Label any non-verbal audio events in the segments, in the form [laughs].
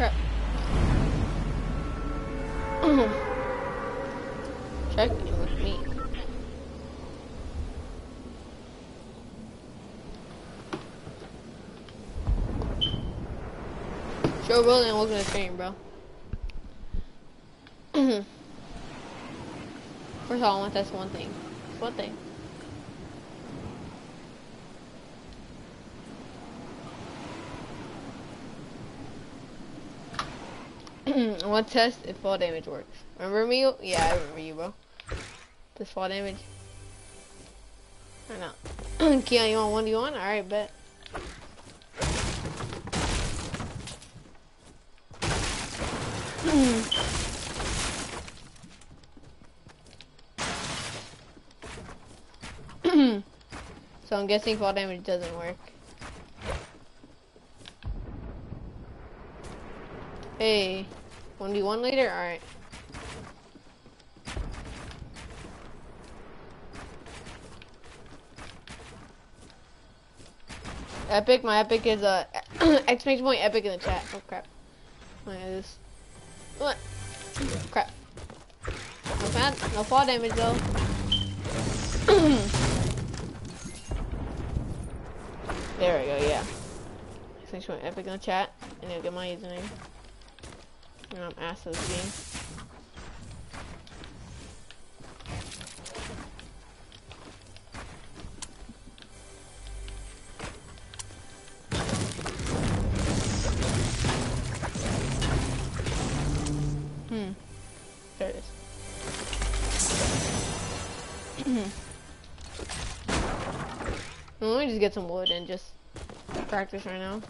Crap. [clears throat] Check in with me. Joe Rogan at the stream, bro. [clears throat] First of all, I want that's one thing. One thing. [clears throat] To test if fall damage works. Remember me? Yeah, I remember you, bro. This fall damage. I know. [clears throat] Keon, you want one? Do you want? Alright, bet. [clears throat] so I'm guessing fall damage doesn't work. Hey, 1v1 later? Alright. Epic, my epic is uh, [coughs] exclamation point epic in the chat. Oh crap. Look at. What? Crap. No, bad, no fall damage though. [coughs] there we go, yeah. Exclamation point epic in the chat, and you'll get my username. And I'm ass at this game. Hmm. There it is. Well, [clears throat] Let me just get some wood and just practice right now.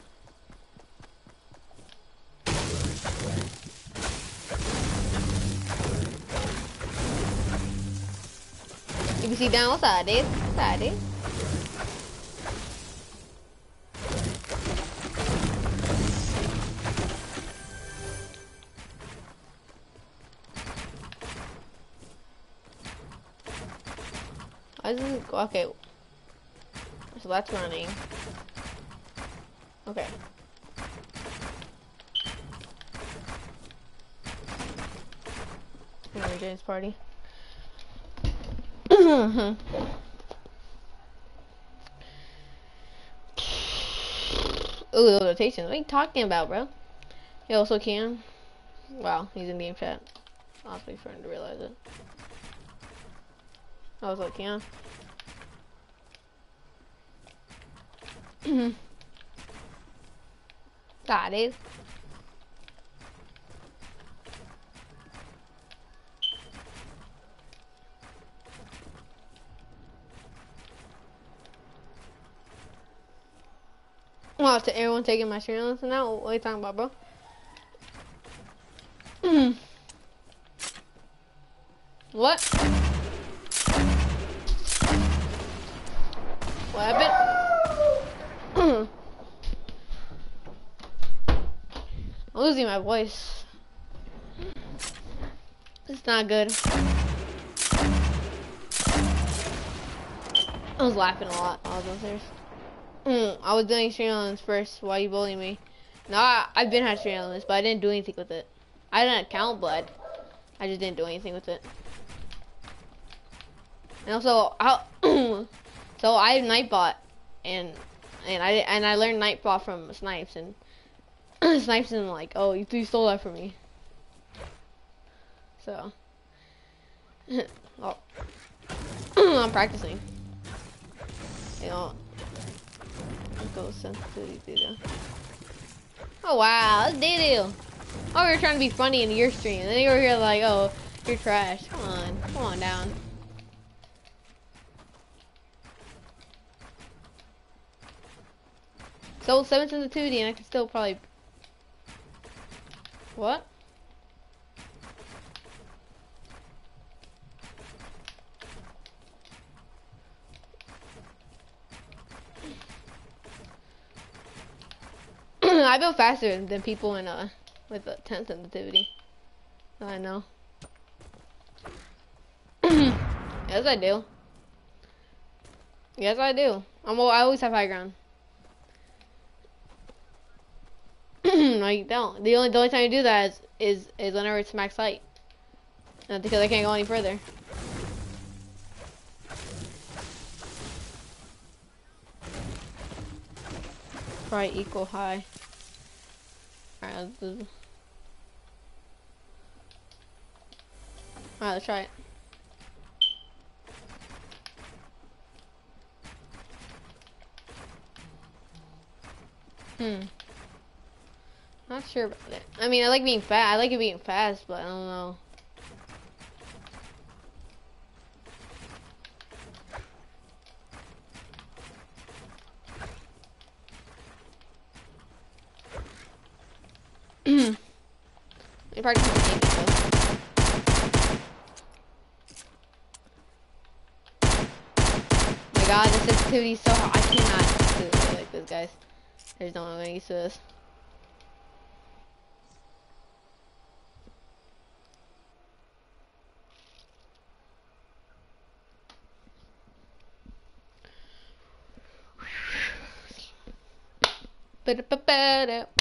See down what's that, dude? What's that, dude? Why doesn't it? Okay. So that's running. Okay. Mary Jane's party. Mm-hmm. Ooh, those rotations. What are you talking about, bro? He also can. Wow, he's in game chat. I was waiting for him to realize it. I was like, yeah. Got it. Wow, to everyone taking my surveillance now? What are you talking about, bro? [clears throat] what? What happened? [clears throat] I'm losing my voice. It's not good. I was laughing a lot while I was. Mm, I was doing stream first. Why you bullying me? No, I, I've been had stream but I didn't do anything with it. I didn't count blood. I just didn't do anything with it. And also, [clears throat] so I have Nightbot, and and I and I learned Nightbot from Snipes, and [clears throat] Snipes and like, oh, you, you stole that from me. So, [laughs] oh, [clears throat] I'm practicing. You know, go sensitivity. Oh wow, that's Oh, you're trying to be funny in your stream, and then you were here like, oh, you're trash. Come on, come on down. So seven sensitivity, and I can still probably. What? I build faster than people in uh with a 10 sensitivity. I know. [clears throat] yes, I do. Yes, I do. I'm. I always have high ground. [clears throat] no, you don't. The only the only time you do that is is, is whenever it's max height. Not because I can't go any further. Right, equal high. Alright, Alright, let's try it. Hmm. Not sure about it. I mean, I like being fast. I like it being fast, but I don't know. you probably can game though. Oh my god, the sensitivity is so high. I cannot do it like this, guys. There's no way I'm to this. Alright.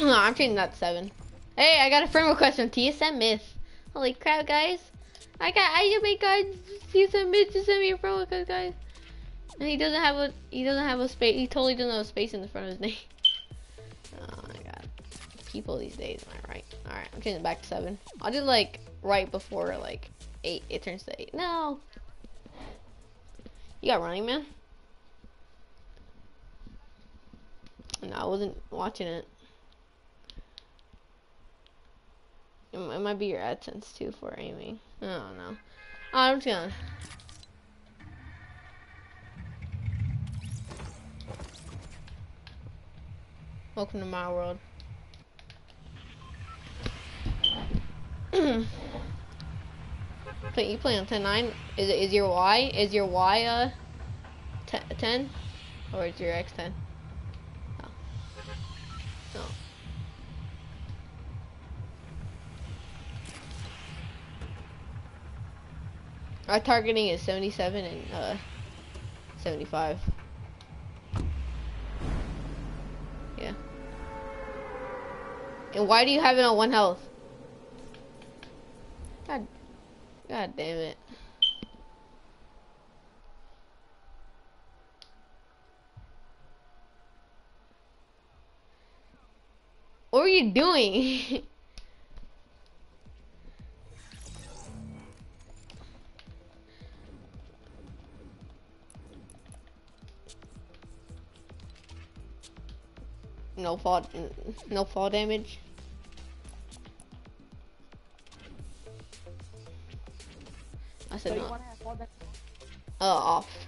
I'm changing that to 7. Hey, I got a friend request from TSM Myth. Holy crap, guys. I got, I just made God TSM Myth to send me a friend request, guys. And he doesn't have a, he doesn't have a space, he totally doesn't have a space in the front of his name. [laughs] Oh my god. People these days, am I right? Alright, I'm changing it back to 7. I'll do like, right before like, 8, it turns to 8. No! You got running, man? No, I wasn't watching it. It, it might be your AdSense too for aiming. I don't know. I'm just gonna. Welcome to my world. [clears throat] You play on 10-9? Is is your Y? Is your Y uh 10? Or is your X 10? Our targeting is 77 and uh, 75. Yeah. And why do you have it on one health? God, God damn it. What are you doing? [laughs] no fall, no fall damage. I said so not. Uh, off.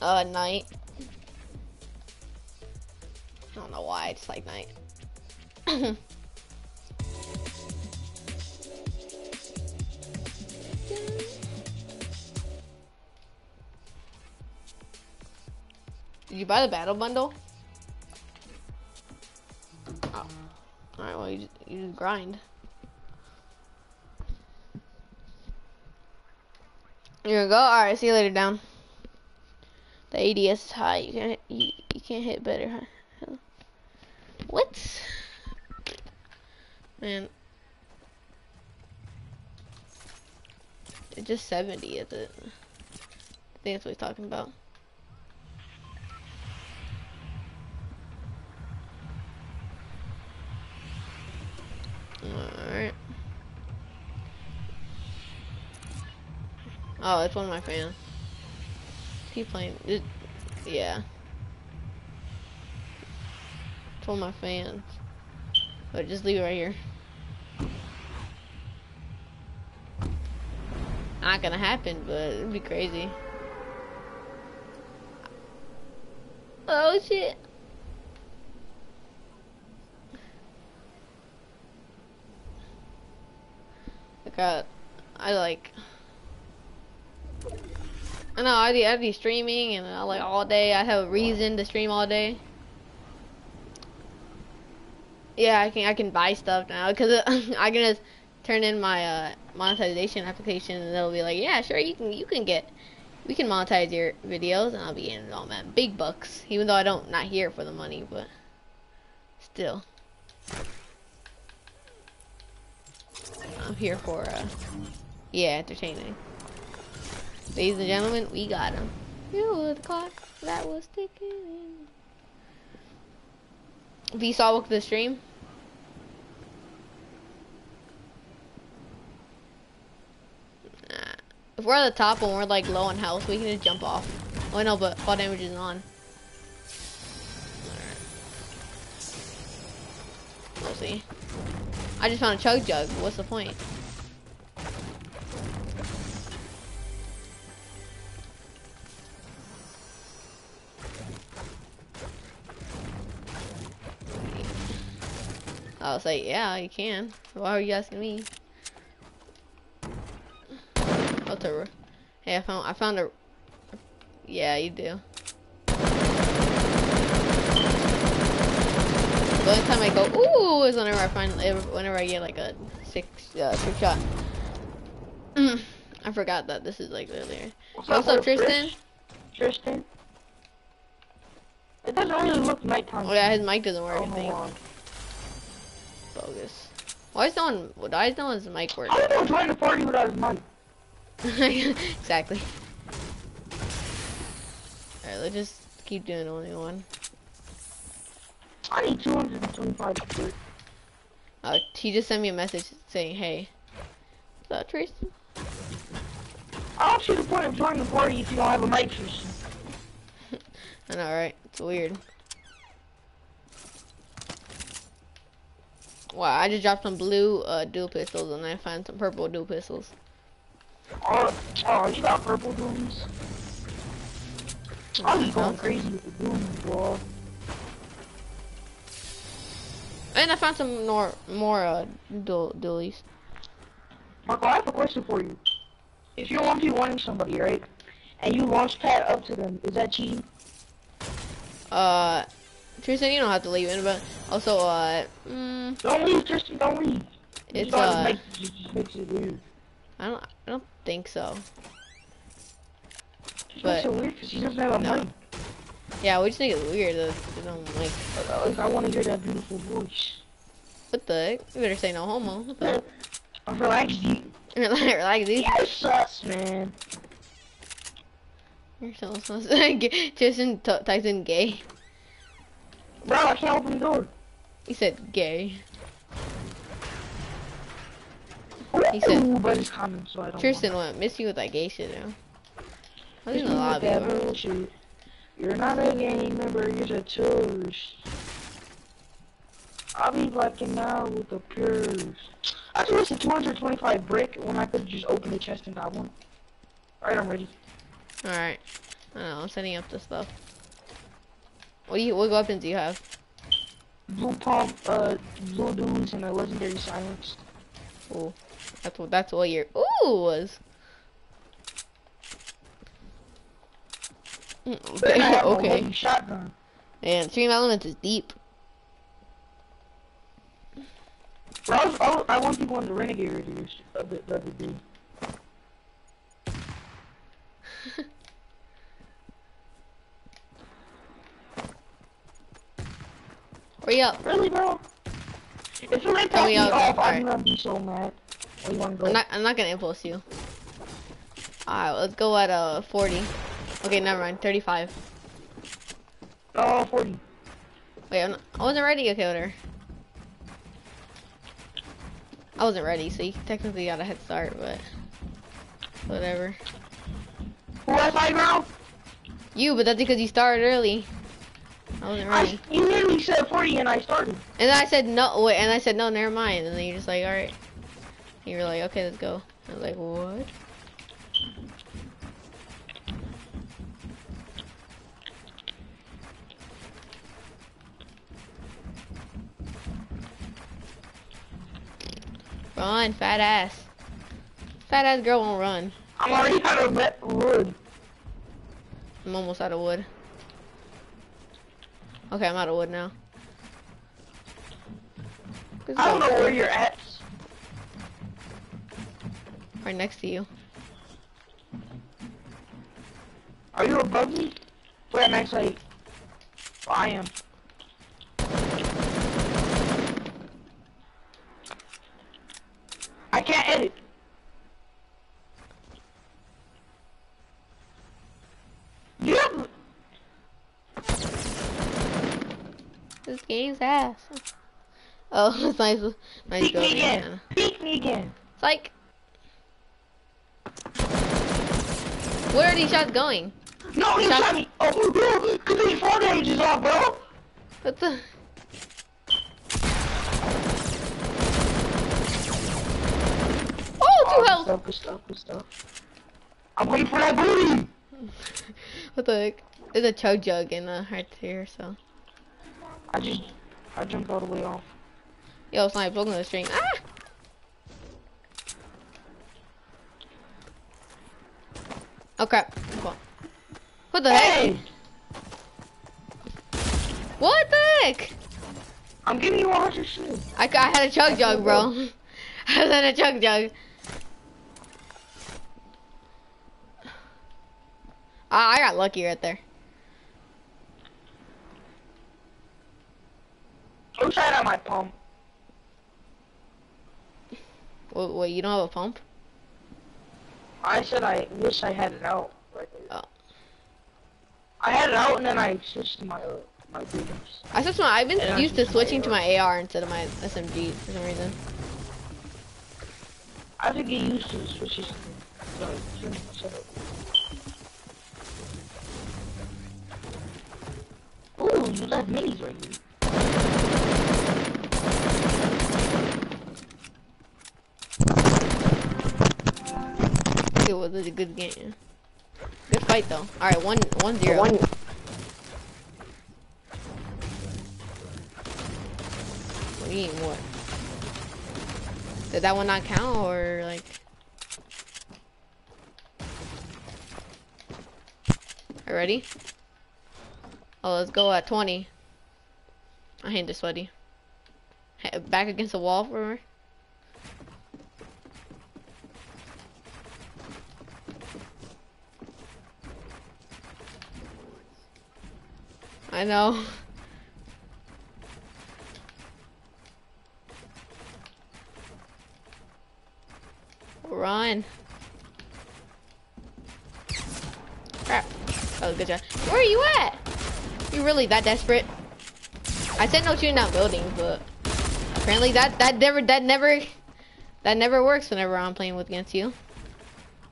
Uh, night. I don't know why, it's like night. [laughs] Did you buy the battle bundle? Oh. Alright, well, you just, you just grind. Here we go. Alright, see you later, down. The ADS is high. You can't you, you can't hit better, huh? What? Man. It's just 70, is it? I think that's what he's talking about. Alright. Oh, uh, it's one of my fans. Keep playing. It, yeah. for my fans. But just leave it right here. Not gonna happen, but it'd be crazy. Oh shit. Got, I like, I know I'd be, I'd be streaming and I like all day. I have a reason to stream all day. Yeah, I can I can buy stuff now because [laughs] I can just turn in my uh, monetization application and they'll be like, yeah, sure, you can you can get We can monetize your videos, and I'll be in all that big bucks. Even though I don't not here for the money, but still, I'm here for uh, yeah, entertaining. Ladies and gentlemen, we got him. You were the clock that was ticking. You saw the stream. If we're at the top and we're like low on health, we can just jump off. Oh no, but fall damage is on. Alright. We'll see. I just found a chug jug. What's the point? I was like, yeah, you can. Why are you asking me? What's a? Hey, I found I found a. Yeah, you do. The only time I go ooh is whenever I find whenever I get like a six uh, six shot. I forgot that this is like earlier. What's, What's up, Tristan? Tristan? It doesn't really look nighttime. Oh yeah, his mic doesn't work. Oh, I think. on. Bogus. Why is no one? Why is no one's mic working? I don't know trying to party without his mic. [laughs] exactly. Alright, let's just keep doing only one. I need 225 to do it. Uh, he just sent me a message saying, hey. Is that Tristan? I don't see the point of joining the party if you don't have a mic, Tristan. [laughs] I know, right? It's weird. Wow, I just dropped some blue uh, dual pistols and I found some purple dual pistols. Oh, oh, you got purple dooms. I'll be going crazy with the dooms, bro. And I found some more more uh, dualies. Marco, I have a question for you. If you're one v one somebody, right, and you launch pad up to them, is that cheating? Uh, Tristan, you don't have to leave in, but also uh, mm, Don't leave, Tristan. Don't leave. It's, uh, make, just makes it weird. I don't I don't think so. But- it weird because he doesn't have a No. mic. Yeah, we just think it's weird that they don't like. Uh, I want to hear that beautiful voice. What the? heck? You better say no homo. What the? I'm [laughs] dude. Relax, relax. Yeah, it sucks, man. You're so. Tristan [laughs] t- types in gay. Bro, I can't open the door. He said gay. He said- Ooh, but it's coming, so I don't Tristan went miss you with that gay shit now. I was in the lobby. That bro. bullshit. You're not a gang member, you're a tourist. I'll be blacking out with the pures. I just wasted 225 brick when I could just open the chest and got one. Alright, I'm ready. Alright. I don't know, I'm setting up the stuff. What do you what weapons do you have? Blue pump, uh, blue dudes, and a legendary silence. Ooh. That's what that's what your ooh was. Mm, But I Okay, have okay. heavy shotgun. And Stream Elements is deep. I, was, I, was, I want people on the renegade radius of the, the other [laughs] day. Hurry up. Really, bro? If you let Tell that me out- off. I'm gonna be so mad. You wanna go? I'm not I'm not gonna impulse you. Alright, let's go at uh 40. Okay, never mind. 35. Oh, 40. Wait, I'm not, I wasn't ready. Okay, whatever. I wasn't ready, so you technically got a head start, but whatever. Who has high ground? You, but that's because you started early. I wasn't ready. I, you literally said 40 and I started. And then I said no. Wait, and I said no. Never mind. And then you're just like, all right. You were like, okay, let's go. I was like, what? Run, fat ass. Fat ass girl won't run. I'm already out of that wood. I'm almost out of wood. Okay, I'm out of wood now. I don't know where you're at. Right next to you. Are you above me? Night site. Well, I am. I can't edit. Yep. This game's ass. Oh, [laughs] it's nice, nice Peek me again. yeah. Peek me again. It's like, where are these shots going? No, Shut- shot me. Oh, bro, cause his fall damage is off, bro. What the? Oh, two good health. stuff, good stuff, good stuff. I'm waiting for that booty. [laughs] What the heck? There's a chug jug in the right here, so. I just, I jumped all the way off. Yo, snipe, look at the string. Ah! Oh crap. What- the heck? What the heck? I'm giving you 100 shit. I, I had a chug jug, bro. [laughs] I had a chug jug. Ah, I got lucky right there. Try it out my pump. Wait, wait, you don't have a pump? I said I wish I had it out. Oh. I had it out and then I switched to my my boots. I switched my. I've been Yeah, used to switching to my AR instead of my SMG for some reason. I have to get used to switches. Ooh, you left minis right here. It was a good game. Good fight though. All right, one one zero. What do you mean what? Did that one not count or like? Are you ready? Oh, let's go at 20. I hate this sweaty. Hey, Back against the wall for me. I know. [laughs] Run. Crap. Oh, good job. Where are you at? You really that desperate? I said no shooting down buildings, but apparently that that never that never that never works whenever I'm playing with against you.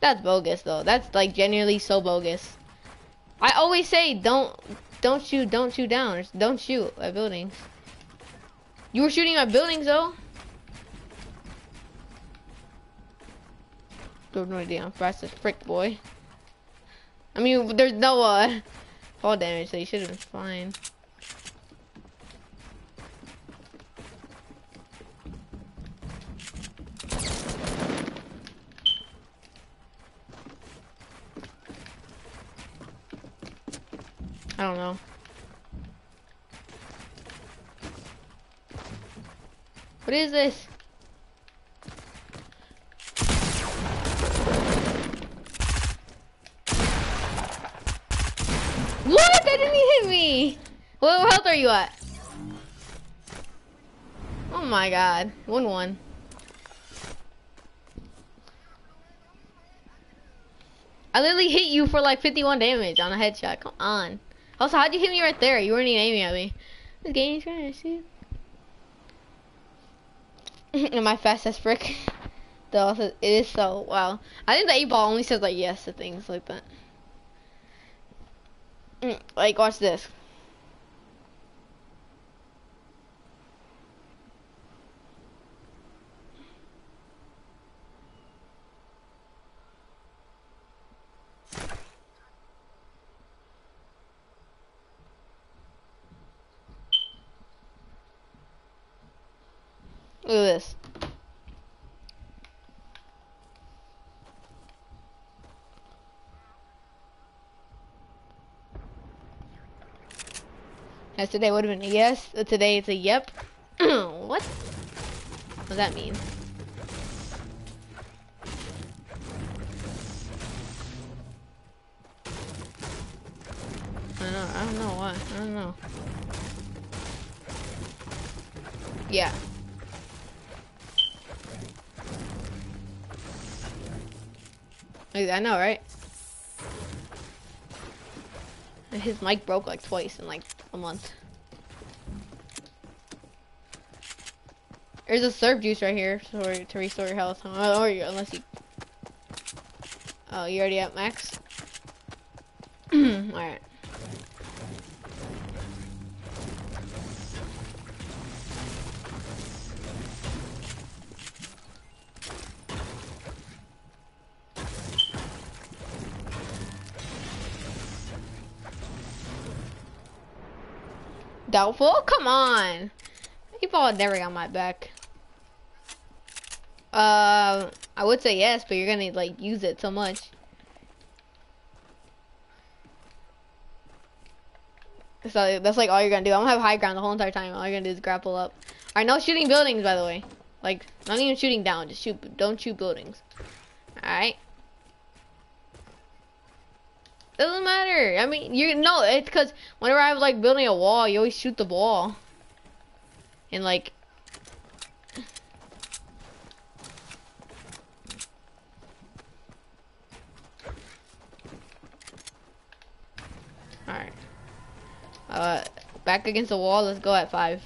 That's bogus though. That's like genuinely so bogus. I always say don't don't shoot don't shoot down don't shoot at buildings. You were shooting at buildings though. Don't no idea. I'm fast as frick, boy. I mean, there's no uh fall damage, so you should have been fine. I don't know. What is this? What? That me. What health are you at? Oh my god. 1 1. I literally hit you for like 51 damage on a headshot. Come on. Also, how'd you hit me right there? You weren't even aiming at me. This game's trash, dude. [laughs] Am I fast as frick? [laughs] Though it is so wow. I think the eight ball only says like yes to things like that. Mm, Like watch this. Look at this. Yesterday would have been a yes. but Today it's a yep. what? [clears throat] What does that mean? I don't know, I don't know. Why. I don't know. Yeah. I know, right? His mic broke like twice in like a month. There's a slurp juice right here for, to restore your health. Or you, unless you... Oh, you already at max? [clears throat] Alright. Doubtful? Come on. You probably never got my back. Uh, I would say yes, but you're gonna like use it so much. So that's like all you're gonna do. I'm gonna have high ground the whole entire time. All you're gonna do is grapple up. Alright, no shooting buildings, by the way. Like, not even shooting down. Just shoot. Don't shoot buildings. Alright. Doesn't matter. I mean, you know, it's because whenever I was like building a wall, you always shoot the ball. And like, Alright. Uh, back against the wall, let's go at five.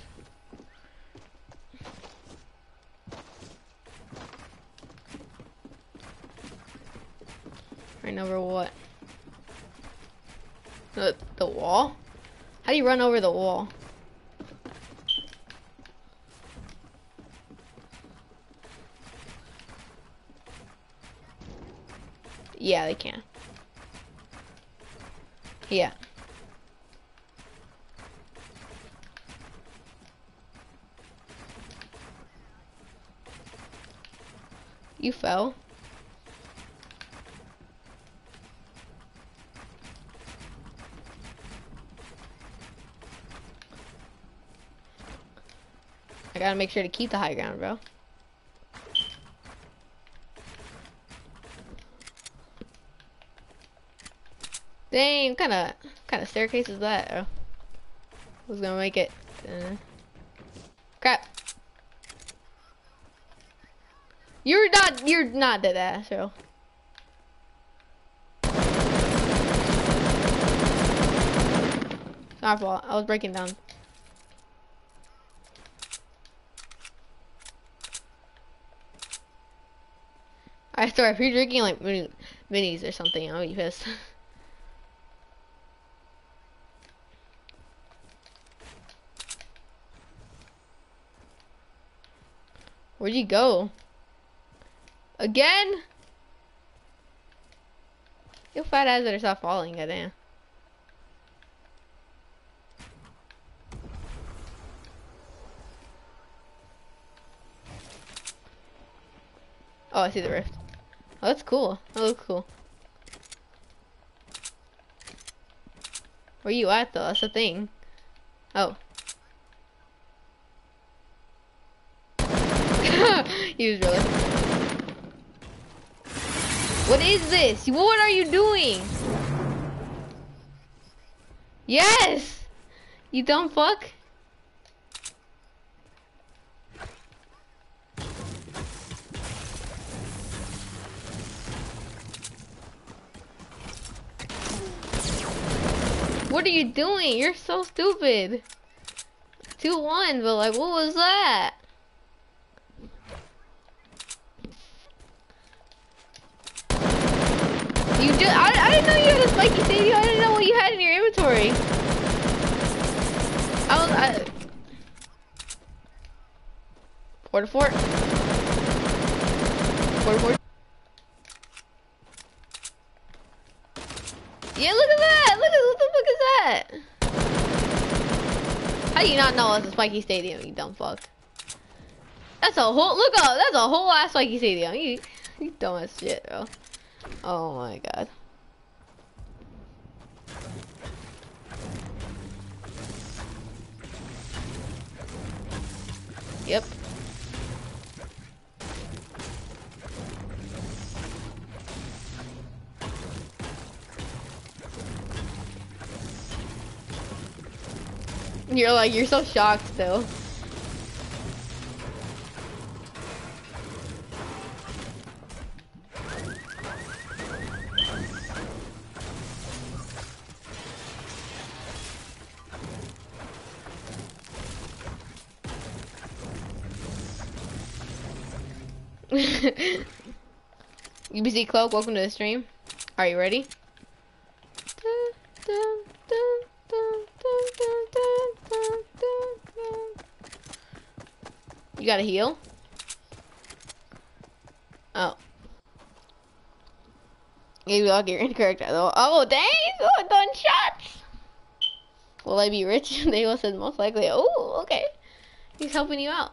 Right over what? The, the wall? How do you run over the wall? Yeah, they can. Yeah. You fell. I gotta make sure to keep the high ground, bro. Dang, what kind of kind of staircase is that? Oh. Who's gonna make it? Uh, crap. You're not. You're not dead ass, bro. It's our fault. I was breaking down. I swear, if you're drinking like minis or something, I'll be pissed. [laughs] Where'd you go? Again? You fat ass better stop falling, goddamn. Oh, I see the rift. Oh, that's cool. That looks cool. Where you at, though? That's the thing. Oh. [laughs] he was really... What is this? What are you doing? Yes! You dumb fuck. What are you doing? You're so stupid. 2-1, but like, what was that? You just, I, I didn't know you had a spiky stadium. I didn't know what you had in your inventory. I was, I... Four to four. Four to four. Yeah, look at that! Look at, what the fuck is that? How do you not know it's a spiky stadium, you dumb fuck? That's a whole, look up, that's a whole ass spiky stadium. You, you dumb as shit, bro. Oh my god. Yep. You're like, you're so shocked still. UBC Cloak, welcome to the stream. Are you ready? Gotta heal? Oh. Maybe I'll get incorrect. Oh, dang! Oh, done shots! Will I be rich? [laughs] they will said most likely. Oh, okay. He's helping you out.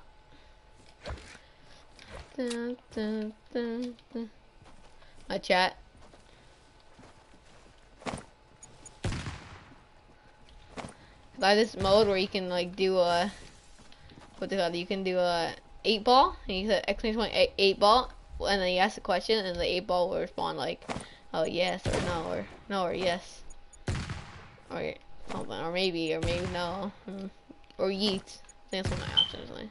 My chat. By this mode where you can like do a what they call? You can do a eight ball and you set exclamation point eight, eight ball and then you ask a question and the eight ball will respond like oh yes or no or no or yes or or maybe or maybe no mm. or yeet. That's one of my options. Like.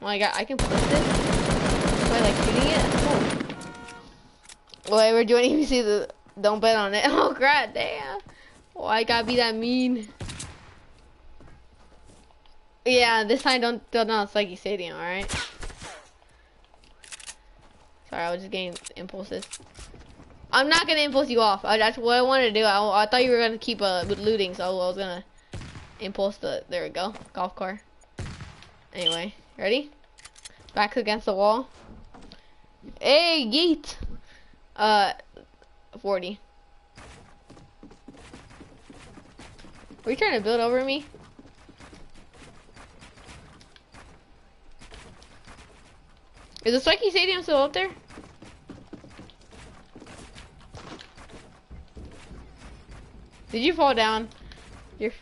Oh my god, I can push this by like shooting it. Oh. Wait, we're ABC. The don't bet on it. [laughs] Oh crap, damn. Why I gotta be that mean? Yeah, this time don't don't know it's like Stadium, alright? Sorry, I was just getting impulses. I'm not gonna impulse you off. I, that's what I wanted to do. I, I thought you were gonna keep uh, looting, so I was gonna impulse the. There we go, golf car. Anyway, ready? Back against the wall. Hey, yeet. Uh, 40. Are you trying to build over me? Is the Spiky Stadium still up there? Did you fall down? You're...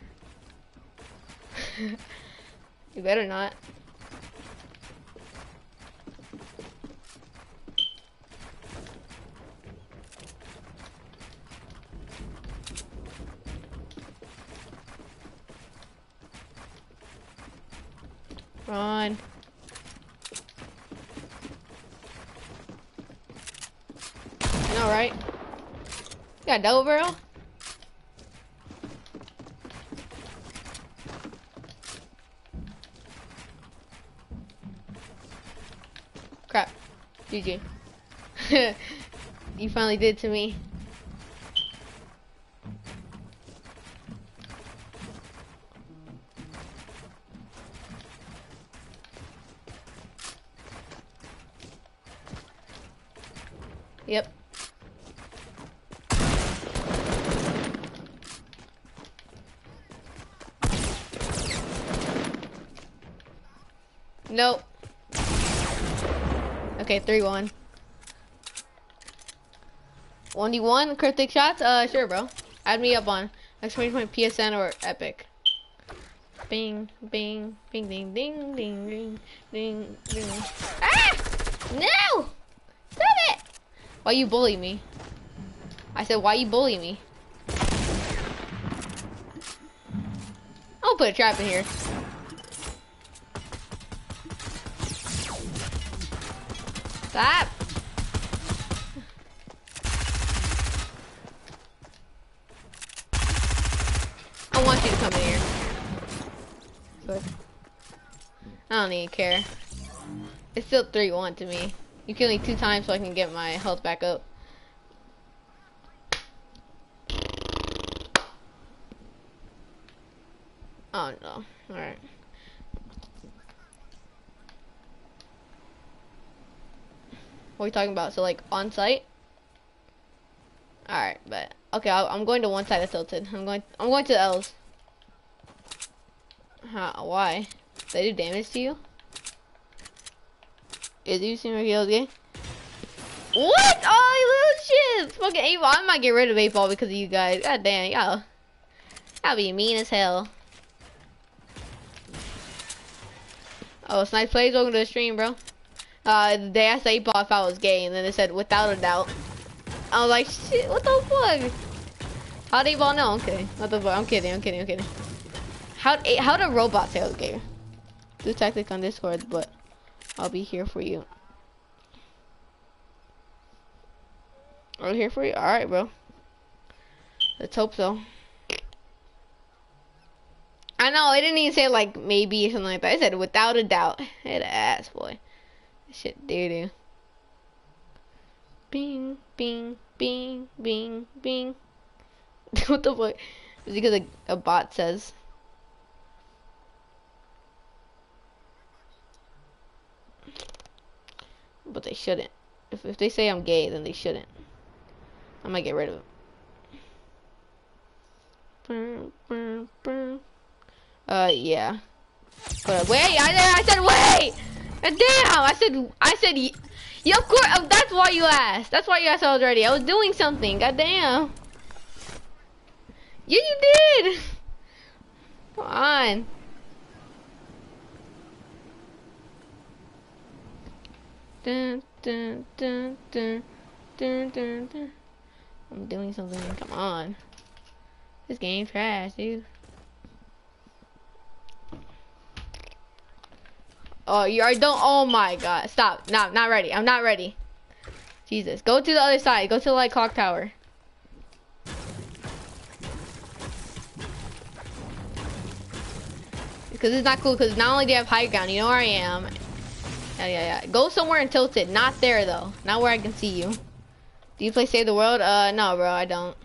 [laughs] you better not. Run. No, right? You got double barrel? Crap. GG. [laughs] you finally did to me. Yep. Nope. Okay, 3-1. 1v1 cryptic shots? Uh, sure, bro. Add me up on exclamation point PSN or Epic. Bing, bing, bing, ding, ding, ding, ding, ding, ding. Ah! No! Why you bully me? I said, why you bully me? I'll put a trap in here. Stop! I want you to come in here. But I don't even care. It's still 3-1 to me. You kill me two times so I can get my health back up. Oh no. Alright. What are we talking about? So like on site? Alright, but okay, i am going to one side of tilted. I'm going I'm going to L's. How why? They do damage to you? Is you seen kills game? What? Oh, little shit! Fucking 8 ball. I might get rid of 8 ball because of you guys. God damn, y'all. Y'all be mean as hell. Oh, Snipe Plays, welcome to the stream, bro. Uh, they asked 8 ball if I was gay, and then they said, without a doubt. I was like, shit, what the fuck? How do you all know? Okay. What the fuck? I'm kidding. I'm kidding. I'm kidding. How eh, how do robots say okay? Do tactic on Discord, but I'll be here for you. Be here for you. All right, bro. Let's hope so. I know, I didn't even say like maybe or something like that. I said without a doubt. Head ass boy. Shit doo doo. Bing, bing, bing, bing, bing. [laughs] what the fuck? Is because a, a bot says. But they shouldn't. If, if they say I'm gay, then they shouldn't. I might get rid of it. Uh, yeah. But wait, I, I said wait! Damn, I said, I said, yeah, of course, oh, that's why you asked. That's why you asked already. I was doing something, god damn. Yeah, you did! Come on. Dun, dun, dun, dun, dun, dun. I'm doing something, come on. This game trash, dude. Oh, you are don't. Oh my God! Stop. Not not ready. I'm not ready. Jesus. Go to the other side. Go to the like clock tower. Because it's not cool. Because not only do you have high ground, you know where I am. Yeah, yeah, yeah. Go somewhere and tilt it. Not there though. Not where I can see you. Do you play Save the World? Uh, no, bro. I don't.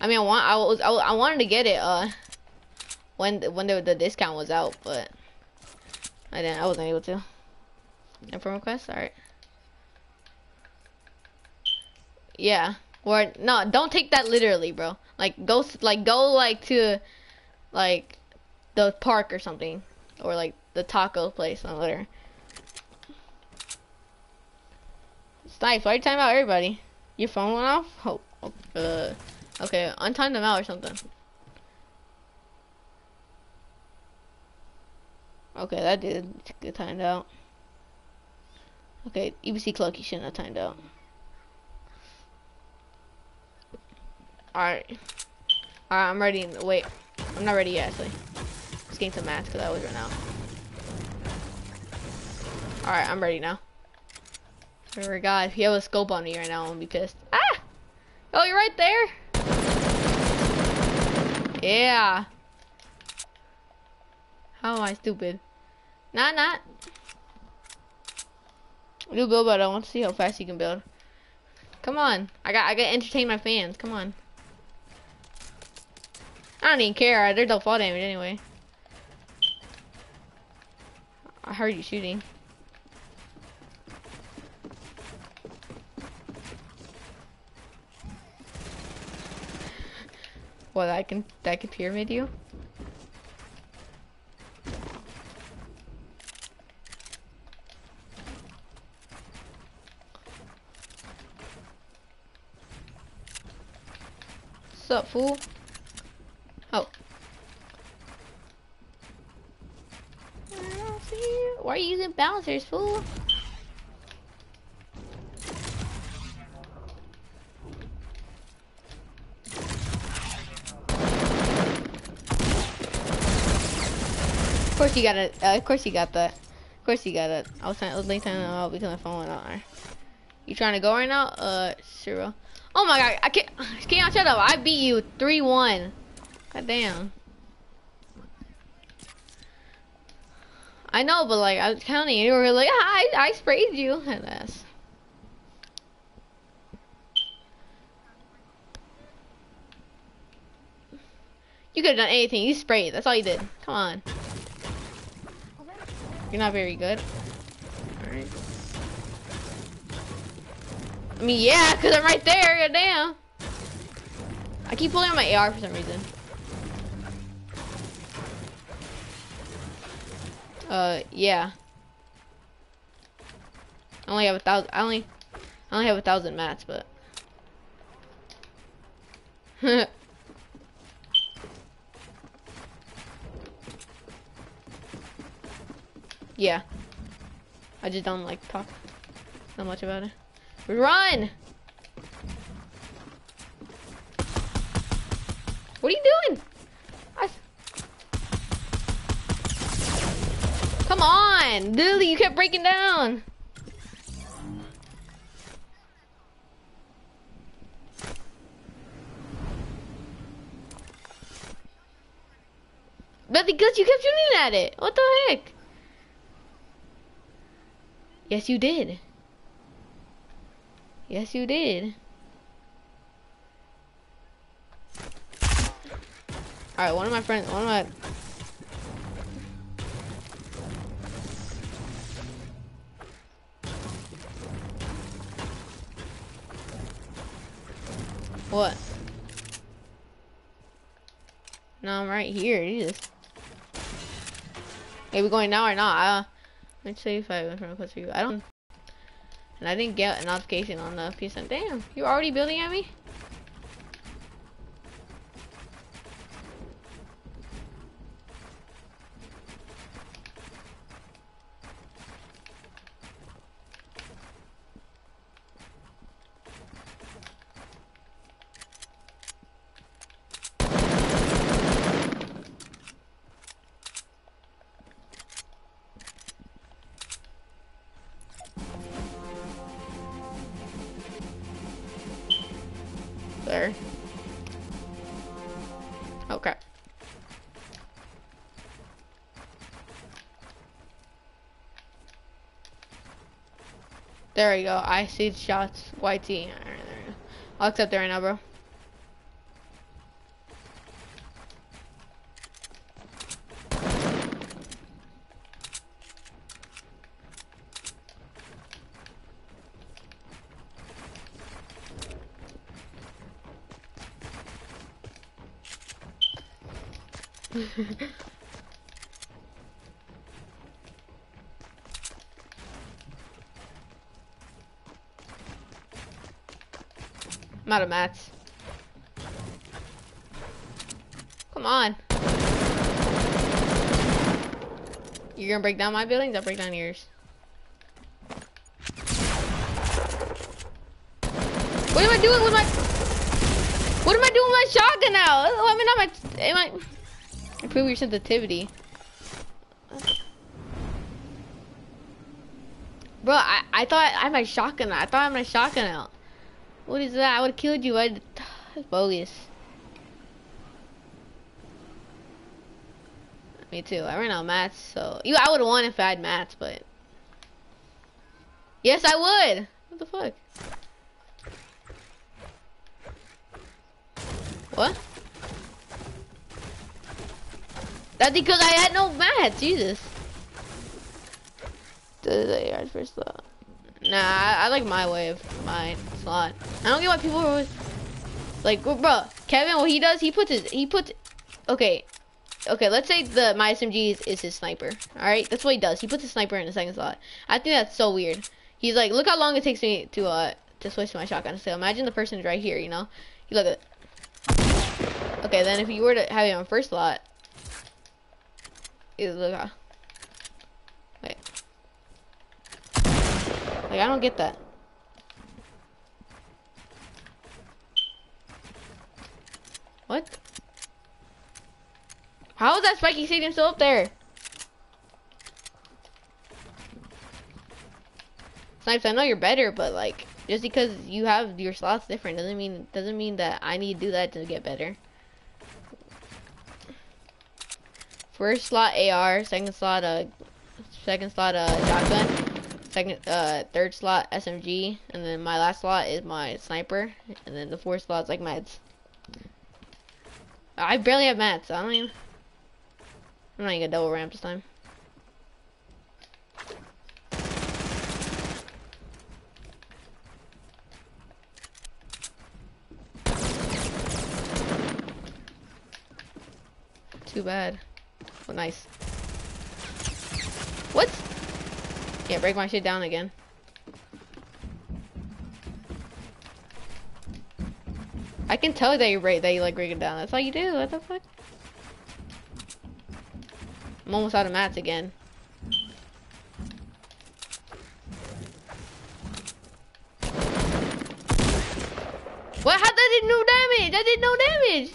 I mean, I want. I was. I, I wanted to get it. Uh, when when the, the discount was out, but. I didn't. I wasn't able to. Info request. All right. Yeah. Or no, don't take that literally, bro. Like go, like go, like to, like, the park or something, or like the taco place on there. Snipes, why are you talking about everybody? Your phone went off? Oh, uh, okay, untime them out or something. Okay, that did get timed out. Okay, EPC Clucky shouldn't have timed out. Alright. Alright, I'm ready. Wait, I'm not ready yet, actually. Let's get some mats because I always run out. Alright, I'm ready now. Oh my God, if you have a scope on me right now, I'm gonna be pissed. Ah! Oh, you're right there! Yeah! How am I stupid? Not, Nah. Do build, but I want to see how fast you can build. Come on, I got, I got to entertain my fans. Come on. I don't even care. There's no fall damage anyway. I heard you shooting. What I can, I can pyramid you? What's up, fool? Oh. Why are you using bouncers, fool? Course you got it. Uh, of course you got that. Of course you got it. I was trying. I was late time out because my phone went out. You trying to go right now? Uh, sure. Oh my god, I can't, [sighs] can't shut up. I beat you 3-1. God damn. I know, but like, I was counting. You were like, I, I sprayed you. [laughs] Ass. You could have done anything. You sprayed. That's all you did. Come on. You're not very good. Alright. I mean, yeah, because I'm right there, God damn. I keep pulling out my AR for some reason. Uh, yeah. I only have a thousand, I only, I only have a thousand mats, but. [laughs] yeah. I just don't like talk so much about it. Run! What are you doing? I... Come on, Lily, you kept breaking down. But because you kept shooting at it. What the heck? Yes, you did. Yes, you did. Alright, one of my friends, one of my... What? No, I'm right here, Jesus. Are we going now or not? Uh, let's see if I went from close to you. I don't... And I didn't get a notification on the PSN. Damn, you're already building at me? There we go. I see shots. YT. Go. I'll accept it right now, bro. [laughs] I'm out of mats. Come on. You're gonna break down my buildings? I'll break down yours. What am I doing with my... What am I doing with my shotgun now? I mean, not my... Am I... Improve your sensitivity. Bro, I, I thought I had my shotgun. I thought I had my shotgun out. What is that? I would have killed you. I That's [sighs] bogus. Me too. I ran out of mats, so you. I would have won if I had mats, but yes, I would. What the fuck? What? That's because I had no mats. Jesus. Nah, I, I, like my way of my slot. I don't get why people are like, bro. Kevin, what he does, he puts his, he puts, okay, okay. Let's say the my SMG is, is his sniper. All right, that's what he does. He puts his sniper in the second slot. I think that's so weird. He's like, look how long it takes me to uh to switch to my shotgun. So imagine the person is right here. You know, you look at. Okay, then if you were to have it on first slot, is look how. Wait. Like, I don't get that. What? How is that spiky stadium still up there? Snipes, I know you're better, but like, just because you have your slots different doesn't mean doesn't mean that I need to do that to get better. First slot AR, second slot uh, second slot uh shotgun second, uh, third slot SMG, and then my last slot is my sniper, and then the fourth slot is like meds. I barely have mats. I don't even. I'm not even gonna double ramp this time. Too bad. Oh, nice. What? Yeah, break my shit down again. I can tell that you break that you like break it down. That's all you do. What the fuck? I'm almost out of mats again. What? How that did no damage? I did no damage.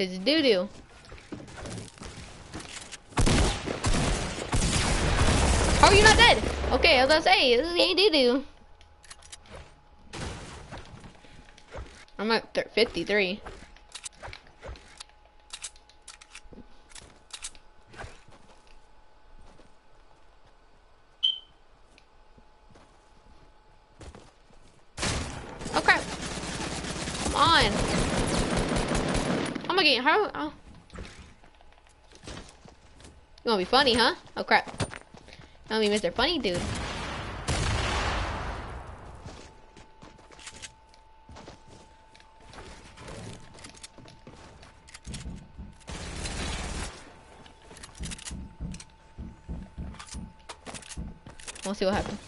It's doo doo. How are you not dead? Okay, I was gonna say, this ain't doo doo. I'm at 53. how? Oh. You wanna get How I'll be funny, huh? Oh crap. I'm gonna be Mr. Funny Dude. See what happens.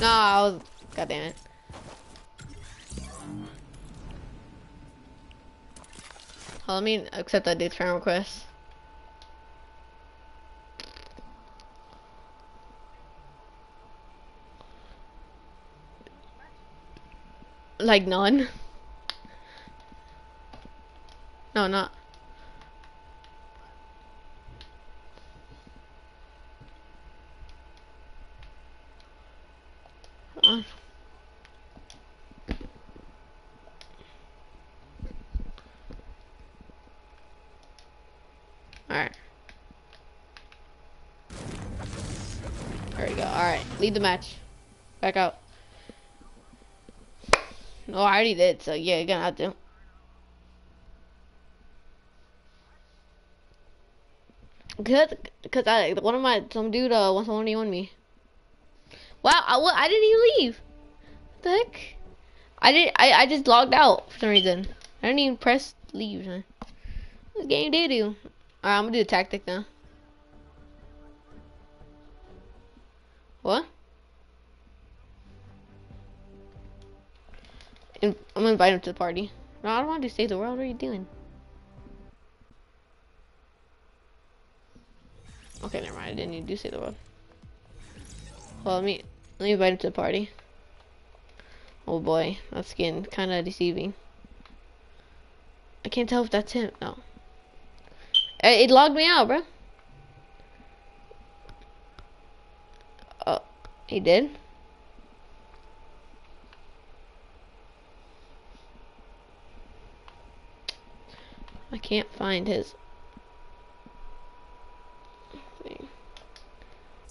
No, I was God damn it. Well, let me accept that dude's friend request. Like none. [laughs] No, not. Lead the match. Back out. No, I already did, so yeah, you're gonna have to. Cause, cause I, one of my, some dude, uh, wants to on me. Wow, I, I didn't even leave. What the heck? I did, I, I just logged out for some reason. I didn't even press leave. Huh? This game doo doo. Alright, I'm gonna do the tactic now. What? I'm gonna invite him to the party. No, I don't want to save the world. What are you doing? Okay, never mind. I didn't need to save the world. Well, let me let me invite him to the party. Oh boy, that's getting kind of deceiving. I can't tell if that's him. No. It, it logged me out, bro. Oh, he did. I can't find his thing.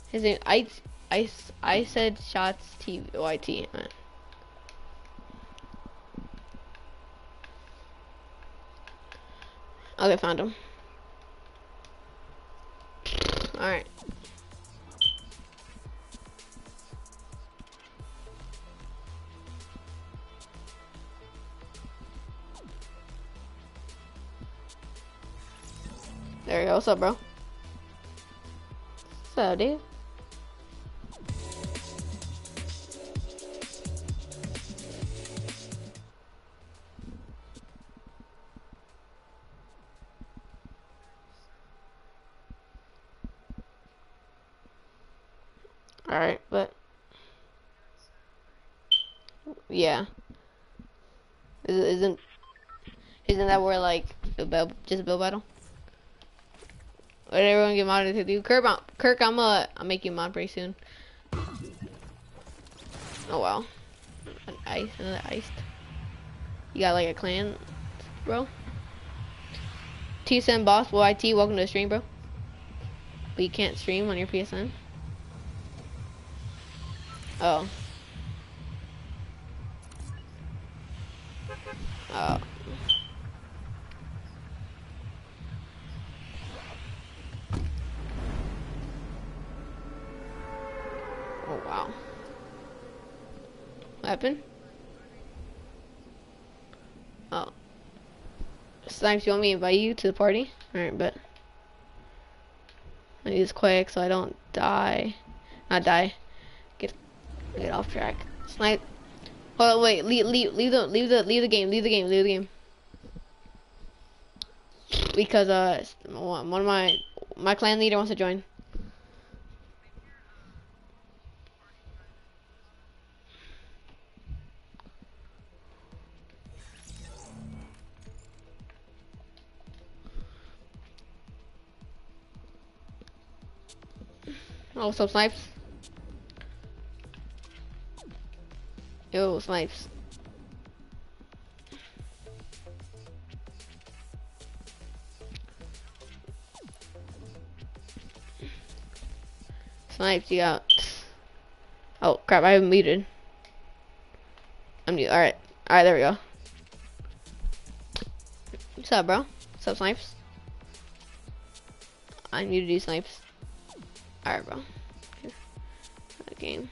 His name, I, I, I said shots T Y T. Uh, okay, found him. Alright. There you go. What's up, bro? What's up, dude? Alright, but... Yeah. Isn't... Isn't that where, like, just a build battle? Let everyone get modded to do. Kirk, I'm, Kirk, I'm uh, I'll make you mod pretty soon. Oh wow, an ice, another iced. You got like a clan, bro. TSN boss, YT, welcome to the stream, bro. But you can't stream on your PSN. Oh. Oh. What happened? Oh. Snipes, you want me to invite you to the party? Alright, but I use quick so I don't die. Not die. Get get off track. Snipe. Oh wait, leave leave leave the leave the leave the game, leave the game, leave the game. Because uh one of my my clan leader wants to join. Oh, what's up, Snipes? Yo, Snipes. Snipes, you got... Oh, crap, I haven't muted. I'm new. Alright. Alright, there we go. What's up, bro? What's up, Snipes? I need to do Snipes. Alright, bro. Game.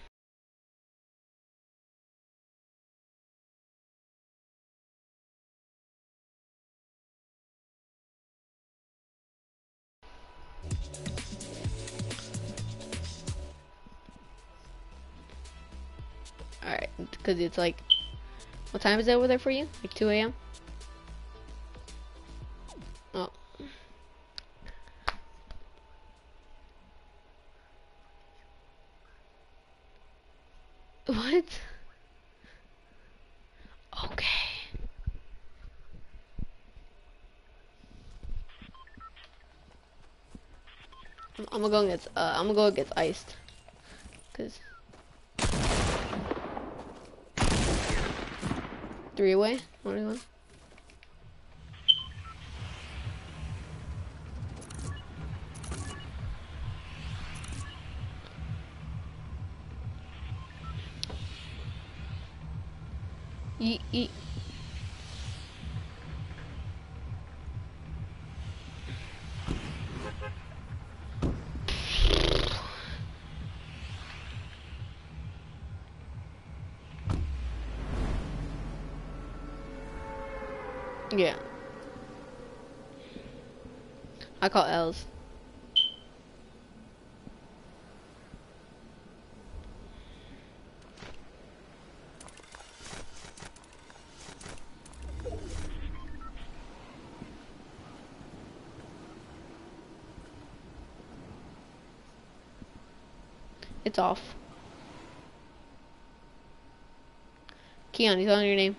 Alright, because it's like, what time is it over there for you? Like 2 a.m.? What? Okay. I'm, I'm gonna go against, uh, I'm gonna go against iced. Cause three away, one one. Yeah. I call L's. It's off. Keon, he's on your name.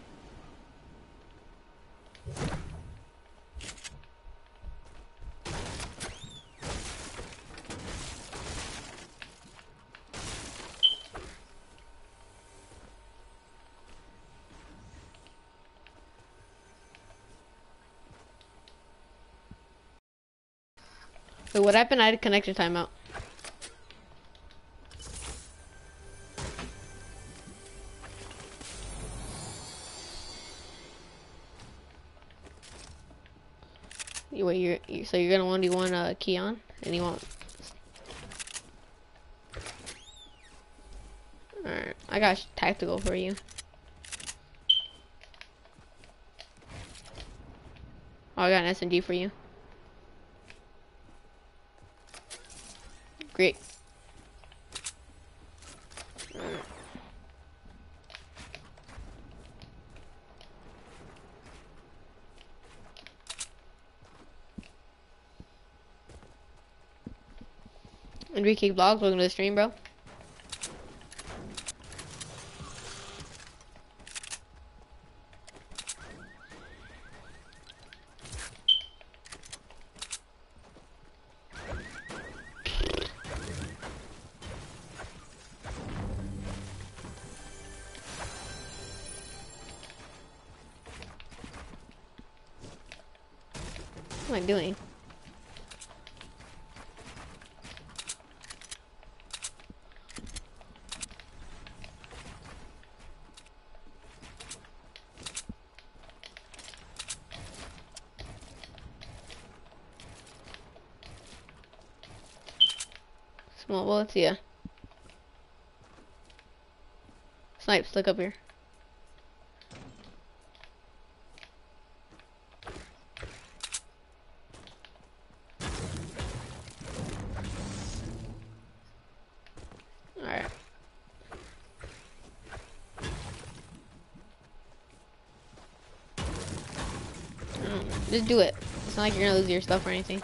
Wait, what happened? I had a connection timeout. So you're gonna want you want uh Keon and you want. Alright, I got tactical for you. Oh, I got an SMG for you. Great. Enrique Vlogs, welcome to the stream, bro. Bullets, yeah. Snipes, look up here. Alright. Mm, Just do it. It's not like you're gonna lose your stuff or anything.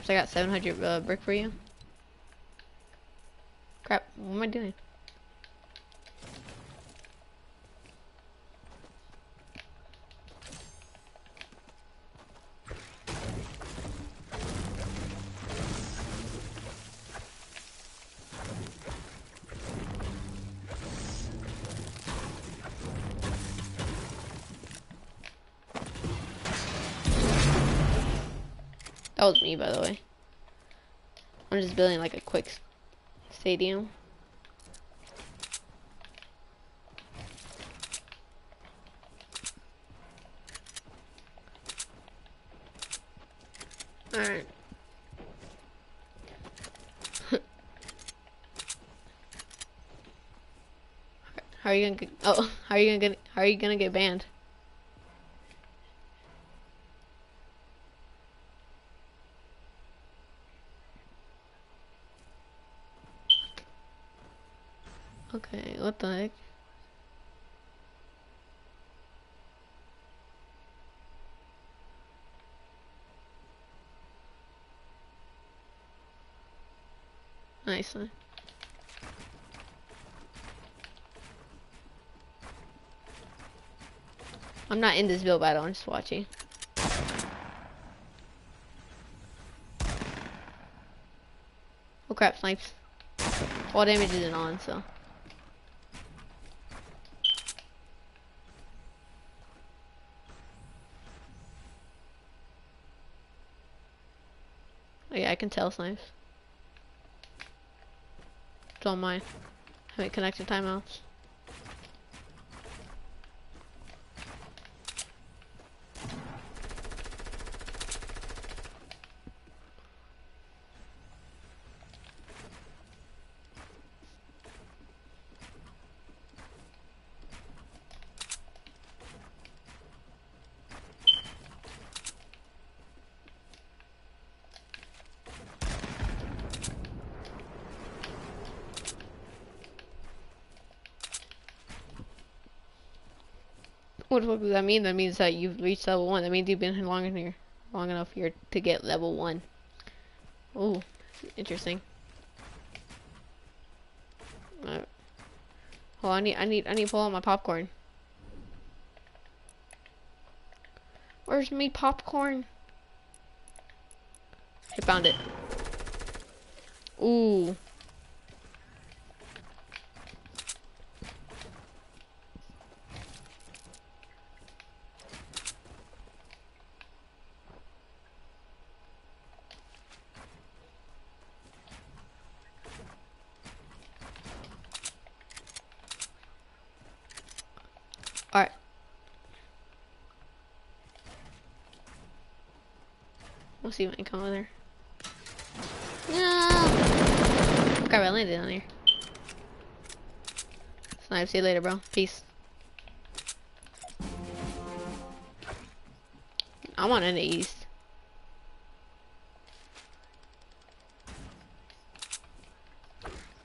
Snipes, I got 700 uh, brick for you. Crap, what am I doing? By the way. I'm just building like a quick stadium. Alright. [laughs] how are you gonna get, oh, [laughs] how are you gonna get, how are you gonna get banned? Okay, what the heck? Nice. one. I'm not in this build battle, I'm just watching. Oh crap, snipes. All damage isn't on, so. Oh yeah, I can tell snipes. It's on mine. Having connection timeouts. What the fuck does that mean? That means that you've reached level one. That means you've been here long in here, long enough here to get level one. Oh, interesting. Uh, oh, I need, I need, I need to pull out my popcorn. Where's me popcorn? I found it. Ooh. Alright. We'll see if I can come over there. Ah. No! Crap, I landed on here. Snipe, see you later, bro. Peace. On in the east.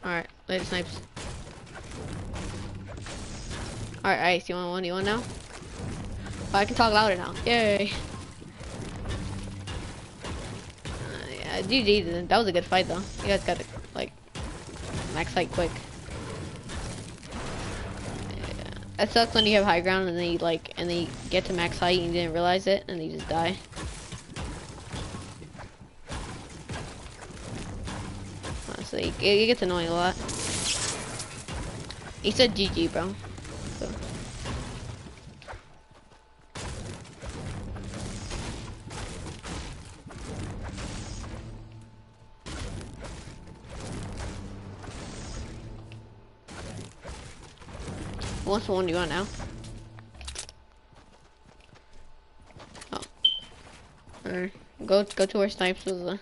Alright, later snipes. Alright, Ice, you want one? You want now? Oh, I can talk louder now. Yay! GG. That was a good fight, though. You guys got to like max height quick. Yeah. It sucks when you have high ground and then you like and then you get to max height and you didn't realize it and you just die. Honestly, it, it gets annoying a lot. He said GG, bro. What's the one you want now? Oh. Alright. Go go to where Snipes was uh,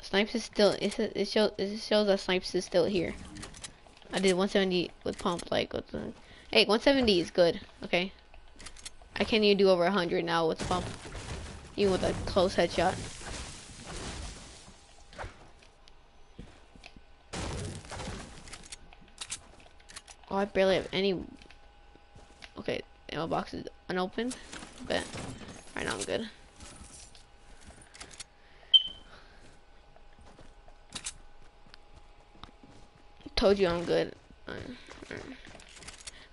Snipes is still it it shows it shows that Snipes is still here. I did 170 with pump like with the Hey, 170 is good, okay? I can't even do over 100 now with the pump. Even with a close headshot. I barely have any. Okay, ammo box is unopened. but Right now I'm good. Told you I'm good. Alright,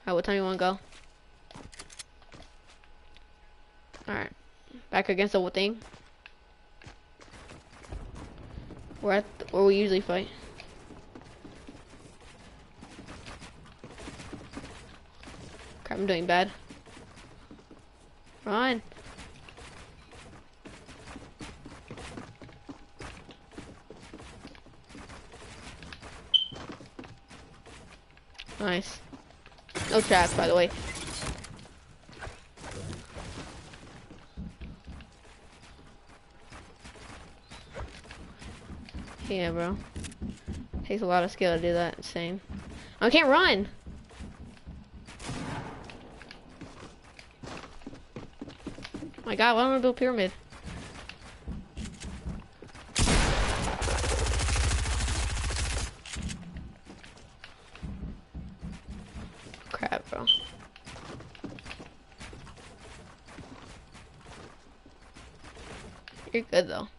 what time you want to go? Alright. Back against the whole thing. Th where we usually fight. I'm doing bad. Run. Nice. No traps, by the way. Yeah, bro. Takes a lot of skill to do that. Same. I can't run! My God, why don't I build pyramid? Crap, bro. You're good though.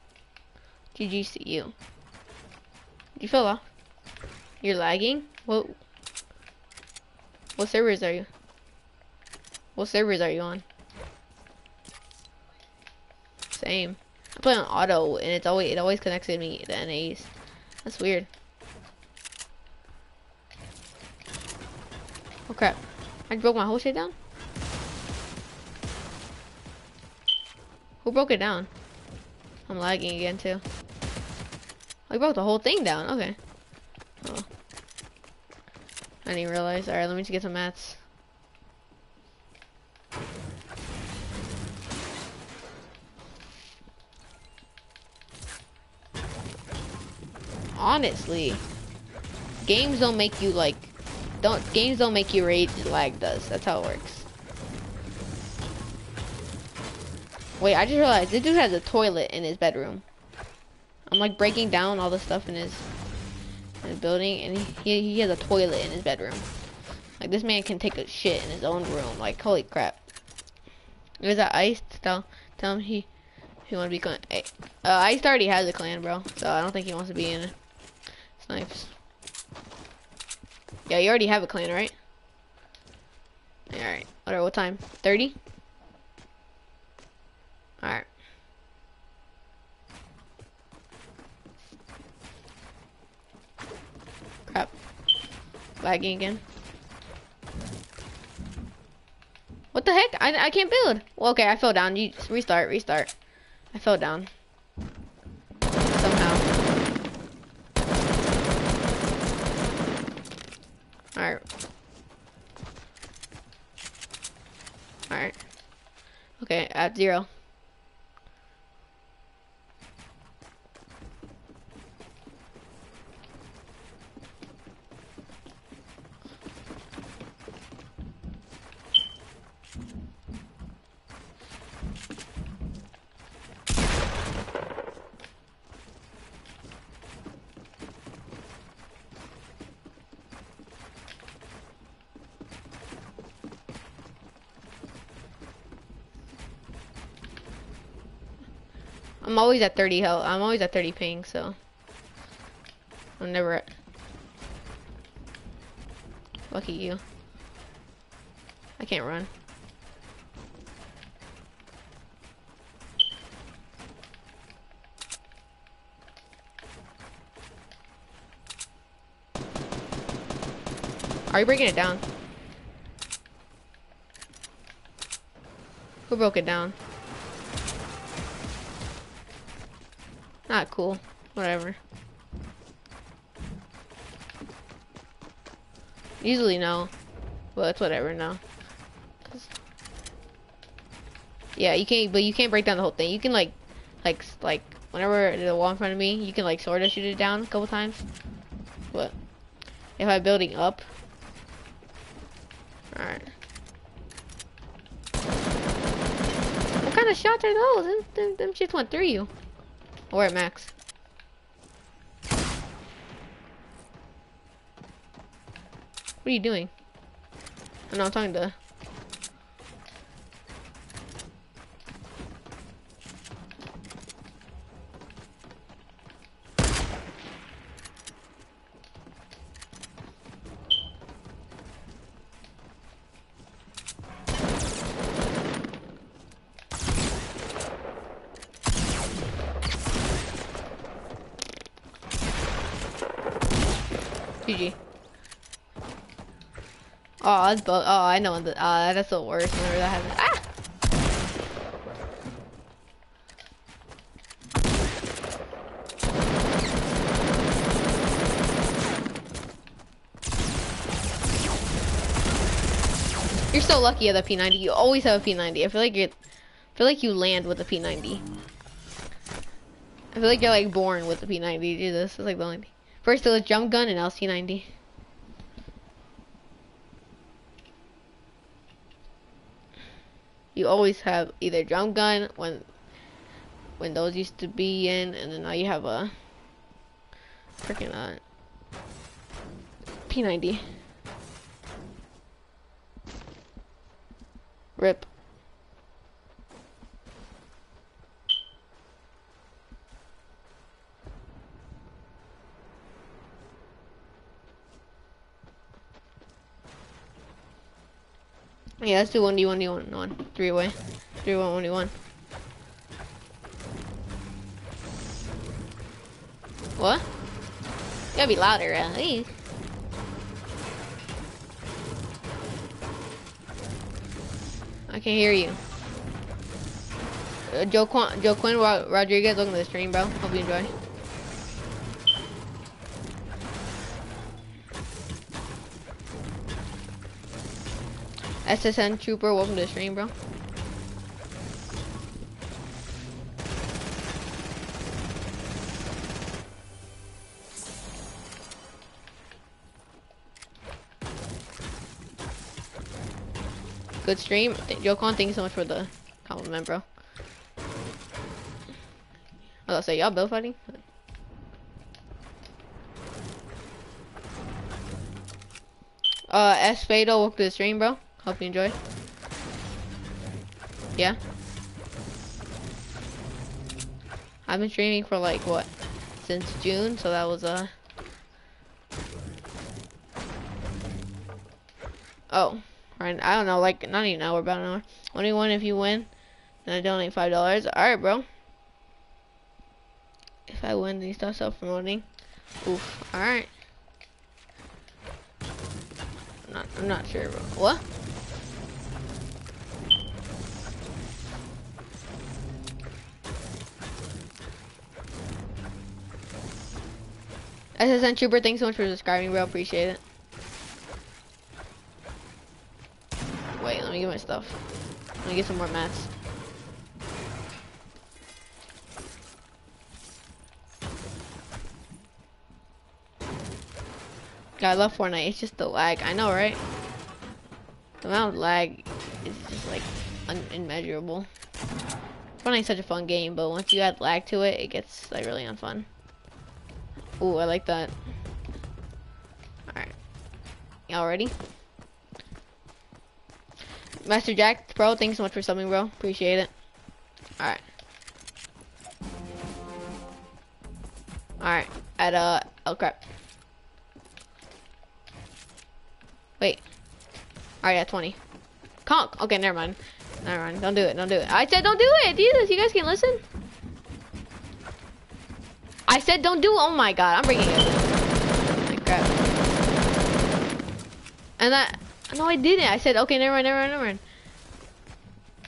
GG's to you. You fell off. You're lagging? What? What servers are you? What servers are you on? I play on auto, and it's always it always connects to me to NAs. That's weird. Oh crap! I broke my whole shit down. Who broke it down? I'm lagging again too. Oh, I broke the whole thing down. Okay. Oh. I didn't realize. Alright, let me just get some mats. Honestly, games don't make you like, don't games don't make you rage. Lag does. That's how it works. Wait, I just realized this dude has a toilet in his bedroom. I'm like breaking down all the stuff in his, in his building, and he, he has a toilet in his bedroom. Like this man can take a shit in his own room. Like holy crap. Is that Ice? Tell tell him he he want to be clan. Hey, uh, Ice already has a clan, bro. So I don't think he wants to be in it. Snipes. Yeah, you already have a clan, right? All right. Whatever. What time? Thirty. All right. Crap. Lagging again. What the heck? I, I can't build. Well, okay, I fell down. You restart, restart. I fell down. Somehow. Alright. Alright. Okay, at zero. Always at 30 health. I'm always at 30 ping, so. I'm never at. Lucky you. I can't run. Are you breaking it down? Who broke it down? Not cool. Whatever. Usually no. But it's whatever now. Yeah, you can't, but you can't break down the whole thing. You can like, like, like, whenever there's a wall in front of me, you can like sort of shoot it down a couple times. But if I'm building up, all right. What kind of shots are those? Them, them, them shits went through you. Or at max. What are you doing? I'm talking to. Oh, I know. The, uh, that's the worst. Whenever that happens. Ah! You're so lucky you have a P90. You always have a P90. I feel like you feel like you land with a P90. I feel like you're like born with the P90. Do this. It's like the only. First it was drum gun and now it's P90. You always have either drum gun when when those used to be in, and then now you have a freaking uh, P90. Rip. Yeah, let's do 1d, 1d, 1, 1. Three away. Three, one, 1d, 1. What? You gotta be louder, uh, hey. I can't hear you. Uh, Joe, Qu Joaquin Ro Rodriguez, welcome to the stream, bro. Hope you enjoy. SSN Trooper, welcome to the stream, bro. Good stream. Jokon, thank you so much for the compliment, bro. I was gonna say, y'all build fighting? Uh, S Fado, welcome to the stream, bro. Hope you enjoy. Yeah. I've been streaming for like what? Since June, so that was uh Oh, right. I don't know, like not even an hour, about an hour. Only one if you win, then I donate five dollars. Alright, bro. If I win, then you start self promoting. Oof. Alright. Not, I'm not sure, bro. What? SSN Trooper, thanks so much for subscribing, bro. Appreciate it. Wait, let me get my stuff. Let me get some more mats. I love Fortnite. It's just the lag. I know, right? The amount of lag is just like unmeasurable. Fortnite's such a fun game, but once you add lag to it, it gets like really unfun. Ooh, I like that. Alright. Y'all ready? Master Jack bro, thanks so much for subbing, bro. Appreciate it. Alright. Alright. At, uh, oh crap. Wait. Alright, at 20. Conk. Okay, never mind. Never mind. Don't do it. Don't do it. I said don't do it. Jesus, you guys can listen. I said don't do. Oh my god, I'm bringing it. My crap. And that, no I didn't. I said, okay, never mind, never mind, never mind.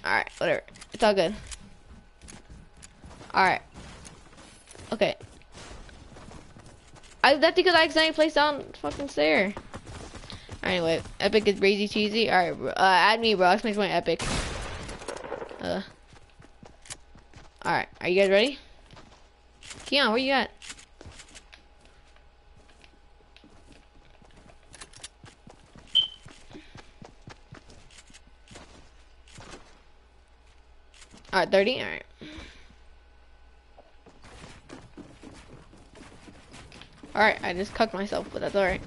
Alright, whatever. It's all good. Alright. Okay. I, that's because I accidentally placed down fucking stair. Anyway, Epic is crazy cheesy. Alright, uh, add me, bro. Let's make my Epic. Uh. Alright, are you guys ready? Keon, where you at? Alright, 30? Alright. Alright, I just cucked myself, but that's alright.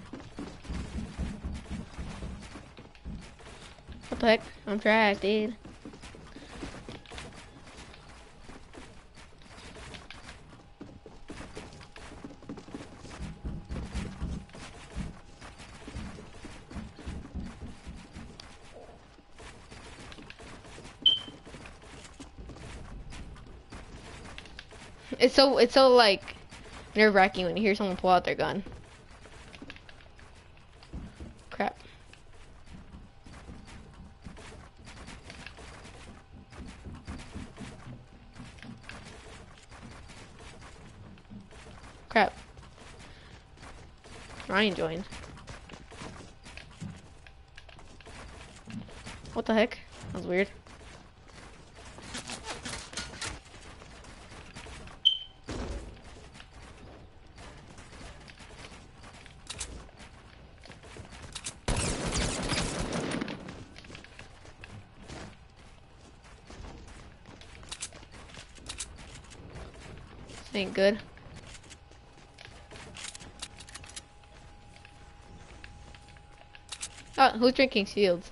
What the heck? I'm trash, dude. It's so it's so like nerve wracking when you hear someone pull out their gun. Crap. Crap. Ryan joined. What the heck? That was weird. Ain't good. Oh, who's drinking shields?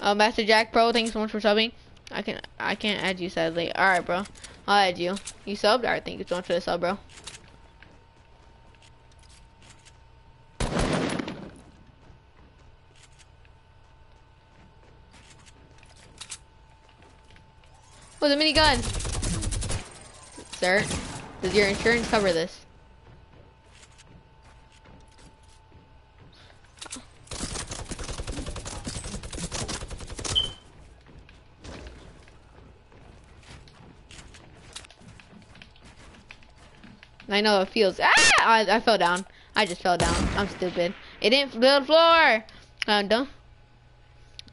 Oh, Master Jack Pro, thanks so much for subbing. I can I can't add you sadly. Alright, bro. I'll add you. You subbed? Alright, thank you so much for the sub, bro. Oh, the minigun! Sir, does your insurance cover this? I know it feels. Ah! I, I fell down. I just fell down. I'm stupid. It didn't the floor. Uh, don't.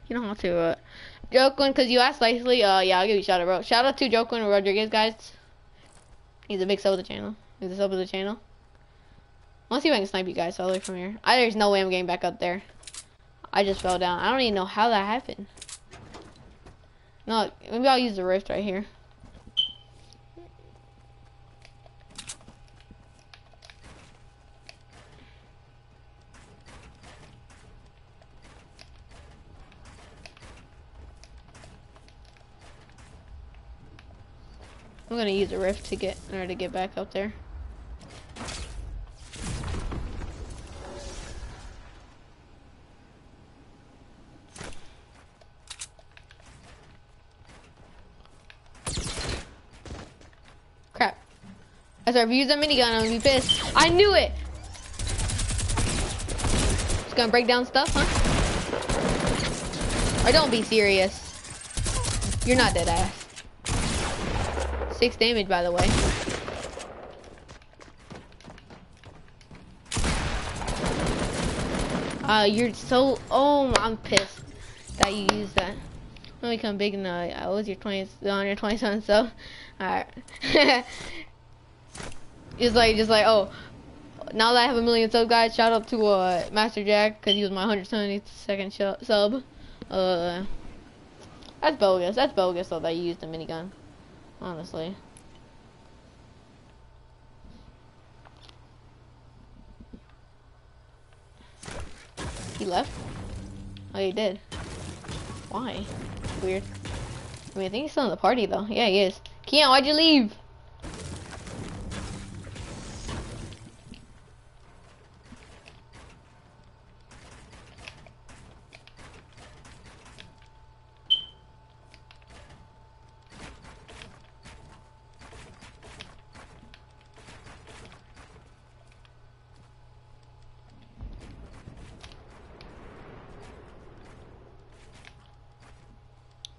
You don't have to. Uh, Joaquin, because you asked nicely. Uh, yeah, I'll give you a shout out, bro. Shout out to Joaquin Rodriguez, guys. He's a big sub of the channel. He's a sub of the channel. Let's see if I can snipe you guys all the way from here. I, there's no way I'm getting back up there. I just fell down. I don't even know how that happened. No, maybe I'll use the rift right here. I'm gonna use a rift to get in order to get back up there. Crap. I use a minigun, I'm gonna be pissed. I knew it! It's gonna break down stuff, huh? Or don't be serious. You're not dead ass. Six damage, by the way. Uh, you're so. Oh, I'm pissed that you used that. Let me come big and uh, I was your 20, on your 27th, so alright. [laughs] it's like just like oh, now that I have a million sub guys, shout out to uh Master Jack because he was my 172nd sub. Uh, that's bogus. That's bogus though that you used a minigun. Honestly. He left? Oh, he did. Why? Weird. I mean, I think he's still in the party, though. Yeah, he is. Keon, why'd you leave?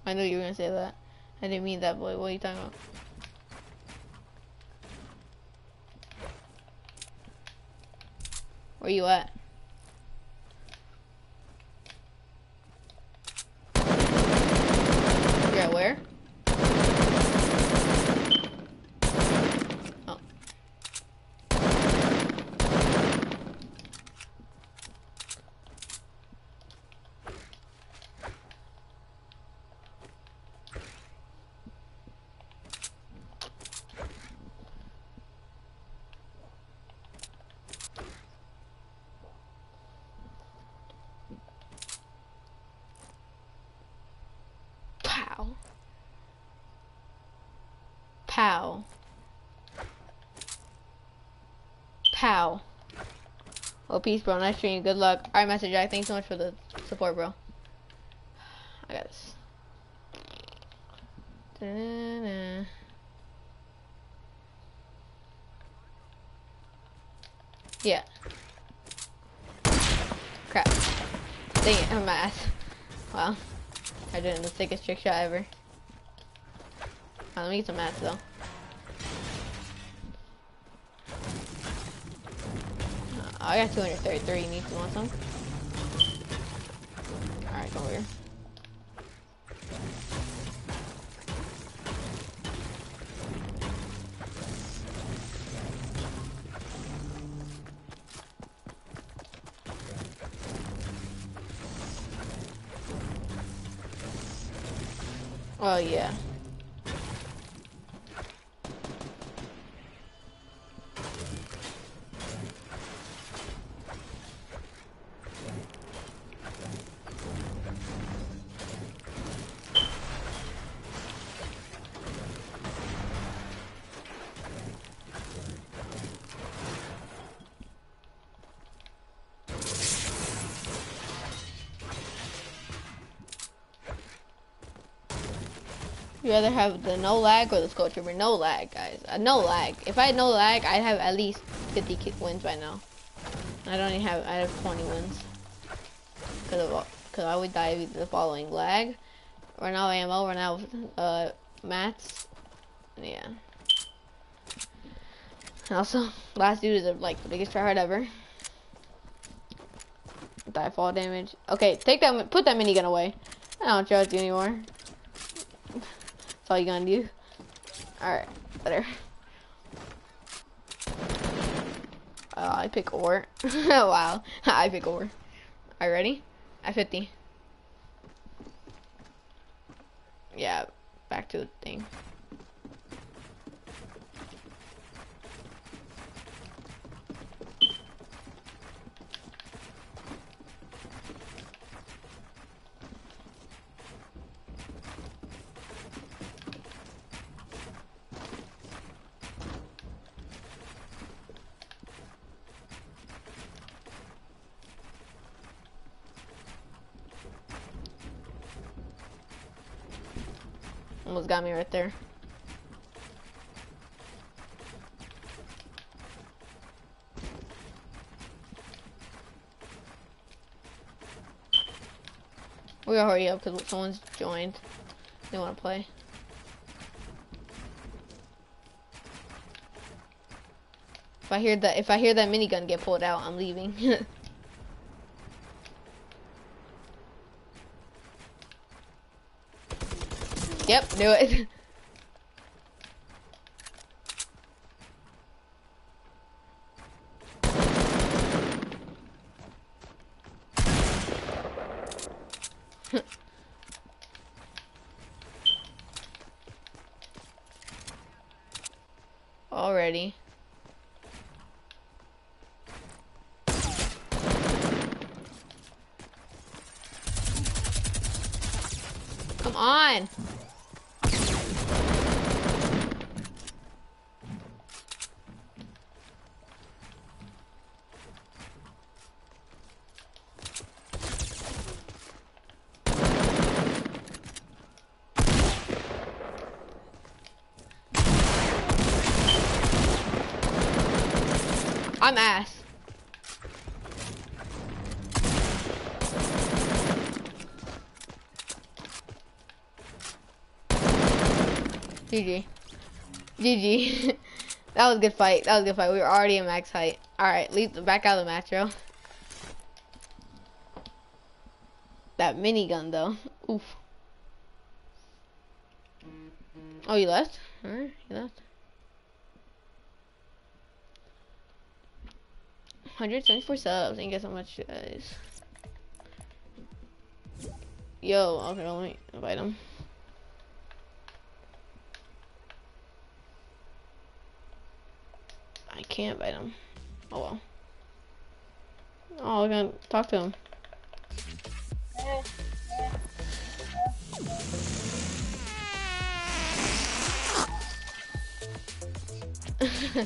I knew you were gonna say that. I didn't mean that, boy. What are you talking about? Where you at? You're at where? Oh. Pow. Pow. Pow. Well, peace, bro. Nice stream. Good luck. Alright, Master Jack. Thanks so much for the support, bro. I got this. Da-na-na. Yeah. Crap. Dang it, I'm ass. Wow. I did the sickest trick shot ever. Let me get some mats though. Uh, I got 233. You need to want some? Alright, over here. Rather have the no lag or the skull trooper? No lag, guys. Uh, no lag. If I had no lag, I'd have at least 50 ki- wins by now. I don't even have. I have 20 wins. Cause of cause I would die with the following lag, run out of ammo, run out of uh mats. Yeah. Also, last dude is uh, like the biggest tryhard ever. Die fall damage. Okay, take that. Put that minigun away. I don't trust you anymore. That's all you gonna do. Alright, better. Uh, I pick ore. [laughs] wow, [laughs] I pick ore. Are you ready? At 50. Yeah, back to the thing. Almost got me right there. We gotta hurry up because someone's joined. They want to play. If I hear that, if I hear that minigun get pulled out, I'm leaving. [laughs] yep, do it. [laughs] Already. Come on. I'm ass. GG. GG. [laughs] that was a good fight. That was a good fight. We were already at max height. Alright, leave the back out of the match, bro. That minigun though. Oof. Oh, you left? Alright, you left. 174 subs. Thank you so much, guys. Yo, okay, let me invite him. I can't invite him. Oh well. Oh, we're gonna talk to him.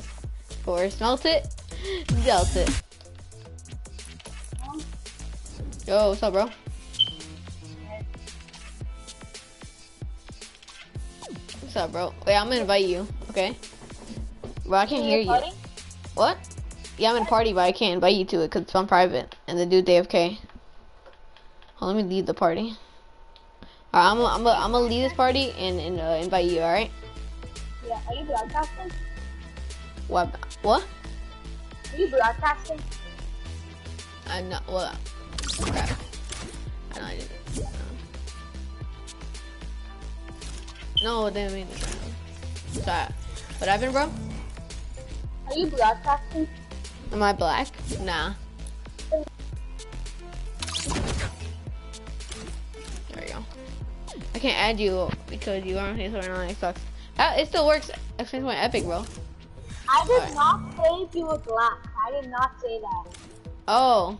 [laughs] Or smelt it, dealt it. Yo, what's up, bro? What's up, bro? Wait, I'm gonna invite you, okay? Bro, I can't hear you. What? Yeah, I'm in a party, but I can't invite you to it because it's on private. And the dude AFK. Hold, on, let me leave the party. Alright, I'm gonna I'm gonna I'm gonna leave this party and, and uh, invite you, alright? Yeah, are you broadcasting? What? What? Are you broadcasting? I'm not. What? Crap. I know I did it. No, they didn't mean to. That? What happened, bro? Are you broadcasting? Am I black? Nah. There you go. I can't add you because you aren't here on Xbox. That it still works. Xbox One Epic, bro. I did Alright. not say you were black. I did not say that. Oh.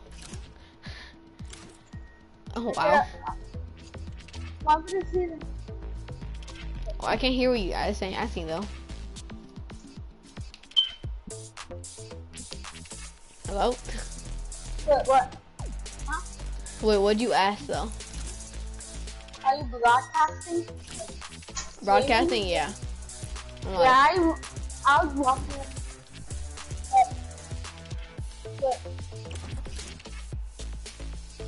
Oh wow. I say that? Oh, I can't hear what you guys saying asking though. Hello? What? what? Huh? Wait, what'd you ask though? Are you broadcasting? Broadcasting, yeah. I'm like, Yeah, I, I was watching. But, but,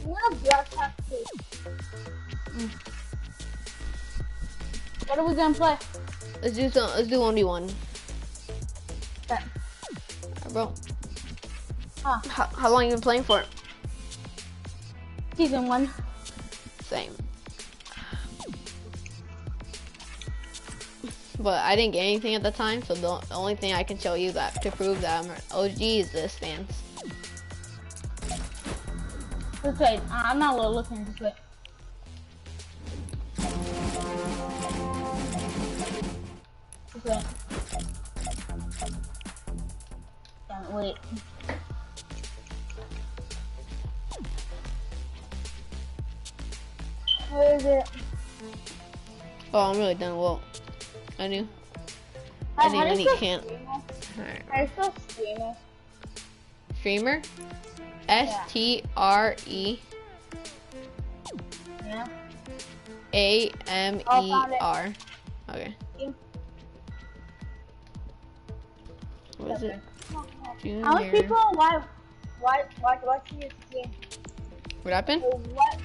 I'm gonna broadcast it. Mm. What are we gonna play? let's do some. Let's do one v one, Okay. bro. Huh. How, how long you been playing for? Season one. Same. But I didn't get anything at the time, so the, only thing I can show you that to prove that I'm OG is this stance. Let's. Uh, I'm not looking. Just wait. Just wait. Don't wait. Where is it? Oh, I'm really done. Well, I knew. How- I didn't really can't. Alright. Streamer? Streamer. S T R E Yeah. A M Oh, E. R. Okay. What is it? How much Junior. people? Why? Why? Why? Watching your stream? What happened? So what?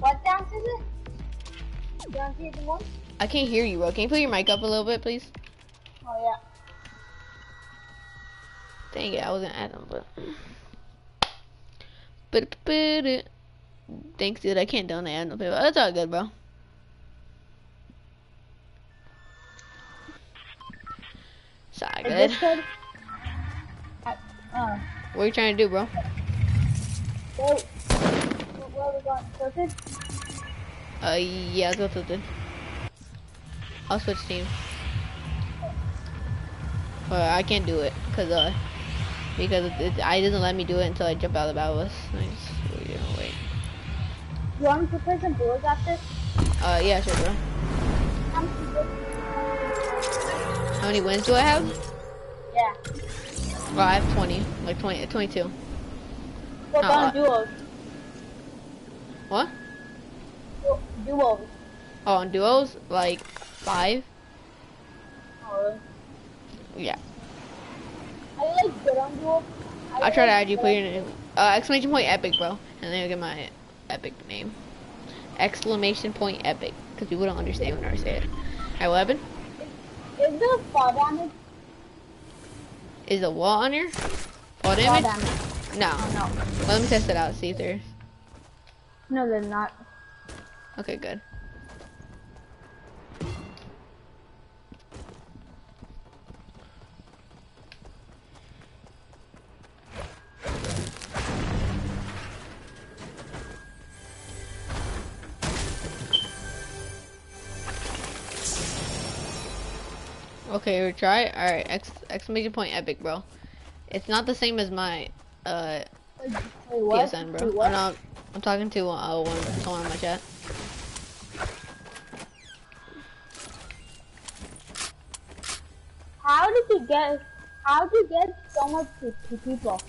What dance is it? Dance is the? I can't hear you, bro. Can you put your mic up a little bit, please? Oh yeah. Dang it, I wasn't at them, but. Uh, thanks, dude. I can't donate. I have no paper. That's all good, bro. It's all good. Uh, What are you trying to do, bro? Uh, yeah, go tilted. I'll switch teams. I can't do it, cause uh, because it, it, I didn't let me do it until I jump out of the battle bus. Nice. Wait, no, wait. You want me to play some duels after? Uh, yeah, sure, bro. How many wins do I have? yeah. Well, I have 20, like 20, 22. What about duels? What? Du- Duels. Oh, on duos, like five. Oh, Yeah. Are like good on duels? Are I'll try to add you. Put your name. Uh, exclamation point epic, bro, and then you get my epic name. Exclamation point epic, because people don't understand when I say it. Alright, what happened? Is there fall damage? Is the wall on here? Fall Fall damage? damage. No. No. Let me test it out. See if there's. No, they're not. Okay, good. Okay, retry. Alright, ex exclamation point epic, bro. It's not the same as my uh Wait, what? PSN, bro. Wait? I'm, not, I'm talking to uh, one, someone in my chat. How did you get? How did you get so much to, people?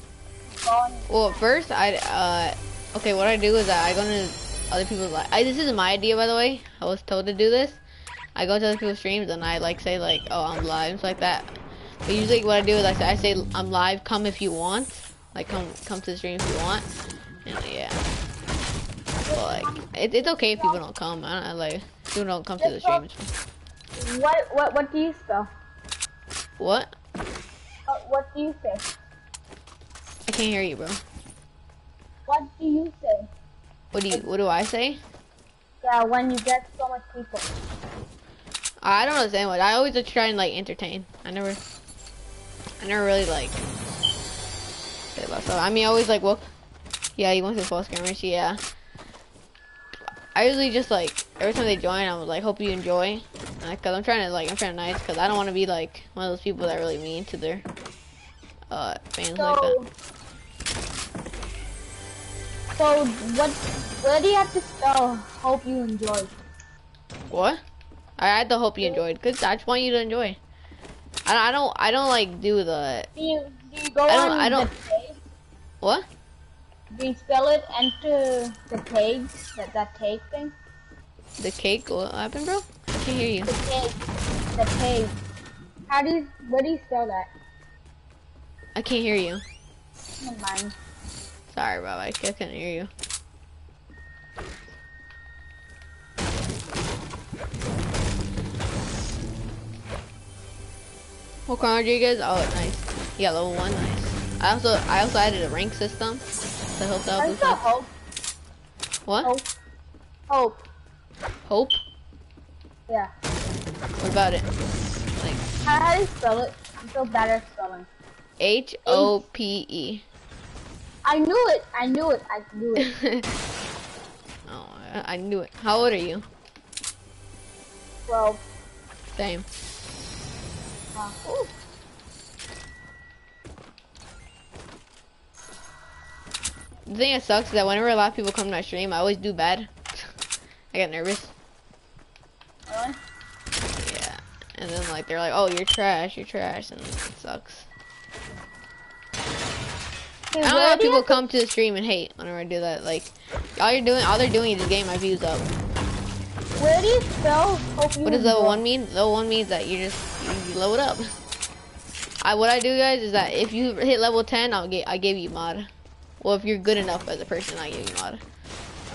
Well, first I uh okay, what I do is I go into other people's li I this isn't my idea by the way. I was told to do this. I go to other people's streams and I like say like, oh, I'm live, and like that. But usually what I do is I say, I say I'm live. Come if you want. Like come come to the stream if you want. And yeah. But like it, it's okay if people don't come. I don't I, like people don't come to the stream. what? What? What do you spell? What? Uh, what do you say? I can't hear you, bro. What do you say? What do you? What do I say? Yeah, when you get so much people. I don't understand what. I always just try and like entertain. I never, I never really like say about stuff. I mean, I always like, well, yeah, you went to false scammers, yeah. I usually just like every time they join, I'm like, hope you enjoy, uh, cause I'm trying to like, I'm trying to nice, cause I don't want to be like one of those people that really mean to their uh fans like that. So, so what? Where do you have to spell? Hope you enjoy. What? I had to hope you enjoyed, cause I just want you to enjoy. I, I don't, I don't like do the Do you do you go I don't- on I don't- what? Do you spell it? Enter the page. That that page thing. The cake? What happened, bro? I can't hear you. The page. The page. How do you? Where do you spell that? I can't hear you. Never mind. Sorry, bro. I couldn't hear you. Well, Rodriguez. Oh, nice. Yeah, level one. Nice. I also I also added a rank system to help out I with hope. What? Hope. Hope. Hope? Yeah. What about it? Like How, how do you spell it? I feel so bad at spelling. H O P E. I knew it. I knew it. I knew it. [laughs] Oh, I knew it. How old are you? Well, Same. Ooh. The thing that sucks is that whenever a lot of people come to my stream, I always do bad. [laughs] I get nervous. Really? Yeah. And then like they're like, "Oh, you're trash. You're trash," and it sucks. Hey, I don't know how people to- come to the stream and hate whenever I do that. Like, all you're doing, all they're doing is just getting my views up. Where do you spell hope you What does level one mean? Level one means that you just you level up. I what I do, guys, is that if you hit level ten, I'll get I give you mod. Well, if you're good enough as a person, I give you mod.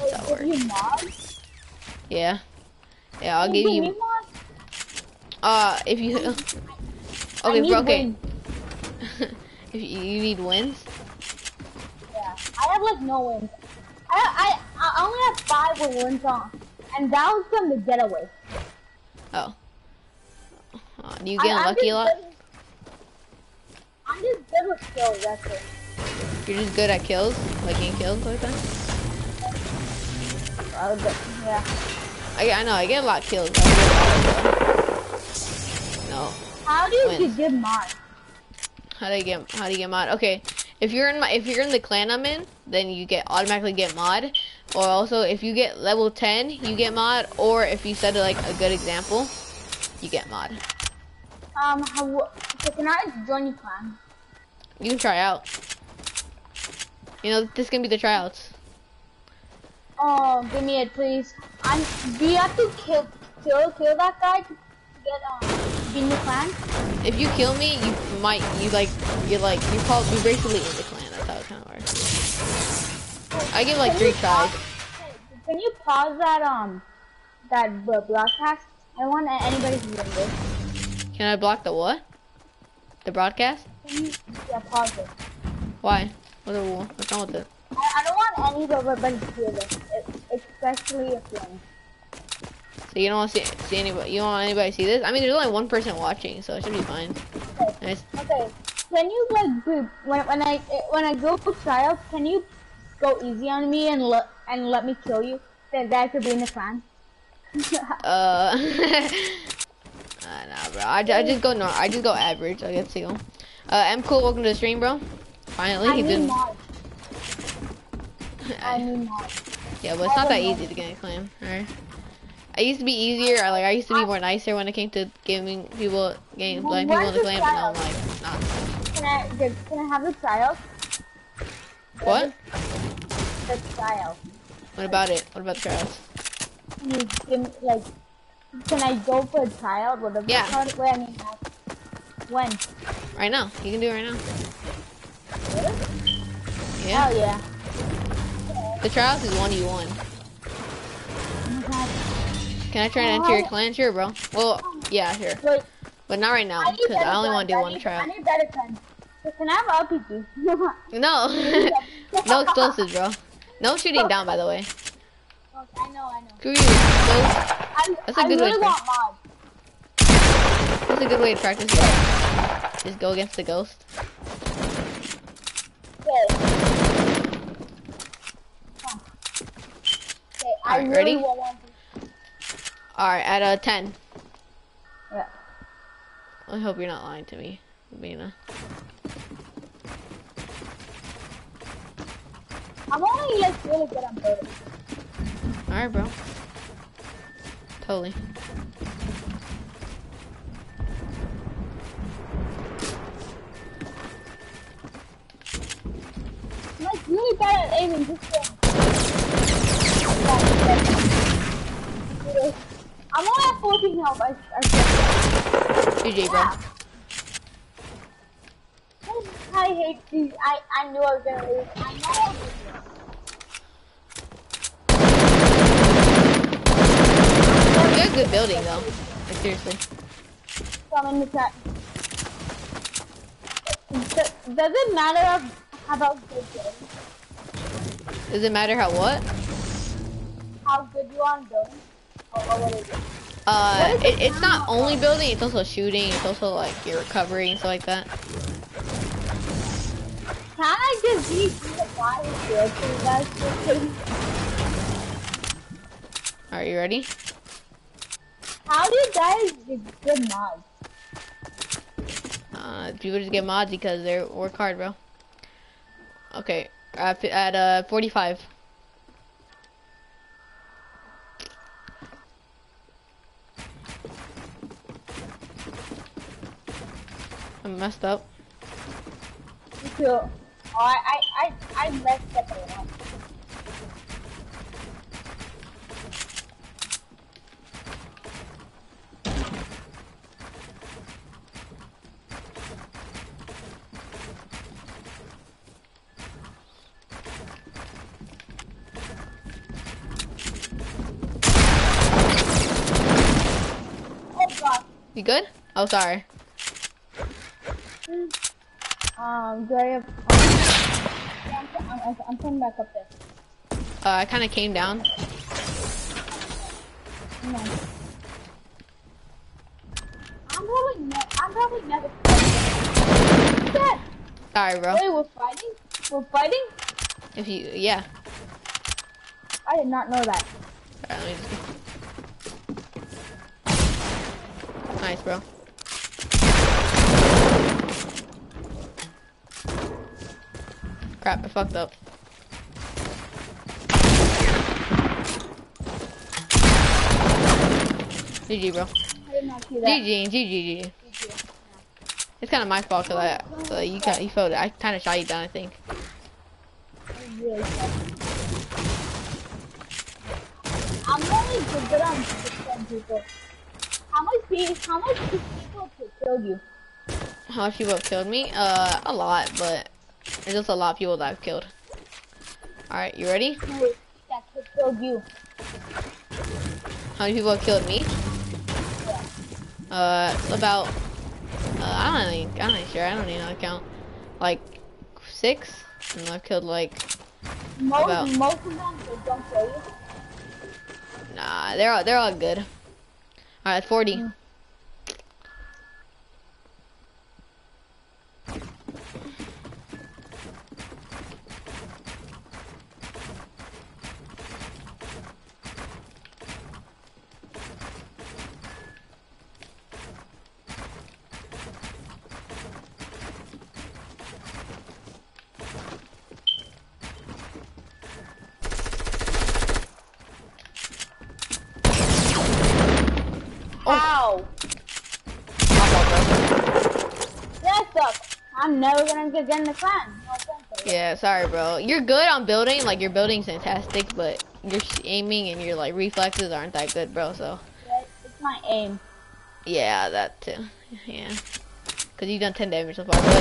Oh, that give you mod? Yeah. Yeah, I'll give you. Uh, if you. [laughs] Okay, bro. Okay. [laughs] if you, you need wins. Yeah. I have like no wins. I I I only have five wins on, and that was from the getaway. Oh. Uh, do you I- get I'm unlucky a lot? I'm just good with kills. That's it. You're just good at kills, like getting kills like that. Uh, but, yeah. I, I know, I get a lot of kills. I lot of. No. How do you Wins. get mod? How do you get how do you get mod? Okay. If you're in my if you're in the clan I'm in, then you get automatically get mod. Or also if you get level 10, you get mod. Or if you set like a good example, you get mod. Um, how, so can I join your clan? You can try out. You know, this can be the tryouts. Oh, give me it, please. I'm. Do you have to kill, kill, kill that guy to get um, in your clan? If you kill me, you might you like you're like you call you basically in the clan. That's how it kind of works. I give like three tries. pause- Can you pause that um, that broadcast? I don't want anybody to hear this. Can I block the what? The broadcast? Yeah, pause it? Why? What the, what's wrong with it? I, I don't want anybody to hear this, especially a friend. So you don't want to see, see anybody? You don't want anybody to see this? I mean, there's only one person watching, so it should be fine. Okay. Nice. Okay. Can you like when when I when I go for trials? Can you go easy on me and let and let me kill you? That that could be in the clan. [laughs] Uh, uh [laughs] nah, bro. I, I just go no. I just go average. I get single. Uh, M cool. Welcome to the stream, bro. Finally, I he didn't. mod. [laughs] I need mod. Yeah, but it's not that easy to get a claim. Alright. I used to be easier. I like I used to be more nicer when it came to giving people, getting Well, blind people the claim, but now I'm like, nah. Can I can can I have the trial? What? The trial. What about it? What about the trials? You give like? Can I go for a trial? Whatever. Yeah. called? Wait, I mean, uh, when? Right now. You can do it right now. Really? Yeah. Oh yeah. The trials is one my god. Can I try and enter your clan? Sure, bro. Well, yeah, sure. Wait. But not right now, because I better only want to do. I one need- trial. I need better guns. Can I have RPG? [laughs] No, [laughs] [laughs] no explosives, bro. No shooting down, by the way. I know, I know. Screw you. That's a I good way really mods. That's a good way to practice. it. Just go against the ghost. Okay. Okay, I Alright, really ready? want one. All right, at a ten. Yeah. I hope you're not lying to me, Mina. I'm only like really good on building. All right, bro. Totally. I'm like really bad at aiming this game. I'm only at 14 health. I, I GG, bro. Yeah. I hate these. I, I knew I was gonna lose. I know I was gonna lose. You got good building though. Like seriously. Come in the chat. Does it matter how good you are? Does it matter how what? How good you are on building? Or, or what is it? Uh, is it, it it's not only building. It's also shooting. It's also like your recovery and stuff like that. Can I just be the guy who builds for you guys? Because All right, you ready? How do you guys get mods? Uh, people just get mods because they work hard, bro. Okay, at, at uh 45. I'm messed up. Me too. Oh, I, I, I, I messed up a lot. Oh god. You good? Oh, sorry. Um, do I have... Um, yeah, I'm, I'm, I'm coming back up there. Uh, I kind of came down. I'm probably ne- I'm probably never. Sorry, bro. Wait, we're fighting? We're fighting? If you, yeah. I did not know that. Alright, let me just... Nice, bro. Crap, I fucked up. GG, bro. GG, GG, GG. It's kind of my fault because I, uh, you, kind you felt it. I kind of shot you down, I think. I'm. I'm good defend people. How much people? How much people could kill you? How much people have killed me? Uh, a lot, but there's just a lot of people that I've killed. Alright, you ready? That could kill you. How many people have killed me? Uh, about, uh, I don't even, I'm not sure, I don't even know how to count. Like, six? And I've killed like, Most About- most of them they don't kill you. nah, they're all, they're all good. Alright, 40. Ow! That sucks. I'm never gonna get in the clan. Yeah, sorry, bro. You're good on building, like your building's fantastic, but your aiming and your like reflexes aren't that good, bro. So But It's my aim. yeah, that too. Yeah, cause you've done 10 damage so far, but bro,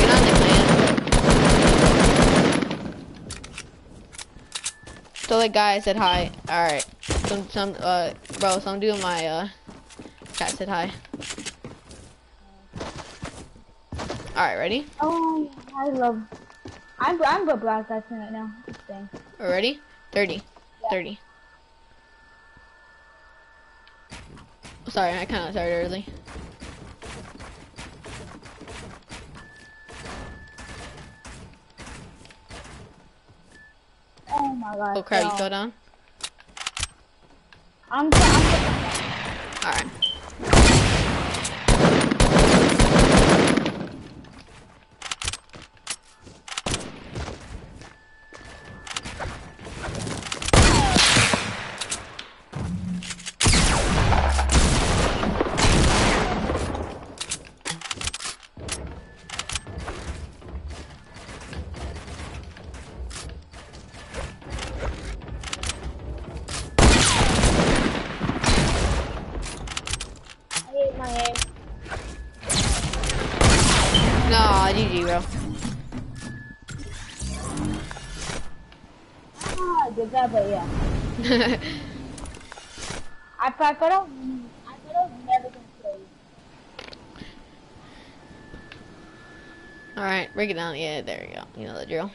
you're not in the clan. But... So the guy said hi. All right, some some uh bro, some dude in my uh chat said hi. Alright, ready? Oh, I love. I'm I'm broadcasting right now. Just saying. Ready? 30. 30. Sorry, I kind of started early. Oh my god. Oh crap, you no. fell down? I'm. I'm Alright. Break it down. Yeah, there we go. You know the drill.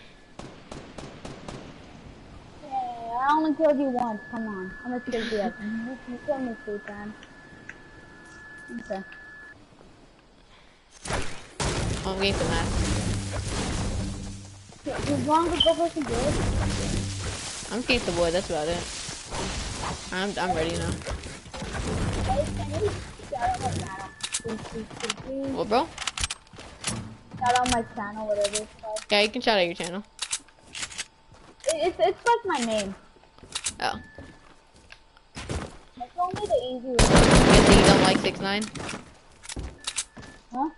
Yeah, I only killed you once. Come on. How much did you? You, [laughs] you killed me three times. Okay. I'm game for that. As long as go for some good. I'm game the boy, that's about it. I'm, I'm ready now. You. Well, bro? Shout out my channel, whatever. Yeah, you can shout out your channel. It's, it's like my name. Oh. It's only the easy. I'm guessing you don't like 6 9 Huh?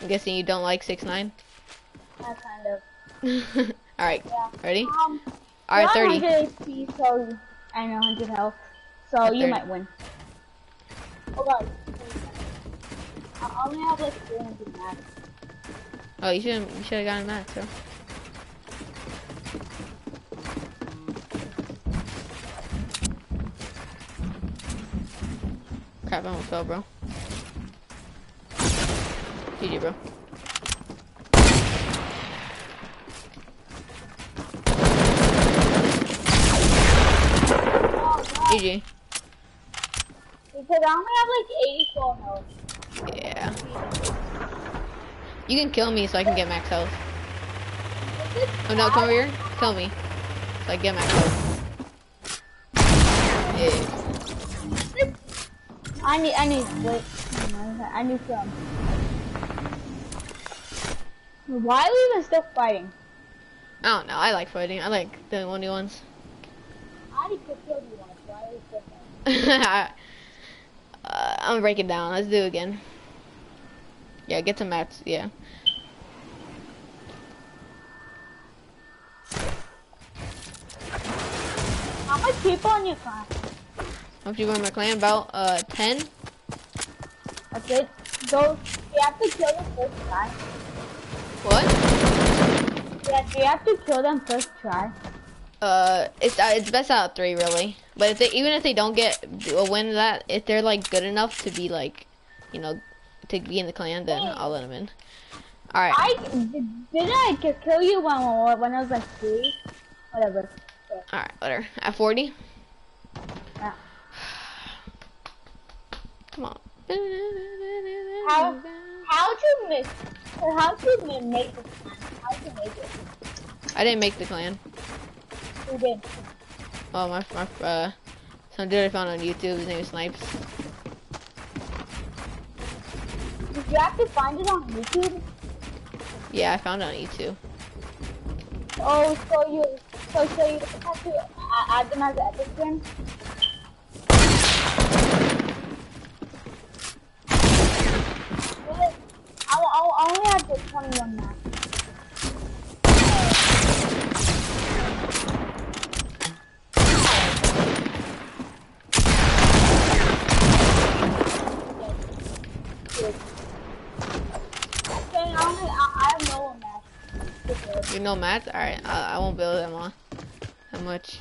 I'm guessing you don't like 6 9 [laughs] That kind of. Alright, Yeah. ready? Um, Alright, you're on 30. 100 HP, so I know 100 health. So At you 30. might win. Hold on. I only have like 300 max. Oh, you should you should have gotten that, so. Crap, I almost fell, bro. GG, bro. GG. Because I only have like 84 health. Yeah. You can kill me so I can get max health. Oh no, come over here. Kill me. So I get max health. Yeah. I need, I need, wait. I need some. Why are we even still fighting? I don't know. I like fighting. I like the one new ones. I already killed you once, why are we still fighting? [laughs] uh, I'm gonna break it down. Let's do it again. Yeah, get some mats. Yeah. Much people on your clan? How you in my clan? About uh 10. Okay, go. You have to kill them first try. What? Yeah, you have to kill them first try. Uh, it's uh, it's best out of three really. But if they even if they don't get a win of that, if they're like good enough to be like, you know, to be in the clan, then I'll let them in. All right. I did, didn't I kill you when when I was like three? Whatever. Yeah. All right. Whatever. At 40. Yeah. Come on. How how to make how to ma- make the plan? How to make it? I didn't make the clan. Who did? Oh my my uh, some dude I found on YouTube. His name is Snipes. Did you have to find it on YouTube? Yeah, I found it on YouTube. Oh, so you so so you have to uh, add them as? Wait, I, I, I only have the 21 now. Okay, I, only, I, I have no one You know mats? All right. I, I won't build them on that much.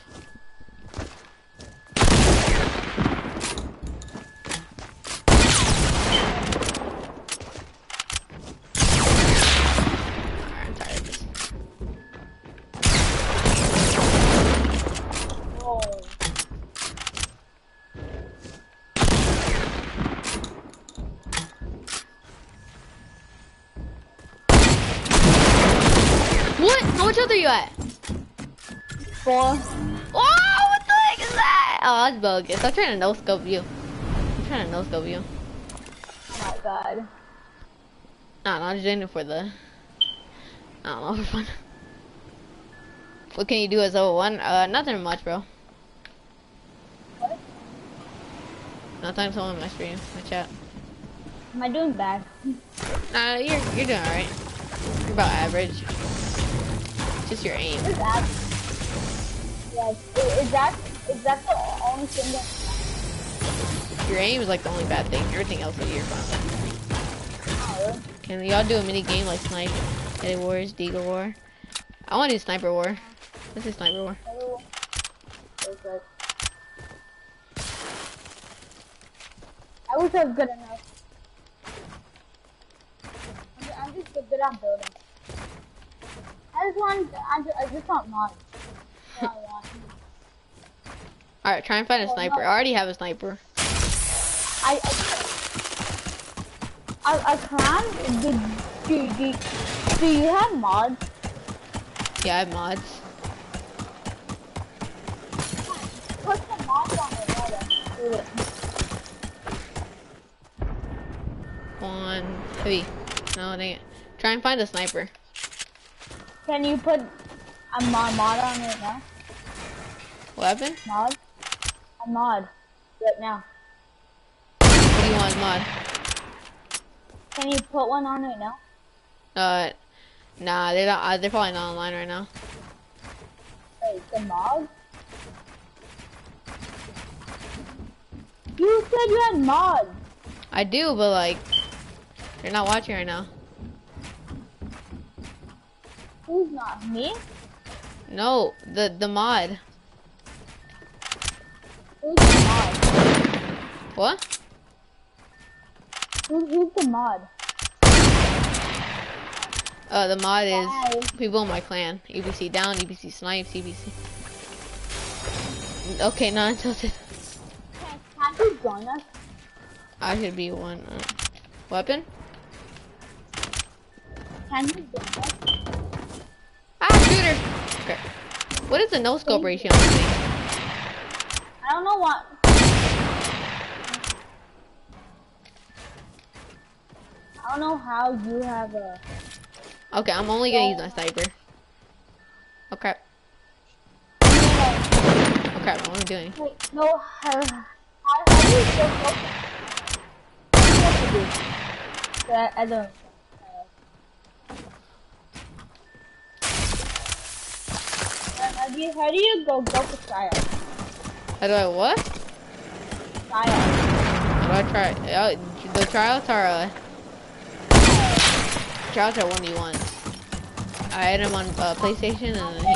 You at? Four. Whoa, what the heck is that? Oh, that's bogus. I'm trying to no scope you. I'm trying to no scope you. Oh my god. Nah, no, I'm just doing it for the. I don't know, for fun. What can you do as level one? Uh, nothing much, bro. What? Nothing to my stream, my chat. Am I doing bad? Nah, you're you're doing alright. You're about average. Just your aim. Is that? Yes. Is that is that the only thing that? Your aim is like the only bad thing. Everything else is you're fine. Oh. Can y'all do a mini game like Snipe, Eddie Wars, Deagle War? I want to do Sniper War. Let's do Sniper War. I wish I was good enough. I'm I'm just good at building. I just want, I just, I just want mods. That's all I want. Alright, try and find a Oh, sniper. I already have a sniper. I, I, I, I can. Do, do, do, do you have mods? Yeah, I have mods. Put some mods on it. Do it. One heavy. No, dang it. Try and find a sniper. Can you put a mod, mod on it now? What happened? Mod? A mod. Right now. What do you want mod? Can you put one on right now? Uh, nah, they're not. Uh, they're probably not online right now. Wait, the mod? You said you had mods. I do, but like, they're not watching right now. Who's not? Me? No, the the mod. Who's the mod? What? Who, who's the mod? Uh, the mod is people in my clan. EPC down, EPC snipes, EPC. Okay, not untilted. Can, can't you join us? I should be one. Uh, weapon? Can you join us? Ah, shooter! Okay. What is the no scope ratio on this thing? I don't know what. I don't know how you have a. Okay, I'm only gonna use my sniper. Okay. No, Okay, what am I doing? wait, no, how, how, how do you still go? What do you have to do? I, I don't. Uh, How do you, how do you go go for trial? How do I what? Trial. How do I try? Uh, the tryouts are uh, tryouts are one v one. I had him on uh, PlayStation and then he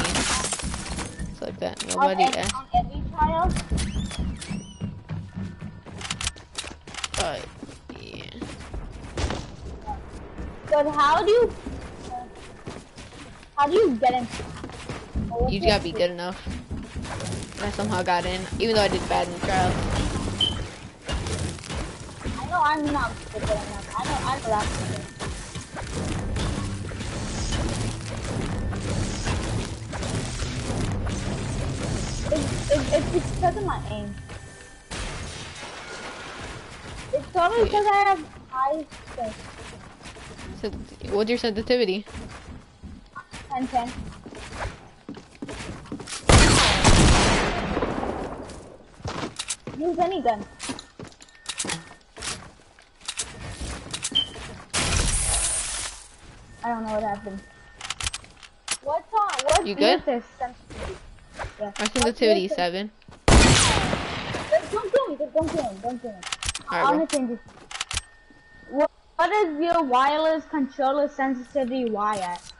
it's like that. Nobody. on, every, Uh, on every trial? uh, yeah. But how do you? How do you get in? You just gotta be good enough. And I somehow got in, even though I did bad in the trials. I know I'm not good enough. I know I'm that. It's, it's, it's because of my aim. It's probably because I have high strength. So, what's your sensitivity? 10 10. Use any gun. I don't know what happened. What's on? What's You good? This? Yeah. My sensitivity seven. Just Don't kill me. Just don't kill me. Don't kill me. I Alright, want to change this. What, what is your wireless controller sensitivity Y at?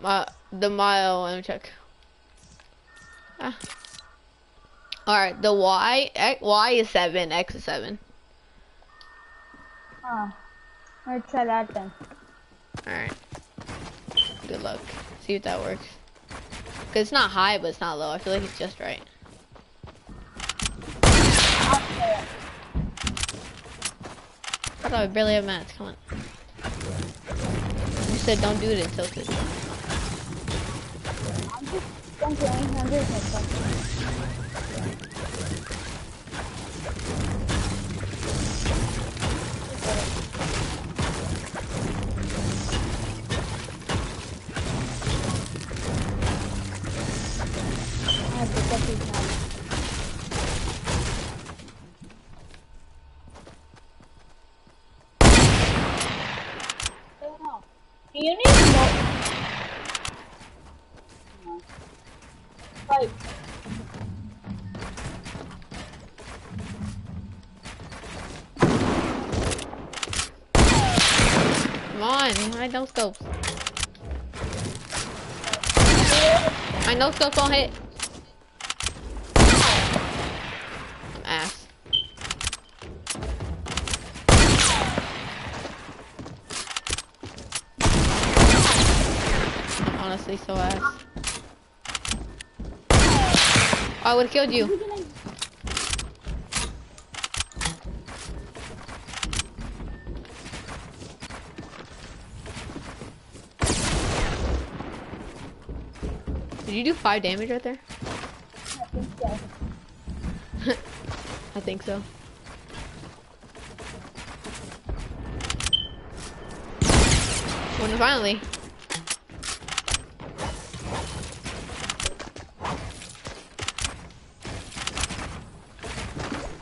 My the mile. Let me check. Ah. All right, the Y X, Y is seven, X is seven. Oh. Let's try that then. All right. Good luck. See if that works. Cause it's not high, but it's not low. I feel like it's just right. I'll try it. I thought I barely have mats. Come on. You said don't do it until tilted. Don't kill me. I'm just like, I have to know. Do you need more? No. Come on, my no scopes. My no scopes don't hit. I'm ass. I'm honestly so ass. I would have killed you. Did you do five damage right there? [laughs] I think so. I think so. When finally.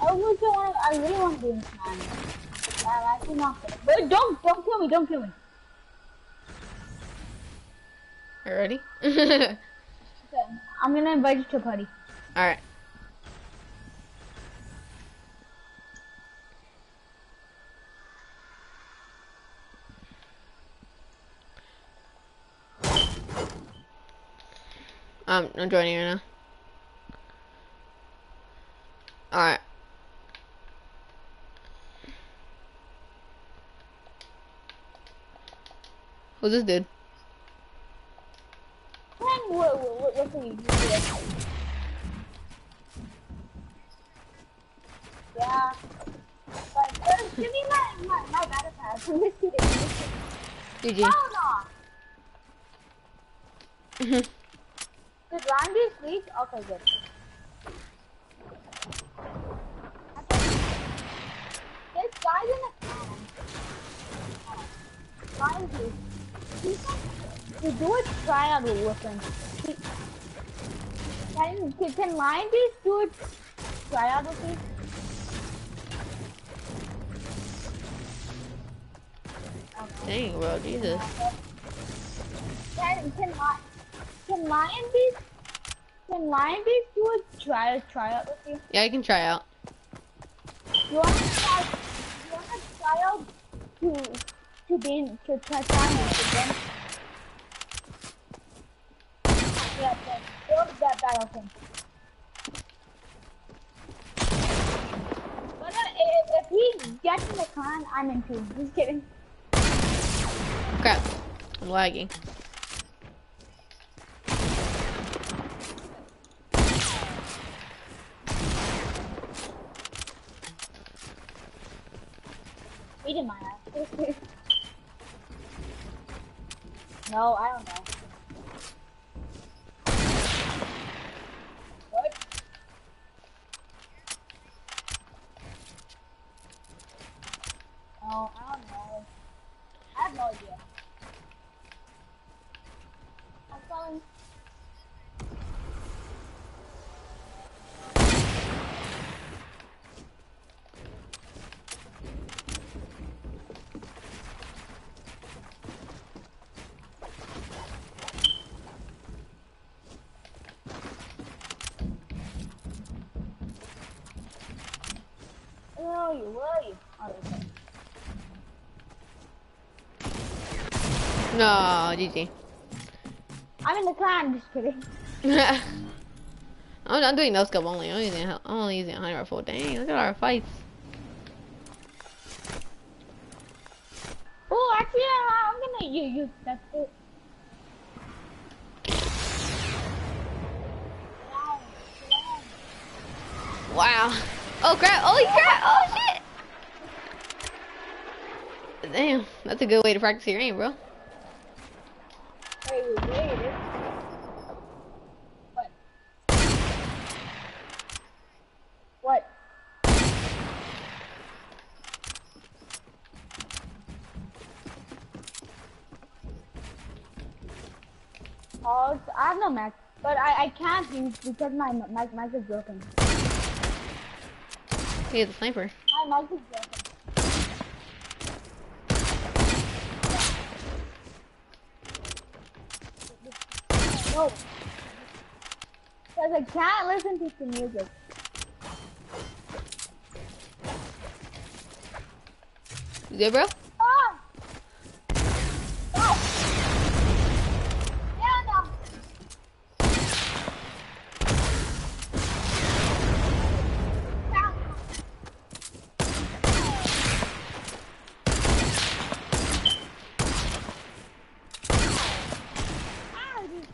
I really don't want. I really want to do this, man. I'm actually not. But don't, don't kill me. Don't kill me. Are you ready? [laughs] Okay, I'm gonna invite you to a party. Alright. Um, I'm joining you now. Alright. Who's this dude? What, what, you do? Yeah. Uh, give me my my my battle pass. I'm just kidding. I'm just kidding. GG. Hell no. Did Randy sleep? Okay, good. This guy's in can. Randy. You do a tryout with him. Can, can, can Lion Beast do a tryout with me? Dang, bro, Jesus. Can, can, can Lion Beast can Lion Beast do a try tryout with you? Yeah, I can try out. You want to try? You want to try out to to be in- to try try with them? Yeah. Go that battle thing. But uh, if, if he gets in the con, I'm in too. Just kidding. Crap. I'm lagging. Did my ass. [laughs] no, I don't know. What? Oh, I don't know. I have no idea. I'm calling. Where are you? Where are you? Oh, okay. No, GG. I'm in the clan. Just kidding. [laughs] I'm, I'm doing no scope only. I'm using I'm only using 100 rifle. Dang, look at our fights. Oh, actually, I- I'm gonna use use that. too. Wow. Oh crap! Holy crap! Oh shit! Damn, that's a good way to practice your aim, bro. Wait, wait, wait. Oh, I have no Mac, but I, I can't use because my my mic is broken. Hey, the sniper. My mic is broken. No. Because I can't listen to the music. You good, bro? Ah! Ah! Yeah, no. Ah. Ah, this-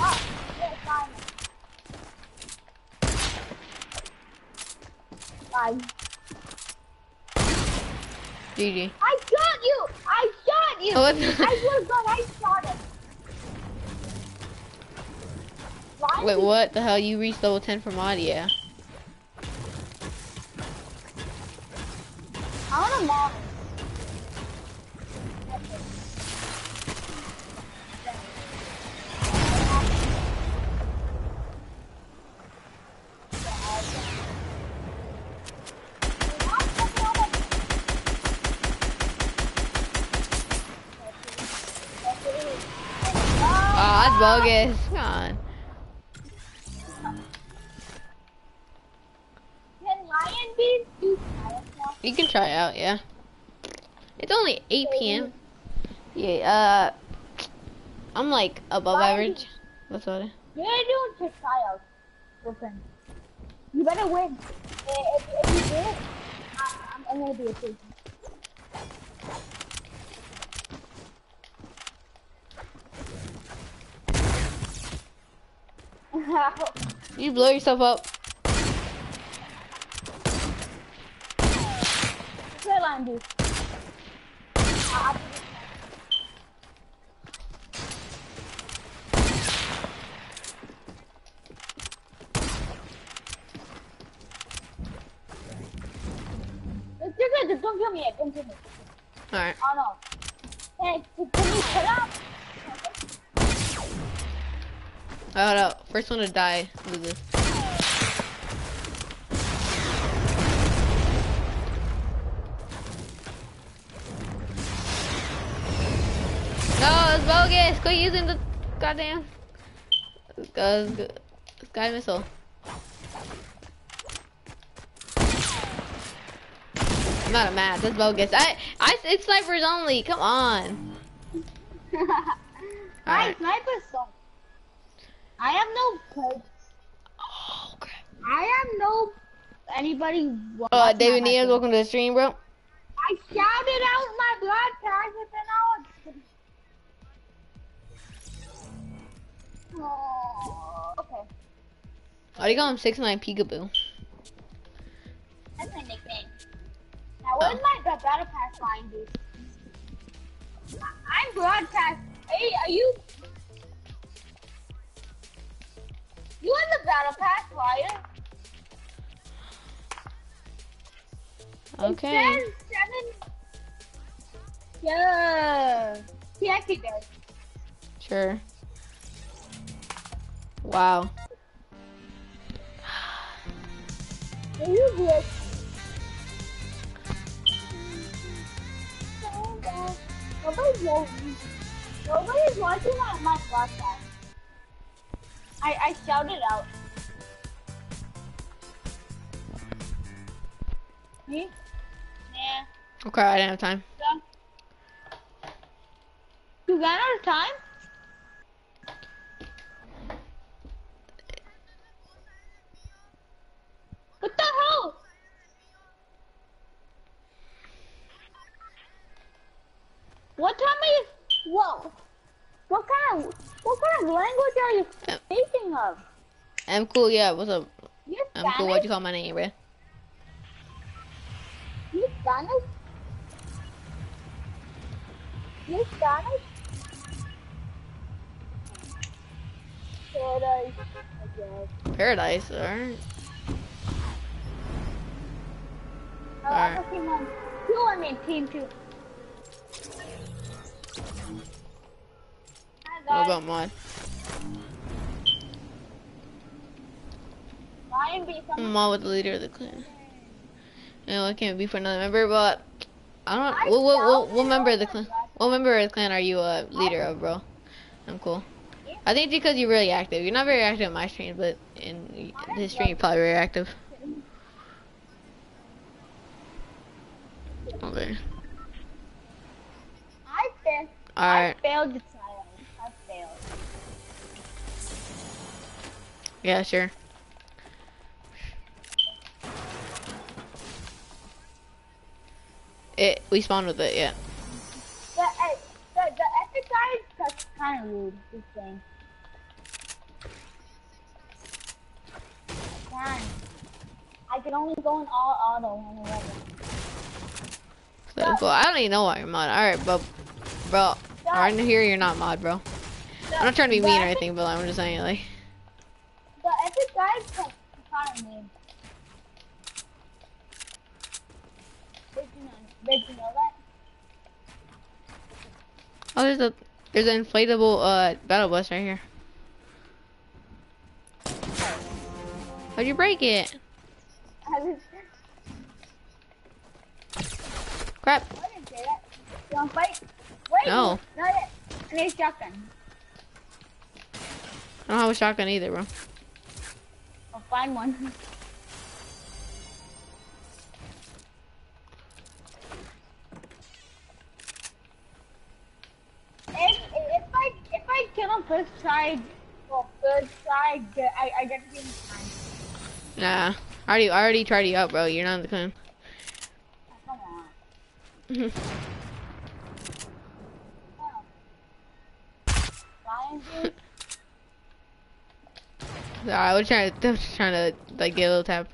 Ah, yeah, fine. Bye. GG. I shot you! I shot you! Oh. I [laughs] swear to God, I shot him. Why Wait, what the hell? You reached level 10 for mod? Out, yeah. It's only 8 p.m. Yeah, uh, I'm like above Why? average. That's what it. You're doing to tryouts, listen. You better win. If, if you do it, I'm, I'm gonna be a patient. [laughs] You blow yourself up. Play line dude. Ah, It's just like, don't kill me yet, don't kill me. Alright. Oh no. Hey, can you put up? Oh, hold up. First one to die loses. No, it's bogus. Quit using the goddamn sky missile. I'm not a match. That's bogus. I, I, it's snipers only. Come on. [laughs] My Alright. sniper sucks. I have no coach. Oh crap. I have no anybody. Uh, David my Neal, welcome to the stream, bro. I shouted out my broadcast and then I was. Oh, okay. Why do you call him six nine peekaboo? That's my nickname. Now, where's my battle pass line, dude? I- I'm broadcast. Hey, are you? You in the battle pass, Ryan? Okay. It seven. Yeah. He actually does. Sure. Wow. Are you good? Nobody's watching. Nobody's watching my, my broadcast. I, I shouted out. Me? Yeah. Okay, I didn't have time. You ran out of time? I'm cool, yeah, what's up? You're I'm Spanish? cool, what'd you call my name, bruh? You Spanish? You Spanish? Paradise, I guess. Paradise, alright. Oh, right. I'm team one. Two, I'm team two. Hi. What about mine? I'm mod with the leader of the clan. No, I can't be for another member, but I don't. What what what, what member of the clan? What member of the clan are you a leader of, bro? I'm cool. I think it's because you're really active. You're not very active in my stream, but in this stream you're probably very active. Okay. I failed. Alright. I failed the trial. I failed. Yeah, sure. It we spawned with it, yeah. The, uh, the, the epic guy is that's kind of rude. This thing. Man, I can only go in all auto on eleven. So cool. I don't even know why you're mod. Alright, but bro, right here you're not mod, bro. I'm not trying to be The mean or anything, but I'm just saying like The epic guy is kind of mean. Did you know? Did you know that? Oh there's a there's an inflatable uh battle bus right here. How'd you break it? Crap. I didn't say that. You want to fight? Wait. No. Not yet. I need a shotgun. I don't have a shotgun either, bro. I'll find one. If, if I if I kill him first try, well third try, I I get to give him time. Nah. I already I already tried you out, bro. You're not in the clan. [laughs] Come on. I was trying to I was trying to like get a little tap.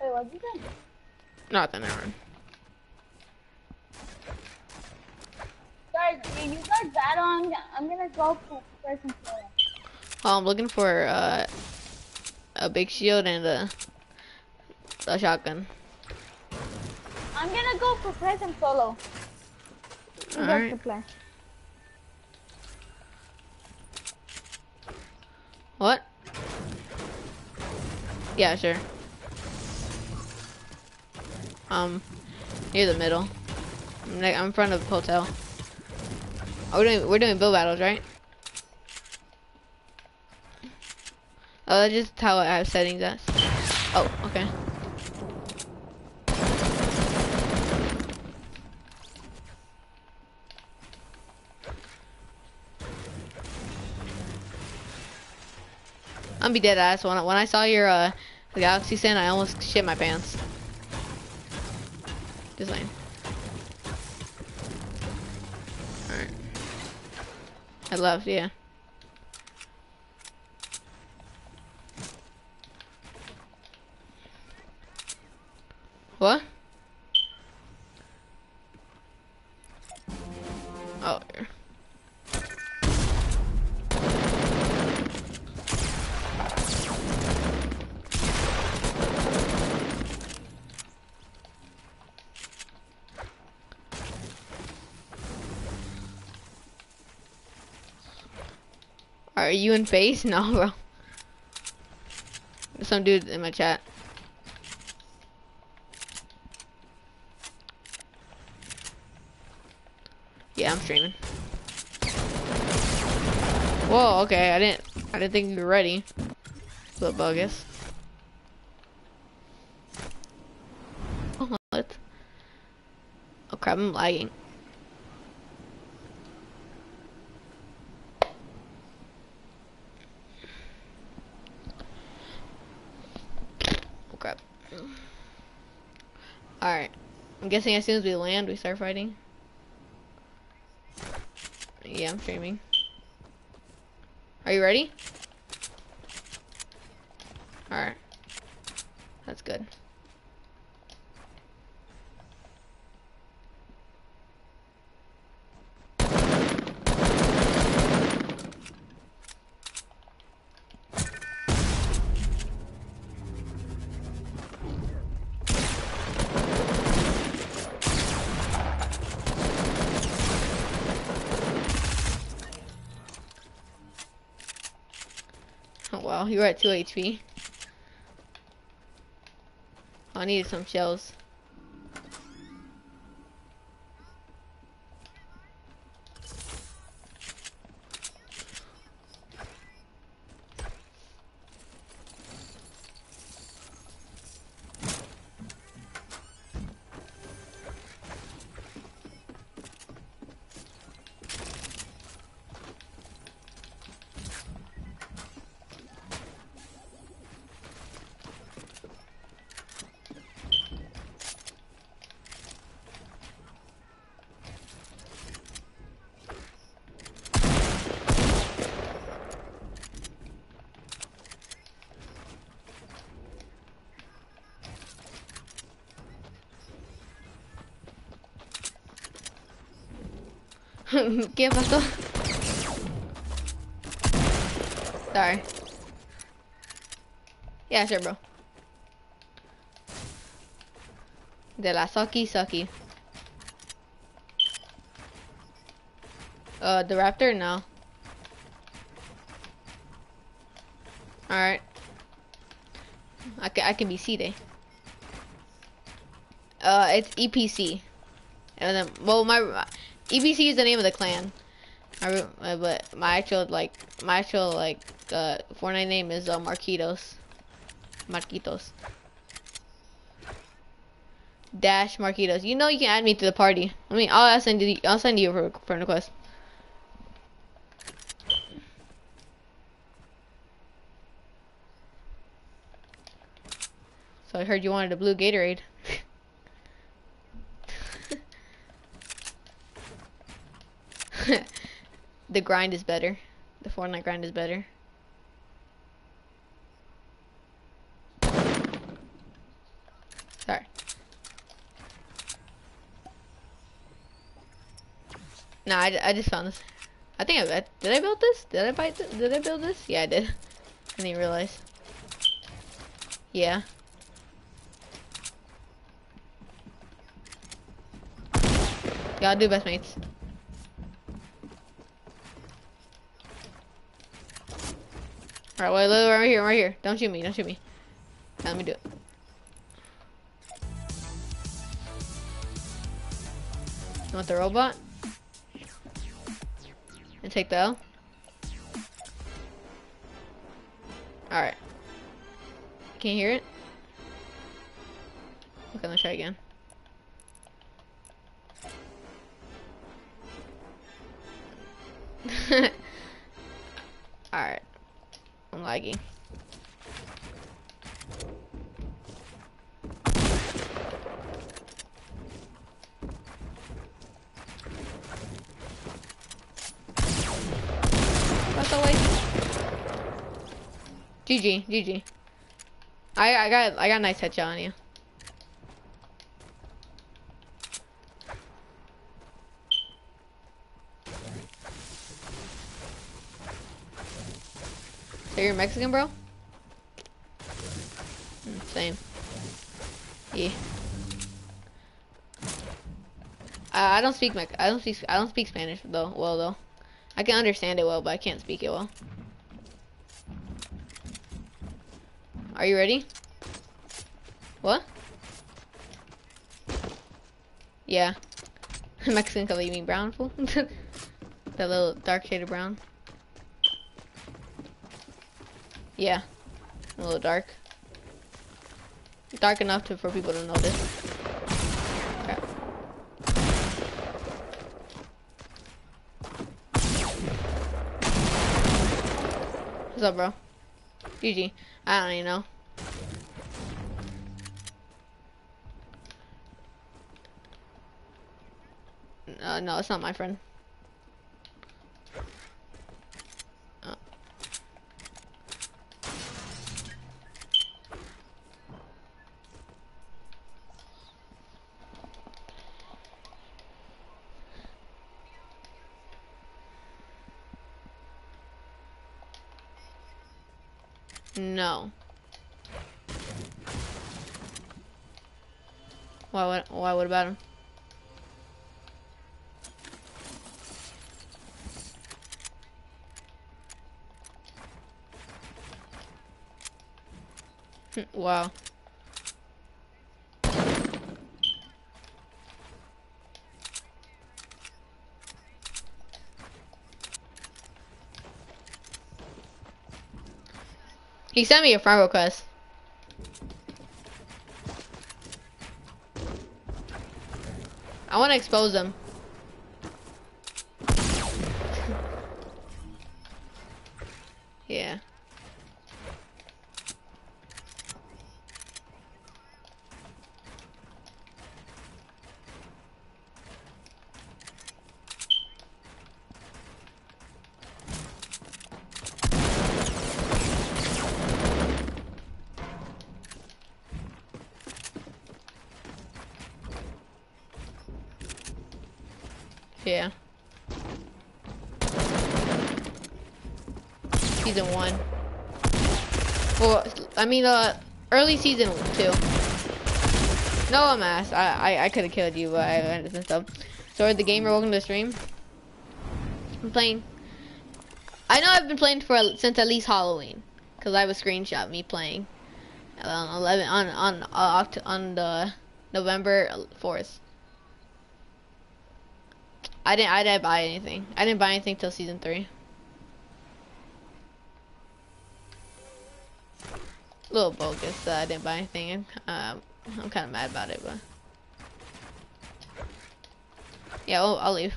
Wait, what'd you say? Not that never mind. Guys, you you guys battle. I'm, I'm gonna go for first and foremost. Oh, I'm looking for uh, a big shield and a, a shotgun. I'm gonna go for present solo. Alright. play. What? Yeah, sure. Um, near the middle. I'm, I'm in front of the hotel. Oh, we're doing we're doing build battles, right? Oh, that's just how I have settings at. Oh, okay. I'm be dead ass when I, when I saw your uh galaxy sin, I almost shit my pants. Saying. I love, yeah. What? Oh, here. Are you in face? [laughs] No, bro. There's some dude in my chat. Yeah, I'm streaming. Whoa, okay, I didn't I didn't think you were ready. Little bogus. Oh, what? Oh crap, I'm lagging. Oh crap. Alright. I'm guessing as soon as we land, we start fighting. Yeah, I'm streaming. Are you ready? Alright. That's good. Oh, you were at 2 HP. I needed some shells. ¿Qué pasó? Sorry. Yeah, sure, bro. De la sucky sucky. Uh, the raptor? No. Alright. I can, I can be C-Day. Uh, it's EPC. And then, well, my, EPC is the name of the clan. I, uh, but my actual like my actual like uh, Fortnite name is uh, Marquitos. Marquitos. Dash Marquitos. You know you can add me to the party. I mean, I'll send you. I'll send you a friend request. So I heard you wanted a blue Gatorade. [laughs] the grind is better. The Fortnite grind is better. Sorry. No, I, I just found this. I think I did I build this? Did I buy th Did I build this? Yeah, I did. [laughs] I didn't realize. Yeah. Y'all do best mates. Alright, wait, wait, right here, right here. Don't shoot me, don't shoot me. Let me do it. You want the robot? And take the L? Alright. Can't hear it? Okay, let's try again. [laughs] Alright. Laggy. That's away. GG, GG. I I got I got a nice headshot on you. So you're Mexican, bro? Mm, Same. Yeah. I, I don't speak Mex I don't speak I don't speak Spanish though. Well though, I can understand it well, but I can't speak it well. Are you ready? What? Yeah. [laughs] Mexican color, you mean brown fool? [laughs] that little dark shade of brown. Yeah, a little dark. Dark enough to for people to notice. What's up, bro? GG. I don't even know. Uh, no, it's not my friend. Oh. No. Why? What? Why? What about him? [laughs] wow. He sent me a friend request. I want to expose [laughs] yeah. Yeah. Season one. Well, I mean, uh, early season two. No, I'm ass. I, I, I could have killed you, but I understand stuff. So, the gamer, welcome to the stream. I'm playing. I know I've been playing for since at least Halloween, cause I have a screenshot me playing on 11 on on uh, on the November 4th. I didn't. I didn't buy anything. I didn't buy anything till season three. Little bogus that I didn't buy anything. Um, I'm kind of mad about it, but yeah, I'll, I'll leave.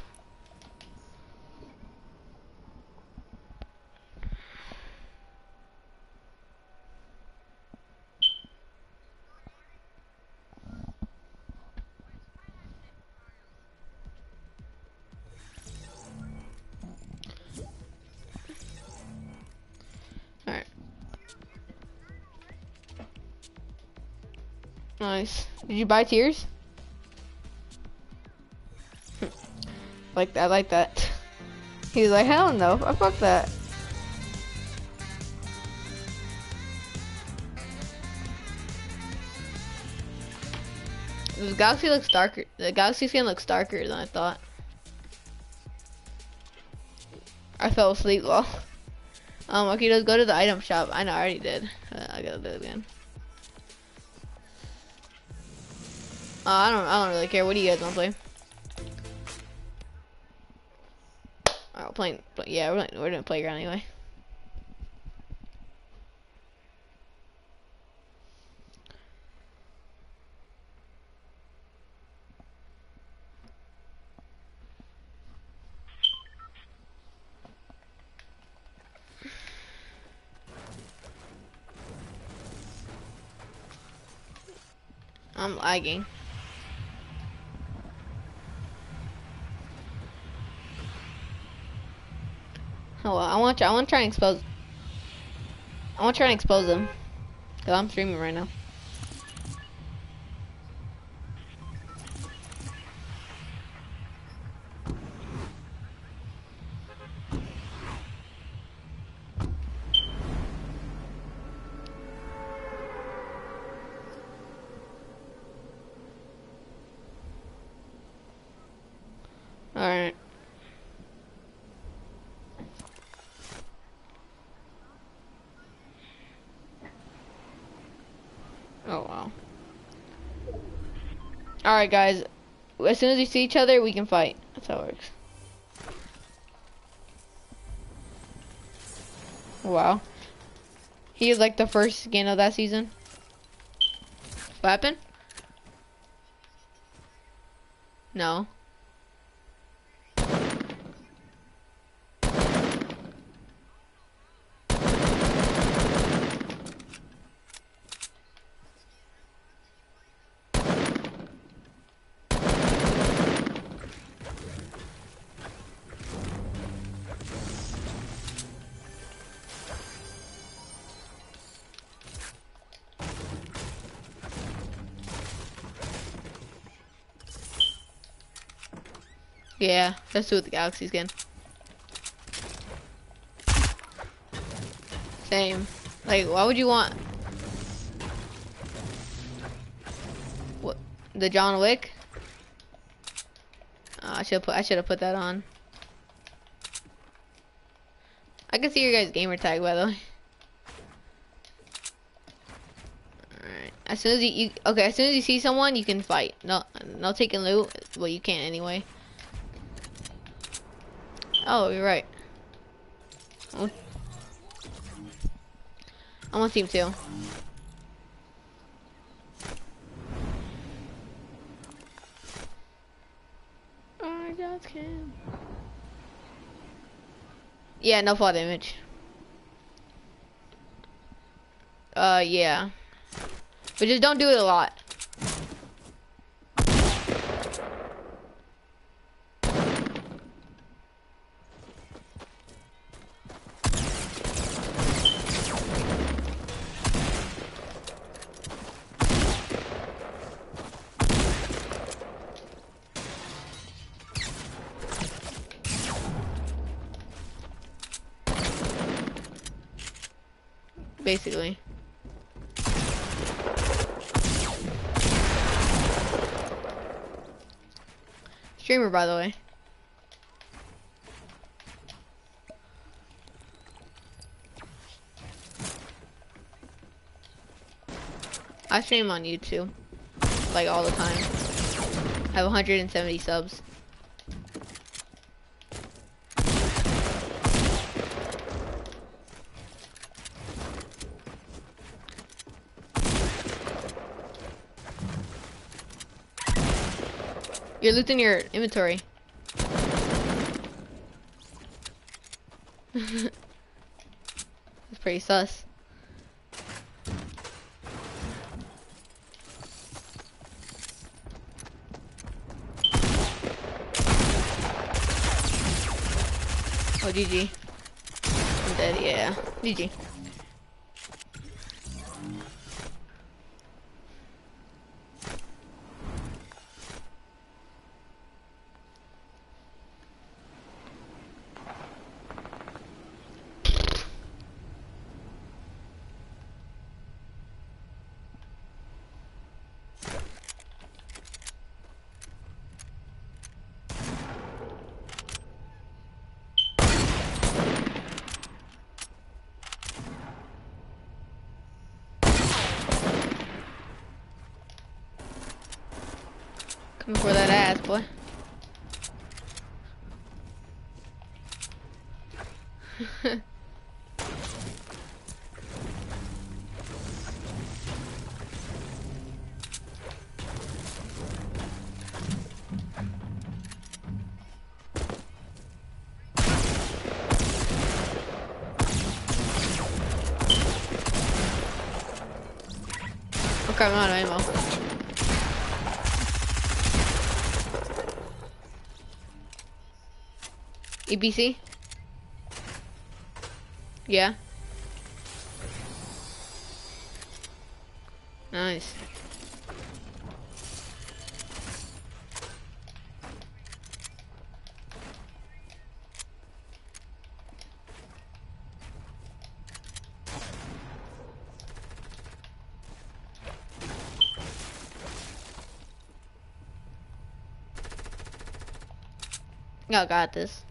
Nice. Did you buy tiers? like that, like that. He's like, hell no, I fuck that. The galaxy looks darker. The galaxy skin looks darker than I thought. I fell asleep while. [laughs] Um, okay, let's go to the item shop. I know, I already did. Uh, I gotta do it again. Uh, I don't. I don't really care. What do you guys want to play? Oh, playing. But yeah, we're we're doing playground anyway. I'm lagging. Oh, well, I want to. I want to try and expose. I want to try and expose them. Cause I'm streaming right now. Alright guys, as soon as we see each other, we can fight. That's how it works. Wow. He is like the first skin of that season. What happened? No. Yeah, let's do it the galaxy skin. Same. Like, why would you want... What? The John Wick? Oh, I should put. I should have put that on. I can see your guys' gamer tag by the way. As soon as you, you okay, as soon as you see someone, you can fight. No, no taking loot. Well, you can't anyway. Oh, you're right. I'm on team two. I just can't. Yeah, no fall damage. Uh, yeah. But just don't do it a lot. Basically. Streamer, by the way. I stream on YouTube, like all the time. I have 170 subs. You're looting your inventory. [laughs] That's pretty sus. Oh, GG. I'm dead, yeah. GG. I'm out of ammo. EPC? Yeah. Nice. I got this.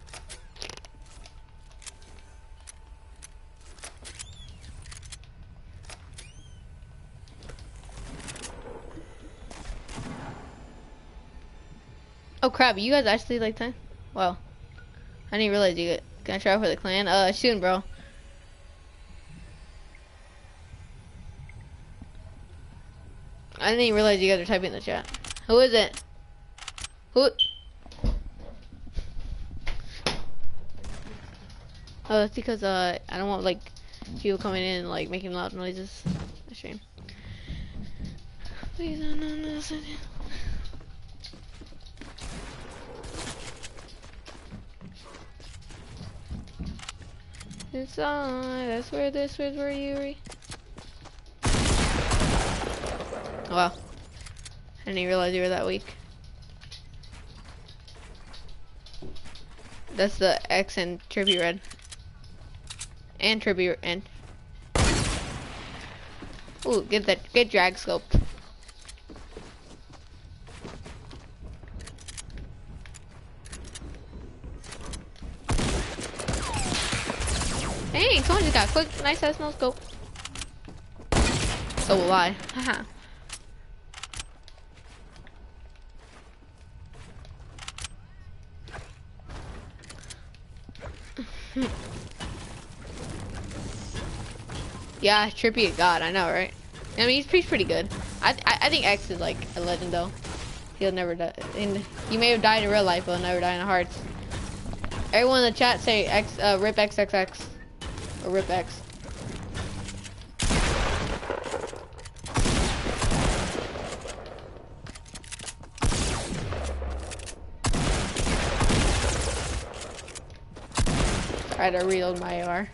Oh crap, you guys actually like time? Well, I didn't realize you gonna try for the clan. Uh, soon, bro. I didn't realize you guys are typing in the chat. Who is it? Who? Oh, that's because uh, I don't want like people coming in and, like making loud noises. A shame. Please, no, no, Inside, that's where this was where Yuri. Oh, wow. I didn't even realize you were that weak. That's the X and Trippie Redd. And Trippie and Ooh, get that get drag scoped. Hey, someone just got a quick, nice ass no scope. So will I. Haha. Yeah, Trippie God, I know, right? I mean, he's, pretty good. I, I, I think X is like a legend though. He'll never die. And he may have died in real life, but he'll never die in hearts. Everyone in the chat say X, uh, rip XXX. Or rip X. Try to reload my AR.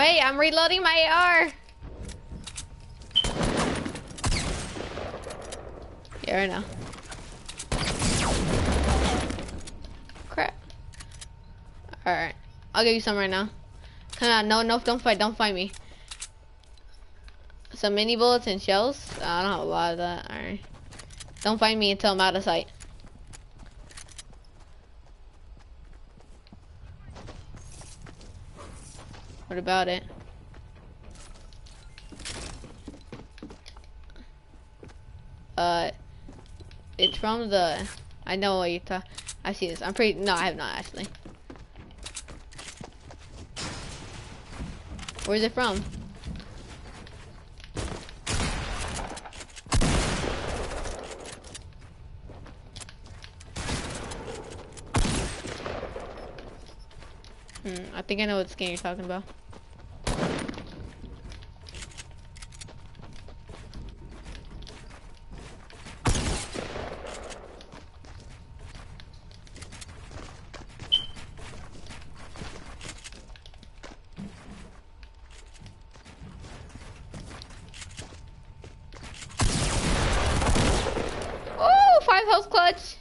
Wait, I'm reloading my AR. Yeah, right now. Crap. Alright. I'll give you some right now. Come on, no, no, don't fight, don't fight me. Some mini bullets and shells? I don't have a lot of that. Alright. Don't find me until I'm out of sight. What about it? Uh, it's from the. I know what you talk. I see this. I'm pretty. No, I have not actually. Where's it from? Hmm, I think I know what skin you're talking about. Clutch.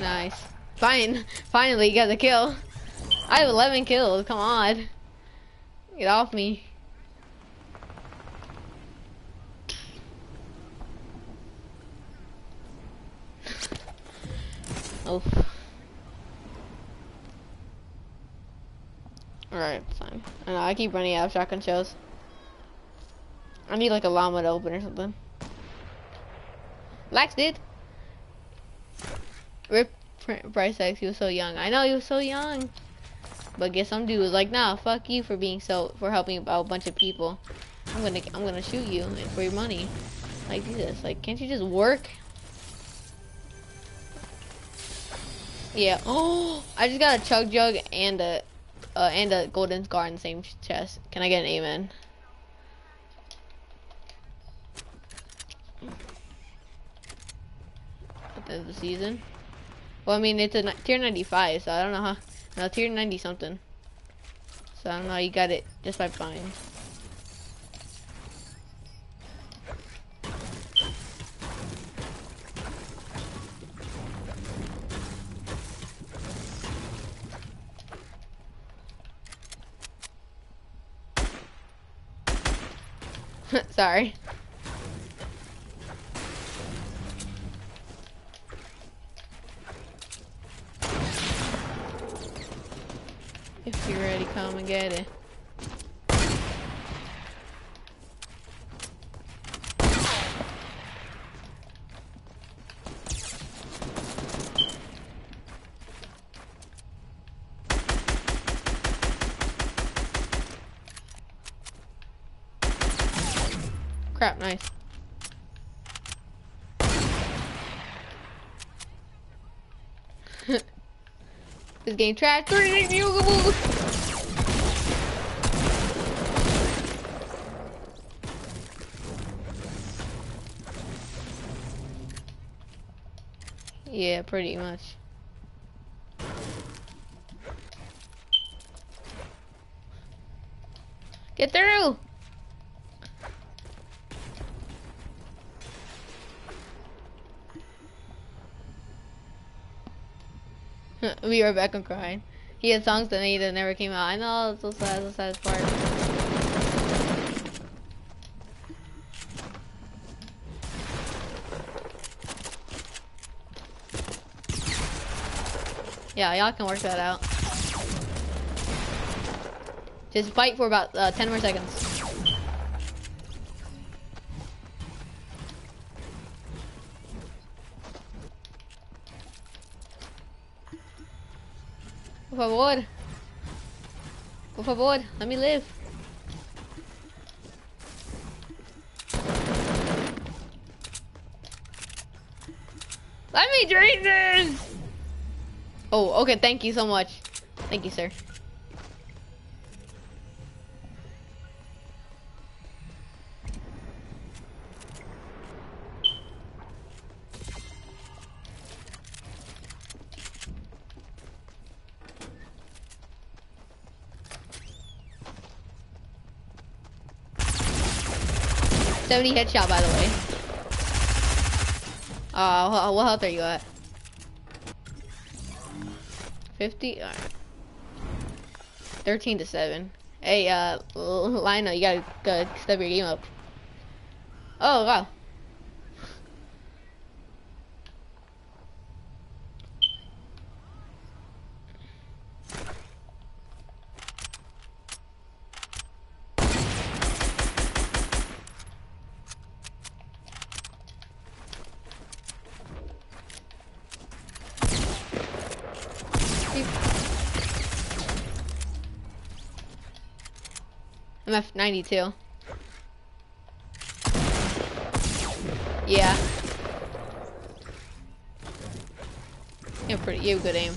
Nice. Fine. [laughs] Finally, you got the kill. I have 11 kills. Come on. Get off me. Keep running out of shotgun shells. I need like a llama to open or something. Lax did. Rip Bryce X, he was so young. I know he was so young. But guess some dude was like, nah, fuck you for being so for helping out a bunch of people. I'm gonna I'm gonna shoot you for your money. Like Jesus, like can't you just work? Yeah. Oh, [gasps] I just got a chug jug and a uh, and a golden scar in the same chest. Can I get an amen? At the end of the season. Well, I mean it's a tier 95, so I don't know how. No, tier 90 something. So I don't know. You got it just by buying. Sorry. If you're ready, come and get it. Crap, nice. this game trash. Yeah, pretty much. be right back on crying. He had songs that made never came out. I know, it's so sad, it's the saddest part. Yeah, y'all can work that out. Just fight for about uh, 10 more seconds. Por favor. Por favor, let me live. Let me drink this! Oh, okay, thank you so much. Thank you, sir. Seventy headshot, by the way. Uh, what health are you at? 50? Alright. 13 to 7. Hey, uh, Lionel, you gotta, gotta step your game up. Oh, wow. I'm F 92. Yeah. You have pretty, you have good aim.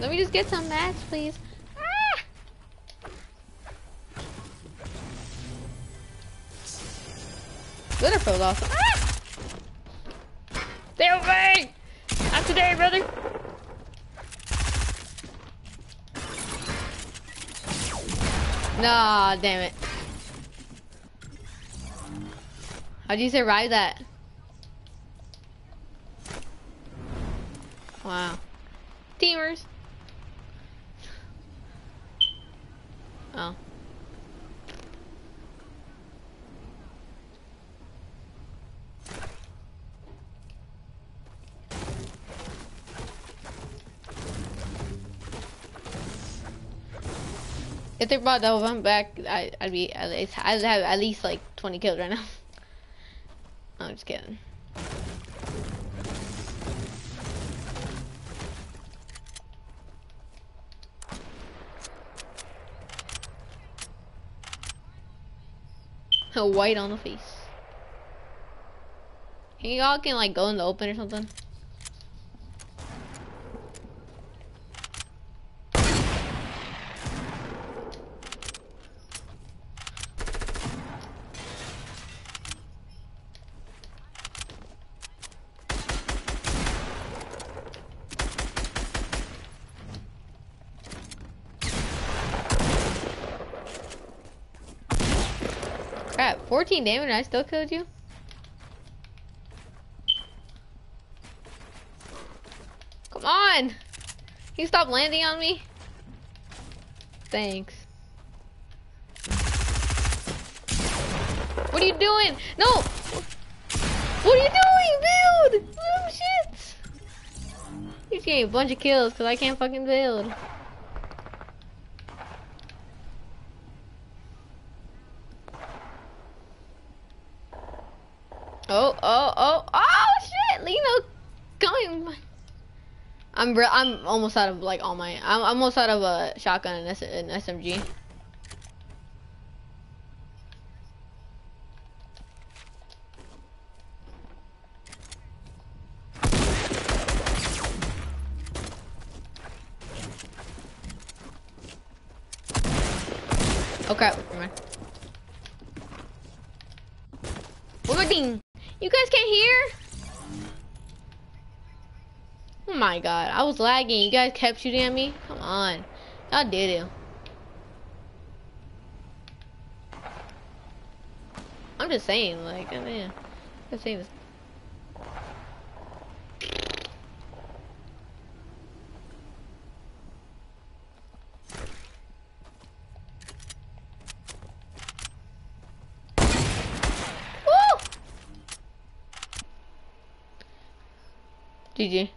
Let me just get some mats, please. Ah! Froze awesome. Ah! Stay away! Not today, brother. Nah, damn it. How'd you survive that? Wow. Teamers. Oh. If they brought double pump back, I, I'd be at least I'd have at least like 20 kills right now. [laughs] I'm just kidding. A white on the face. Hey, y'all can like go in the open or something. Crap, 14 damage and I still killed you? Come on! You stop landing on me? Thanks. What are you doing? No! What are you doing? Build! Little shit! He's getting a bunch of kills because I can't fucking build. Oh, oh, oh, oh, shit! Lino going. I'm almost out of like all my. I'm almost out of a shotgun and, and SMG. Oh crap! Never mind. One more thing. You guys can't hear? Oh my god, I was lagging. You guys kept shooting at me? Come on. Y'all did it. I'm just saying, like, I mean, just saying this. GG.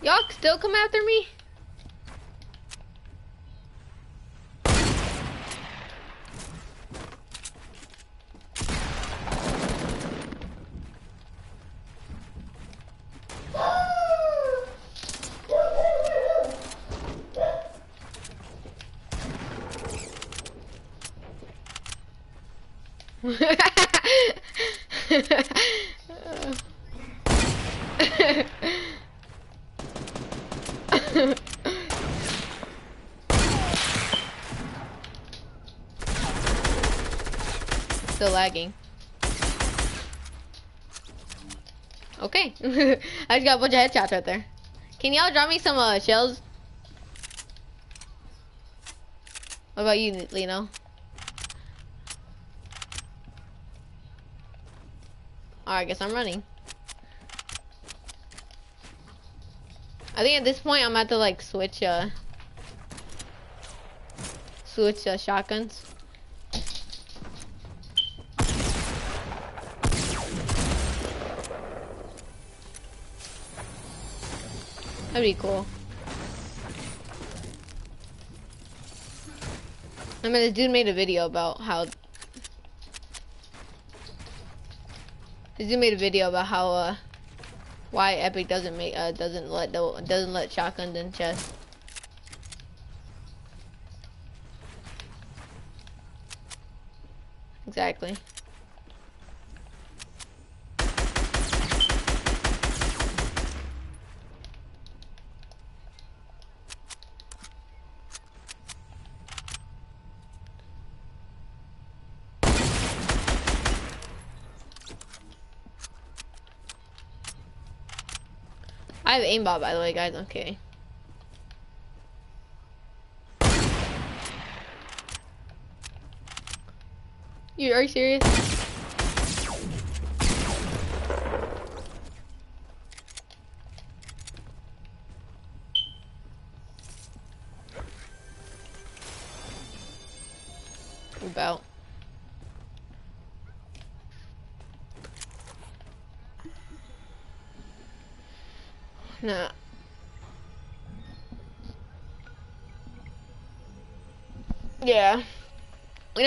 Y'all still come after me? Still lagging. Okay. I just got a bunch of headshots right there. Can y'all drop me some uh, shells? What about you, Lino? Alright, I guess I'm running. I think at this point I'm about to like switch uh switch uh, shotguns. That'd be cool. I mean, this dude made a video about how. This dude made a video about how uh, why Epic doesn't make uh doesn't let doesn't let shotguns in chest. Exactly. Have aimbot by the way, guys. Okay. You are you serious?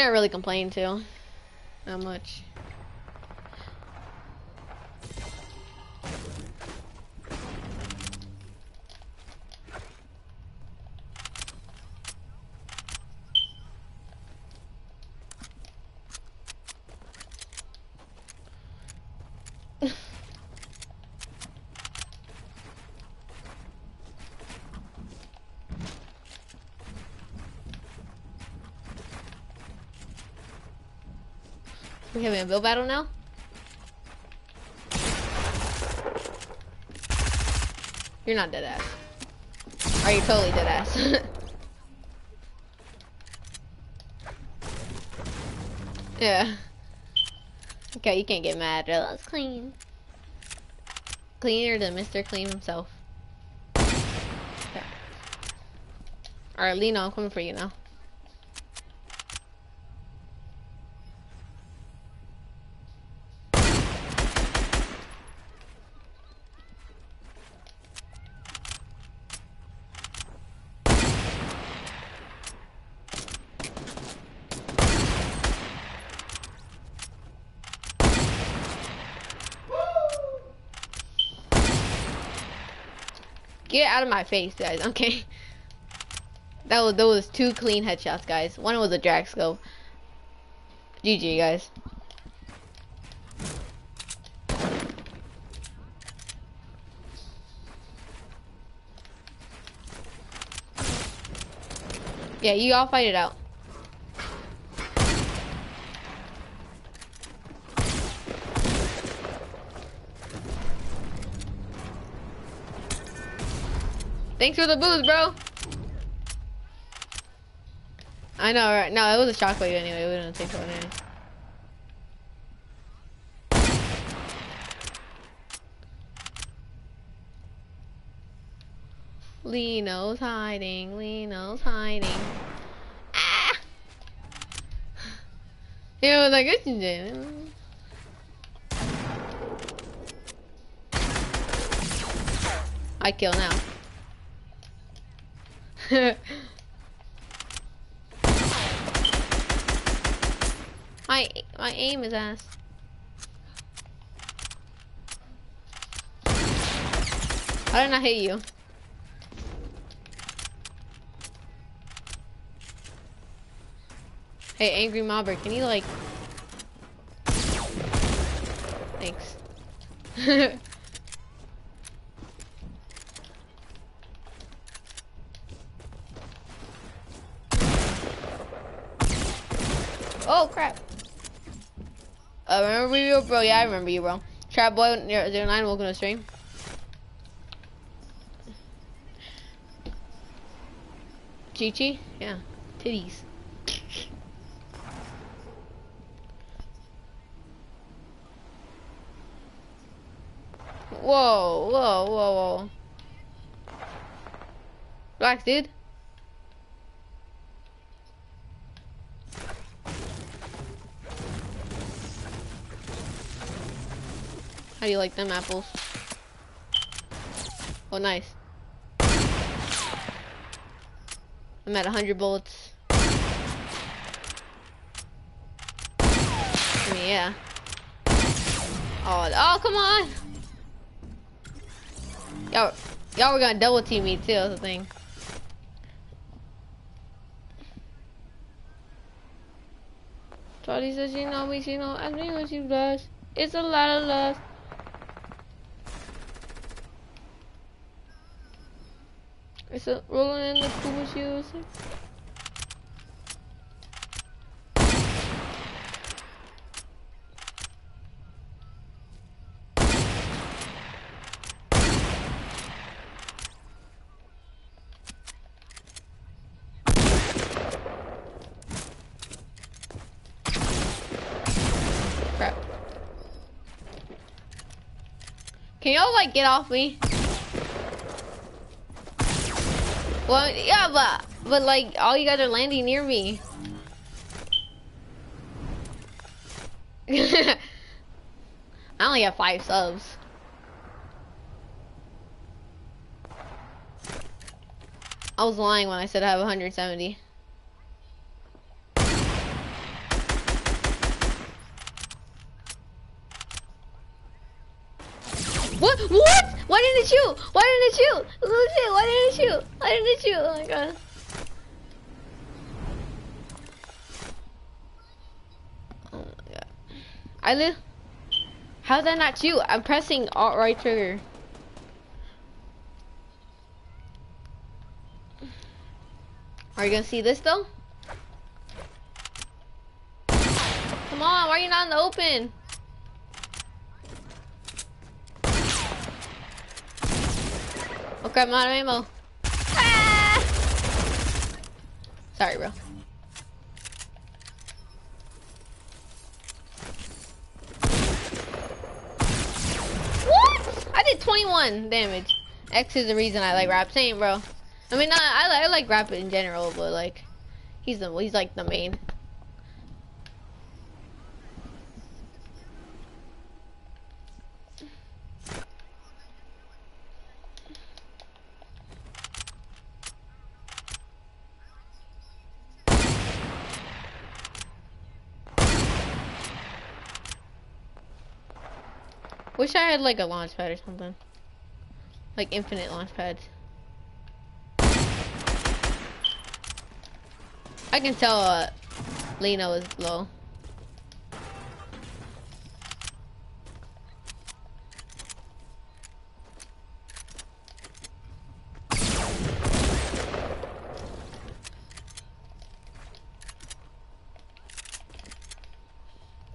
Never really complain too. Not much. We having a build battle now? You're not dead ass. Are you totally dead ass? [laughs] yeah. Okay, you can't get mad. That's clean. Cleaner than Mr. Clean himself. Okay. Alright, Lena, I'm coming for you now. Out of my face, guys. Okay. [laughs] That was was two clean headshots, guys. One was a drag scope. GG, guys. Yeah, you all fight it out. Thanks for the booze, bro. I know, right? No, it was a chocolate anyway. We didn't take one in. Lino's hiding. Lino's hiding. Ah! It was like, what? I kill now. [laughs] my my aim is ass. How did I hit you? Hey, Angry Mobber, can you like... Thanks. [laughs] crap. Uh, remember you, bro? Yeah, I remember you, bro. Trap Boy 09, welcome to the stream. Chi Chi? Yeah. Titties. Whoa, whoa, whoa, whoa. Relax, dude. How do you like them apples? Oh, nice. I'm at 100 bullets. I mean, yeah. Oh, oh, come on! Y'all, y'all were gonna double team me too, that's the thing. Charlie says she know me, she know I mean what she does. It's a lot of love. It's a rolling in the cool shoes. Can y'all like get off me? Well, yeah, but but like all you guys are landing near me. [laughs] I only have five subs. I was lying when I said I have 170. What? What? Why shoot? Why didn't it shoot? Legit, why didn't it shoot? Why didn't it shoot? Oh my god. Oh my god. I live. How's that not you? I'm pressing alt right trigger. Are you gonna see this though? Come on, why are you not in the open? Okay, I'm out of ammo. Ah! Sorry, bro. What? I did 21 damage. X is the reason I like rap. Same, bro. I mean, I, I, I like rap in general, but like, he's the he's like the main. Wish I had like a launch pad or something. Like infinite launch pads. I can tell uh, Lino is low.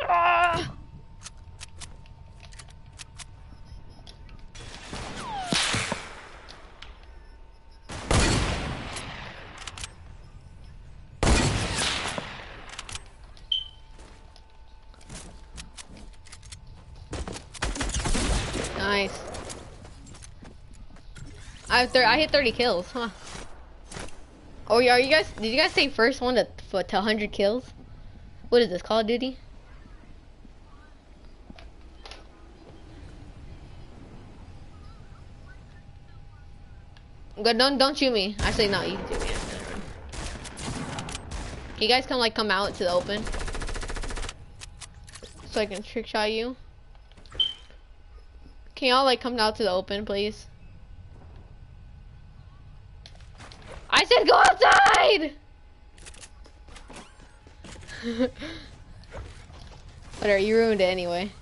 Ah! Nice. I I hit 30 kills, huh? Oh yeah, are you guys? Did you guys say first one to for, to 100 kills? What is this? Call of Duty? Good, don't don't shoot me. Actually, no, you can. Can you guys come like come out to the open? So I can trick shot you. Can y'all like come out to the open, please? Said go outside! [laughs] Whatever, you ruined it anyway.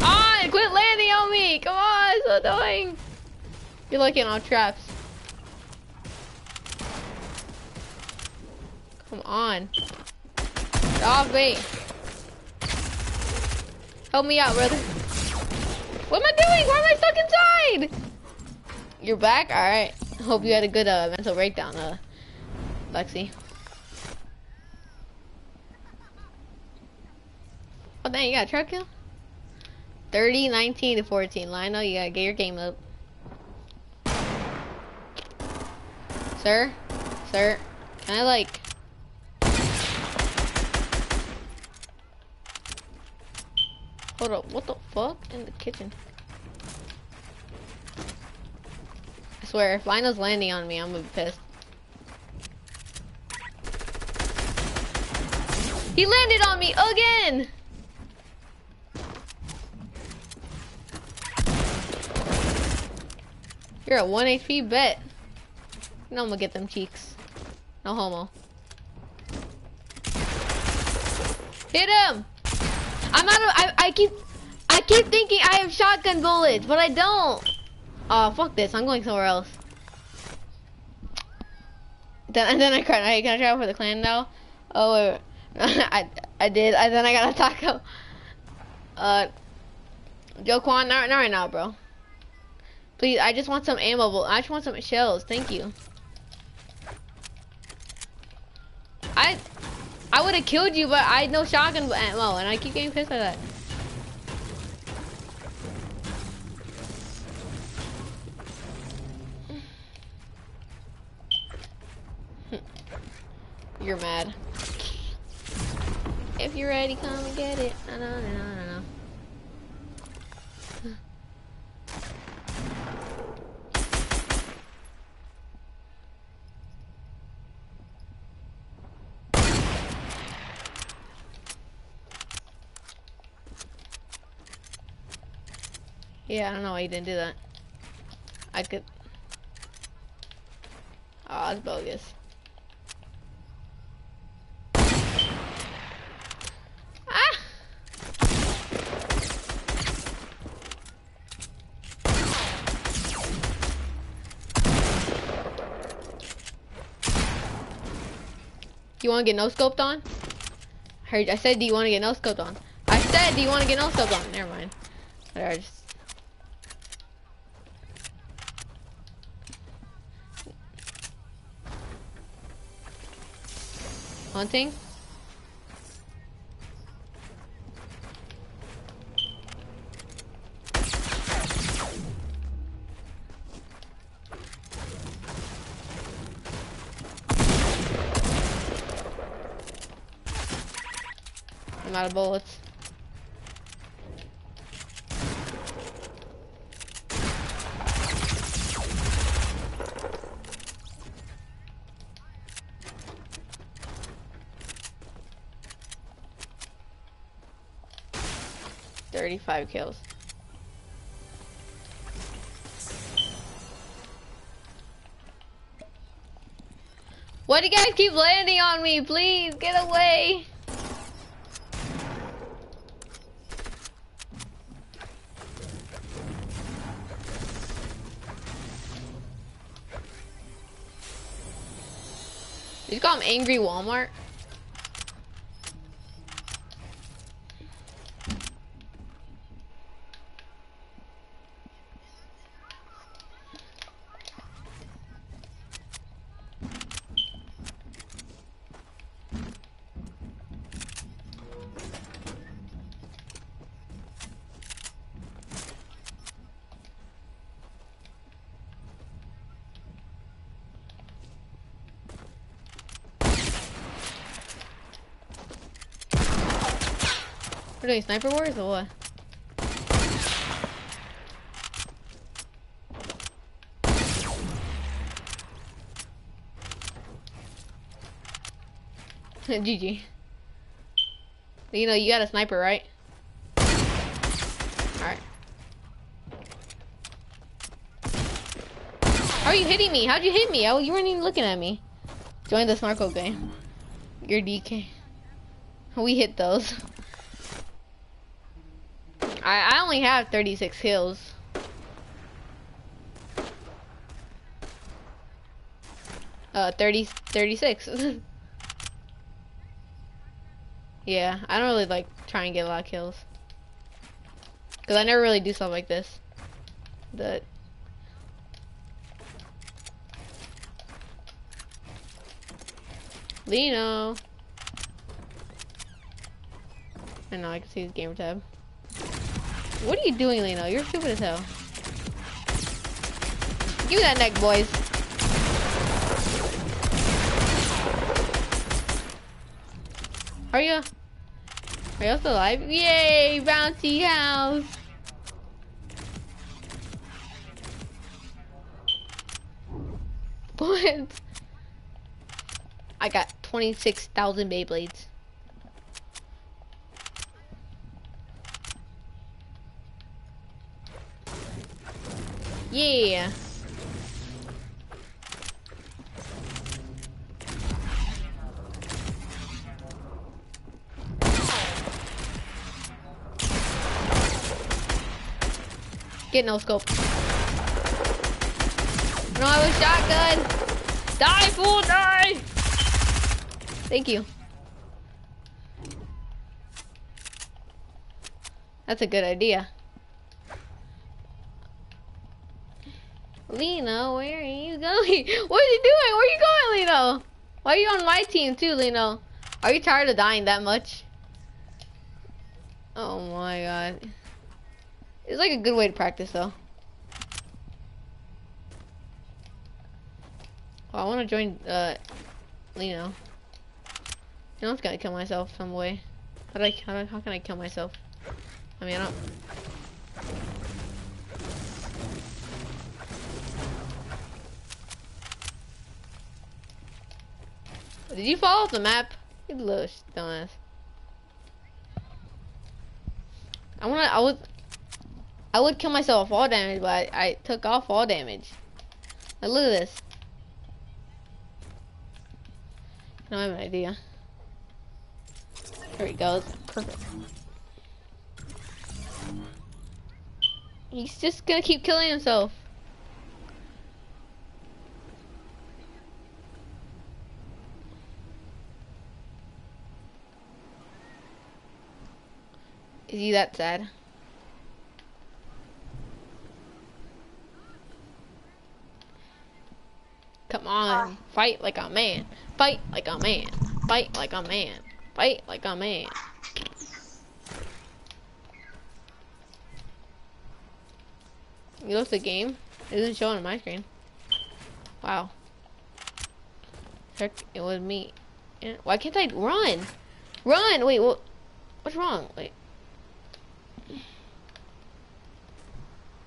Ah, on! Quit landing on me! Come on, it's so annoying! You're looking on traps. Come on. Off me. Help me out, brother. What am I doing? Why am I stuck inside? You're back? Alright. Hope you had a good uh, mental breakdown, uh, Lexi. Oh, dang, you got a truck kill? 30, 19 to 14. Lionel, you gotta get your game up. Sir? Sir? Can I, like... Hold up, what the fuck? In the kitchen. I swear, if Lionel's landing on me, I'm gonna be pissed. He landed on me again! You're a 1 HP bet. Know I'm gonna get them cheeks. No homo. Hit him! I'm out of- I, I keep- I keep thinking I have shotgun bullets, but I don't. Oh, fuck this. I'm going somewhere else. Then, and then I cried. Hey, can I try out for the clan now? Oh, wait, wait. [laughs] I, I did. And then I got a taco. Uh, Joe not, not right now, bro. Please, I just want some ammo. I just want some shells. Thank you. I I would have killed you, but I had no shotgun ammo, and I keep getting pissed at that. You're mad. If you're ready, come and get it. Yeah, I don't know why you didn't do that. I could. Oh, it's bogus. Ah! You want to get no scoped on? I heard. I said, do you want to get no scoped on? I said, do you want to get no scoped on? Never mind. Whatever. Just Hunting? I'm out of bullets. Thirty-five kills. Why do you guys keep landing on me? Please get away. You call him Angry Walmart? We're doing sniper wars or what? [laughs] GG. You know, you got a sniper, right? Alright. How are you hitting me? How'd you hit me? Oh, you weren't even looking at me. Join the snorkel game. You're DK. We hit those. [laughs] I, I only have 36 kills. Uh, 30, 36. [laughs] yeah, I don't really like try and get a lot of kills. Cause I never really do stuff like this. The Lino. I know I can see his gamer tab. What are you doing, Lino? You're stupid as hell. Give me that neck, boys. Are you? Are you still alive? Yay, bouncy house. [laughs] What? I got 26,000 Beyblades. Yeah. Get no scope. No, I was shotgun. Die, fool, die! Thank you. That's a good idea. Lino, where are you going? [laughs] What are you doing? Where are you going, Lino? Why are you on my team too, Lino? Are you tired of dying that much? Oh my god. It's like a good way to practice though. Oh, I want to join uh, Lino. You know, I'm gonna kill myself some way. How, do I, how, how can I kill myself? I mean, I don't... Did you fall off the map? You little dumbass. I wanna, I would, I would kill myself with all damage, but I, I took off all damage. Look at this. Now I have an idea. There he goes. Perfect. He's just gonna keep killing himself. Is he that sad? Come on, ah. fight like a man. Fight like a man. Fight like a man. Fight like a man. You look the game. It isn't showing on my screen. Wow. Heck, it was me. Why can't I run? Run! Wait, what? What's wrong? Wait.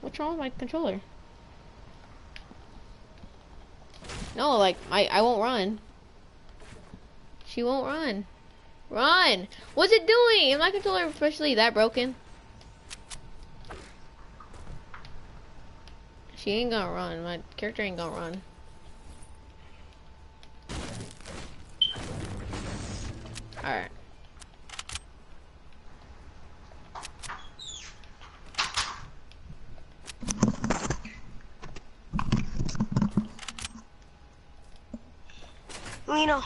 What's wrong with my controller? No, like I I won't run. She won't run. Run! What's it doing? Is my controller officially that broken? She ain't gonna run. My character ain't gonna run. Alright. Lino,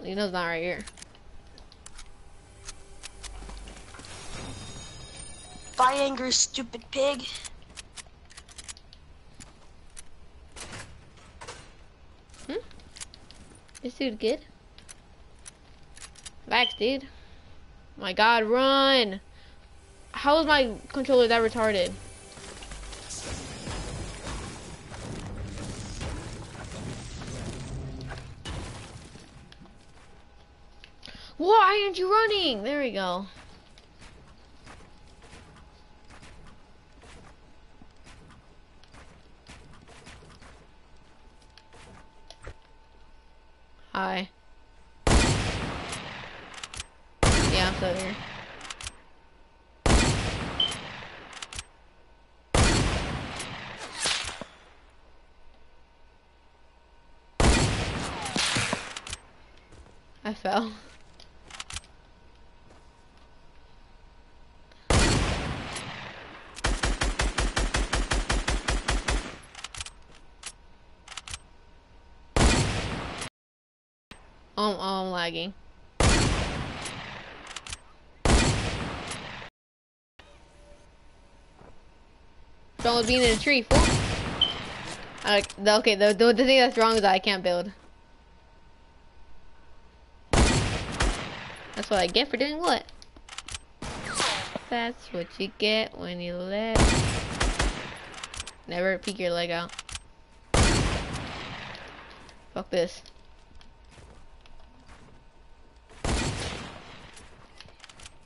Lino's not right here. buy anger, stupid pig. Hmm? This dude good? Relax, dude. My god, run! How is my controller that retarded? Why aren't you running? There we go. Hi. Yeah, I'm still here. I fell. Oh, oh, I'm lagging. Wrong being in a tree, fool? Okay, the, the, the thing that's wrong is that I can't build. That's what I get for doing what? That's what you get when you let... Never peek your leg out. Fuck this.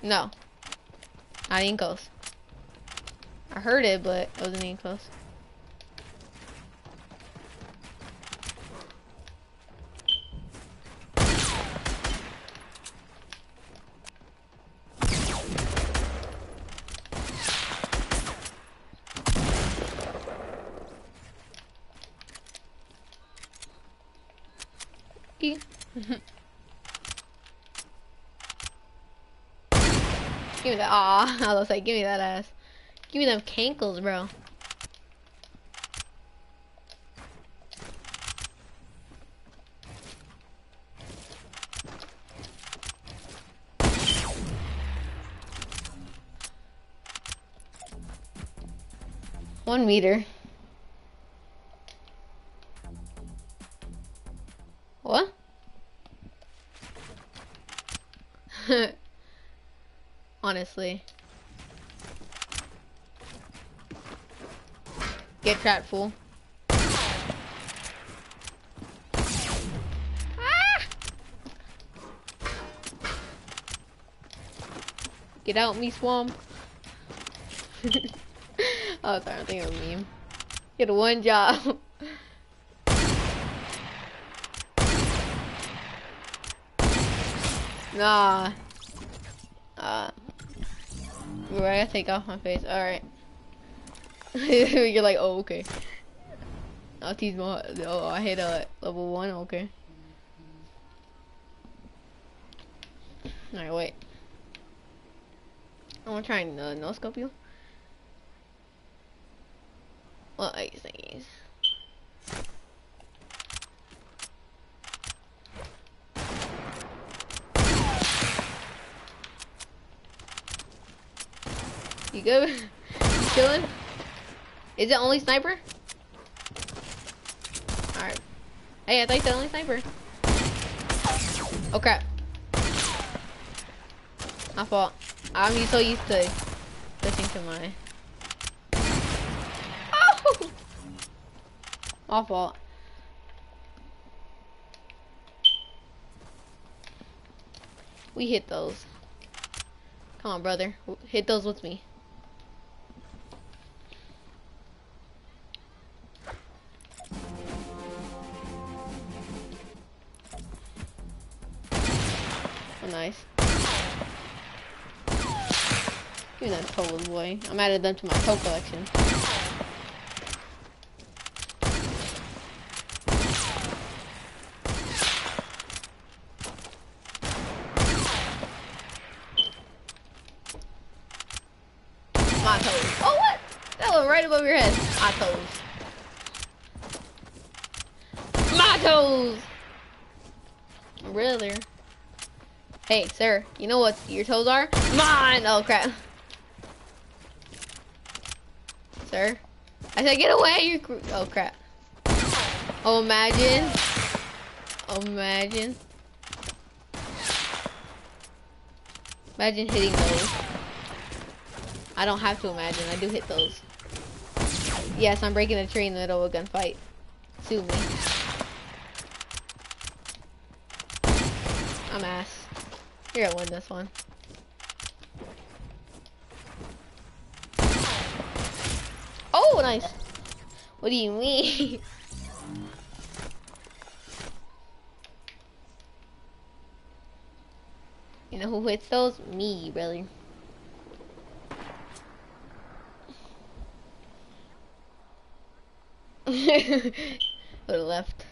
No. Not even close. I heard it, but it wasn't even close. Give me that. Aw, [laughs] I was like, give me that ass. Give me them cankles, bro. One meter. Honestly. Get trapped, fool. Ah! Get out, me swamp. [laughs] oh, sorry, I'm thinking of a meme. Get one job. [laughs] nah. Uh, I take off my face. Alright. [laughs] You're like, oh, okay. I'll tease more. Oh, I hit a level one. Okay. Alright, wait. I'm gonna try and uh, no scope you. What are you thinking? You good? You chilling? Is it only sniper? Alright. Hey, I thought you said only sniper. Oh, okay. My fault. I'm so used to switching to my... Oh! My fault. We hit those. Come on, brother. Hit those with me. Boy. I'm adding them to my toe collection. My toes. Oh, what? That went right above your head. My toes. My toes! Really? Hey, sir, you know what your toes are? Mine! Oh, crap. Sir? I said get away, you Oh, crap. Oh, imagine. Oh, imagine. Imagine hitting those. I don't have to imagine, I do hit those. Yes, I'm breaking a tree in the middle of a gunfight. Sue me. I'm ass. You're gonna win this one. Nice. What do you mean? [laughs] you know who hits those? Me, really. [laughs] Have left.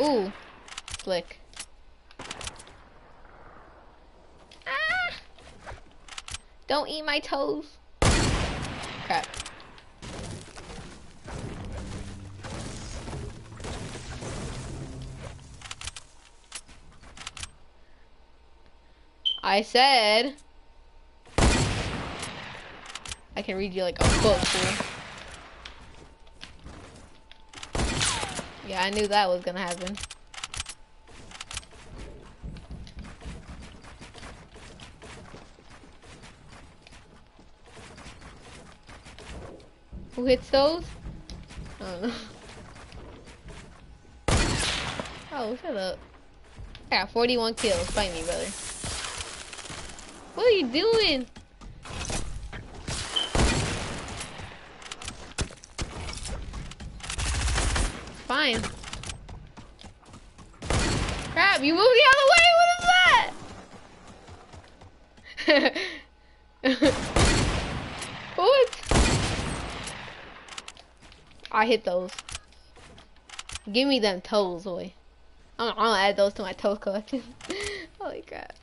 Ooh, slick. Ah! Don't eat my toes. Crap. I said I can read you like a book. Fool. Yeah, I knew that was gonna happen. Who hits those? I don't know. [laughs] Oh, shut up. I got 41 kills. Fight me, brother. What are you doing? Fine. Crap, you moved the other way? What is that? [laughs] what? I hit those. Give me them toes, boy. I'm, I'm gonna add those to my toe collection. [laughs] Holy crap.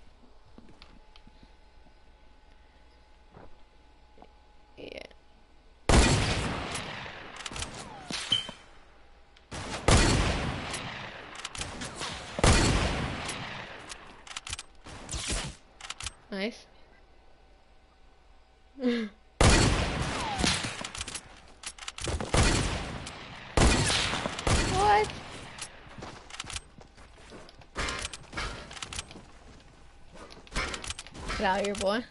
Yeah. Nice. what? Get out here, boy.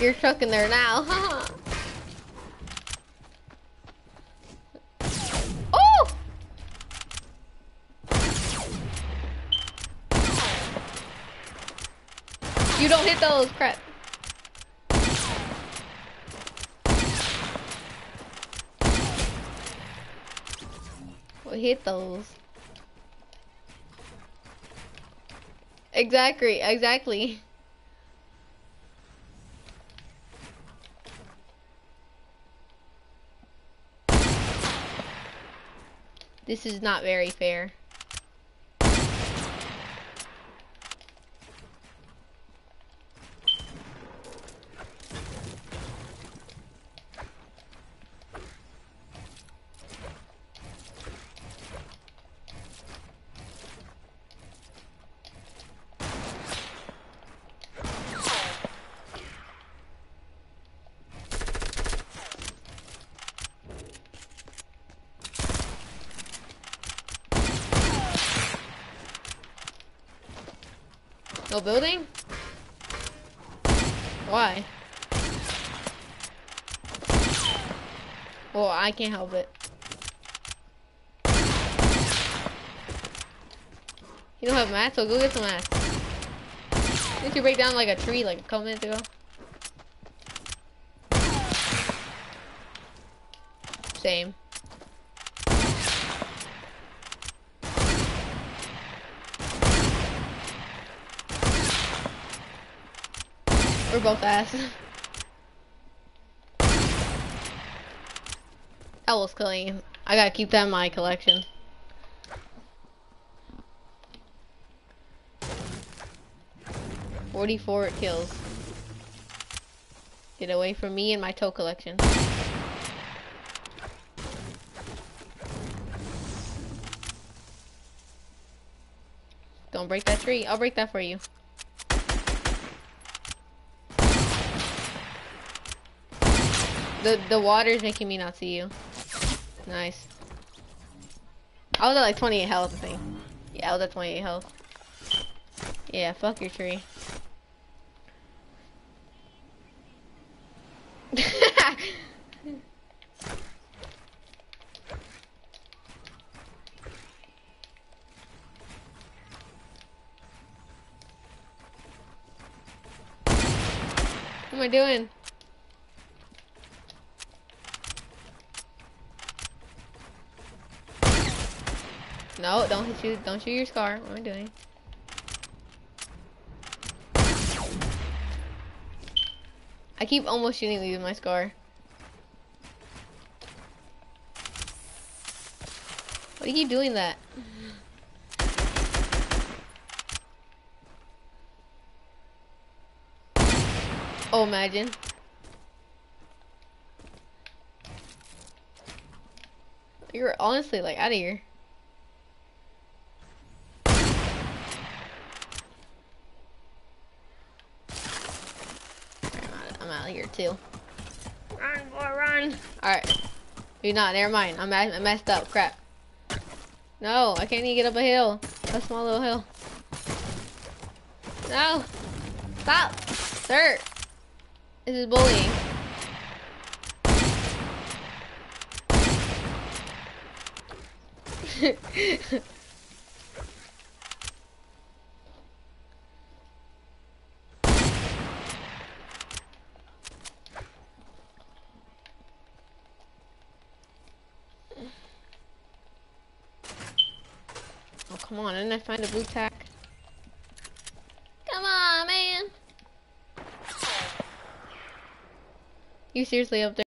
You're stuck in there now. [laughs] oh! You don't hit those, crap. Well, hit those. Exactly, exactly. This is not very fair. Building? Why? Well, I can't help it. You don't have mats, so go get some mats. Didn't you break down like a tree like a couple minutes ago? Same. We're both ass. that was clean. I gotta keep that in my collection. Forty-four kills. Get away from me and my toe collection. Don't break that tree. I'll break that for you. The the water is making me not see you. Nice. I was at like 28 health, I think. Yeah, I was at 28 health. Yeah, fuck your tree. [laughs] What am I doing? No, don't hit you. Don't shoot your scar. What am I doing? I keep almost shooting these with my scar. Why do you keep doing that? Oh, imagine. You're honestly like out of here. I'm out of here too. Run, boy, run. Alright. You're not, never mind. I'm, I messed up. Crap. No, I can't even get up a hill. A small little hill. No. Stop. Sir. This is bullying. [laughs] on. Didn't I find a blue tack? Come on, man. You seriously up there?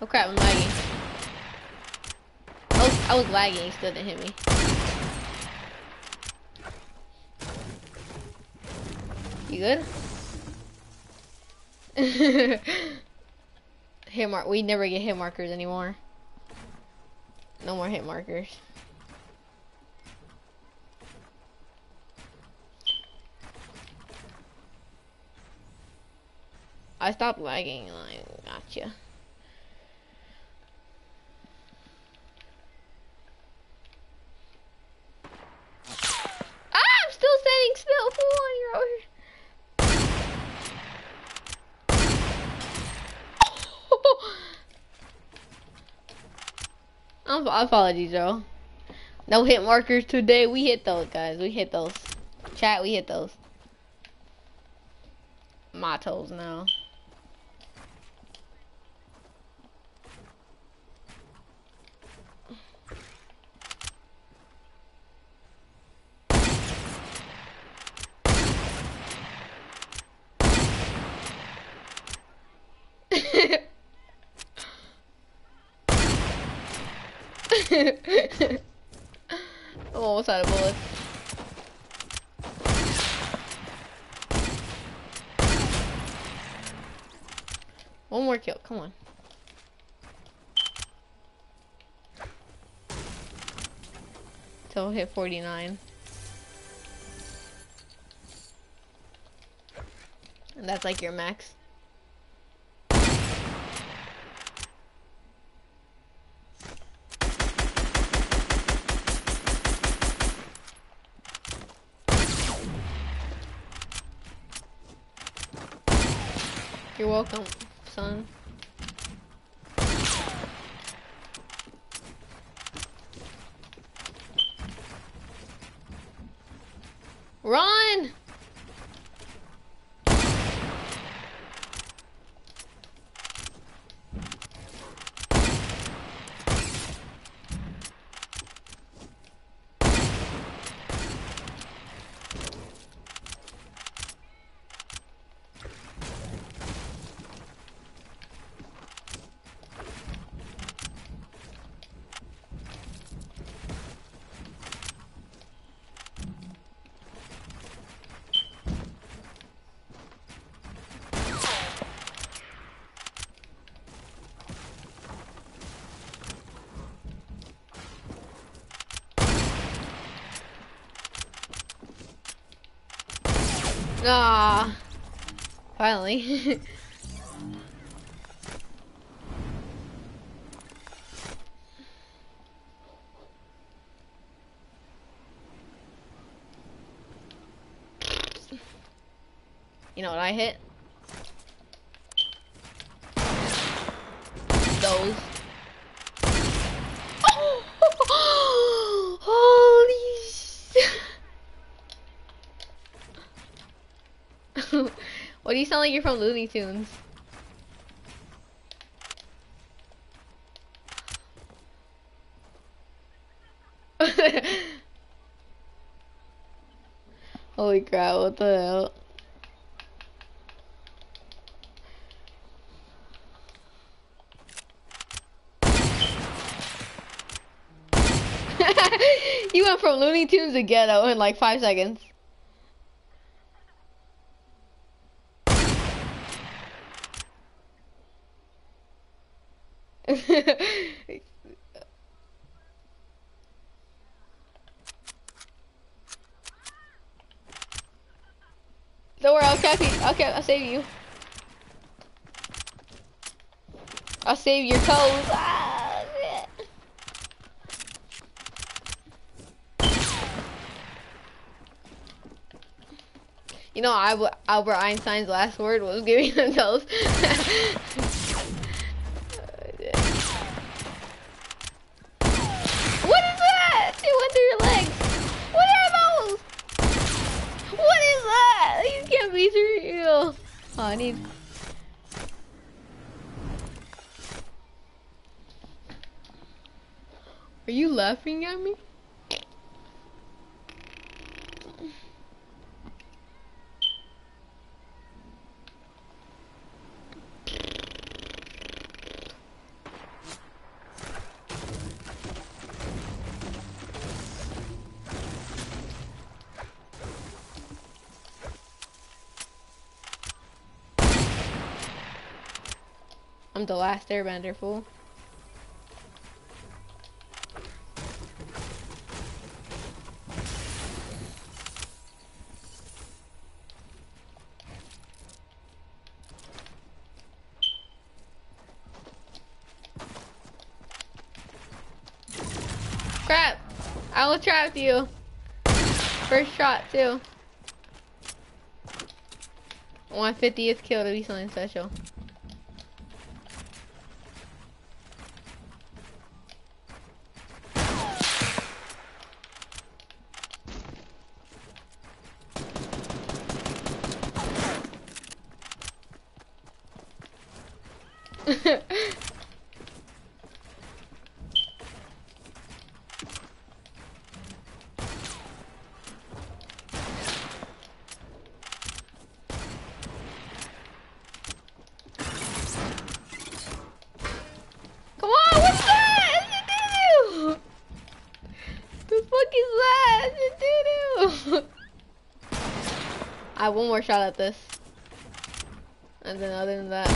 Oh crap, I'm lagging. I was, I was lagging, he still didn't hit me. You good? [laughs] hit mark. We never get hit markers anymore. No more hit markers. I stopped lagging. I gotcha. Ah, I'm still standing still. Hold on, you're over here. [laughs] Um, apologies, Joe. No hit markers today. We hit those, guys. We hit those. Chat, we hit those. Mottos now. I'm almost out of bullets. One more kill, come on. Till hit 49. And that's like your max. Welcome, son. Run! Ah, finally. [laughs] you know what I hit? Those. Holy sh- What do you sound like you're from Looney Tunes? [laughs] Holy crap, what the hell? [laughs] you went from Looney Tunes to ghetto in like five seconds. Don't worry, I'll catch you. Okay, I'll save you. I'll save your toes. Ah. You know, Albert, Einstein's last word was giving [laughs] him toes. [laughs] what is that? It went through your legs. What are those? What is that? These can't be real. Oh, I need. Are at me? I'm the last airbender, fool. Crap! Will trap you. First shot, too. 150th kill to be something special. Come on, what's that? It's a doo-doo! The fuck is that? It's a doo-doo! I have one more shot at this. And then other than that.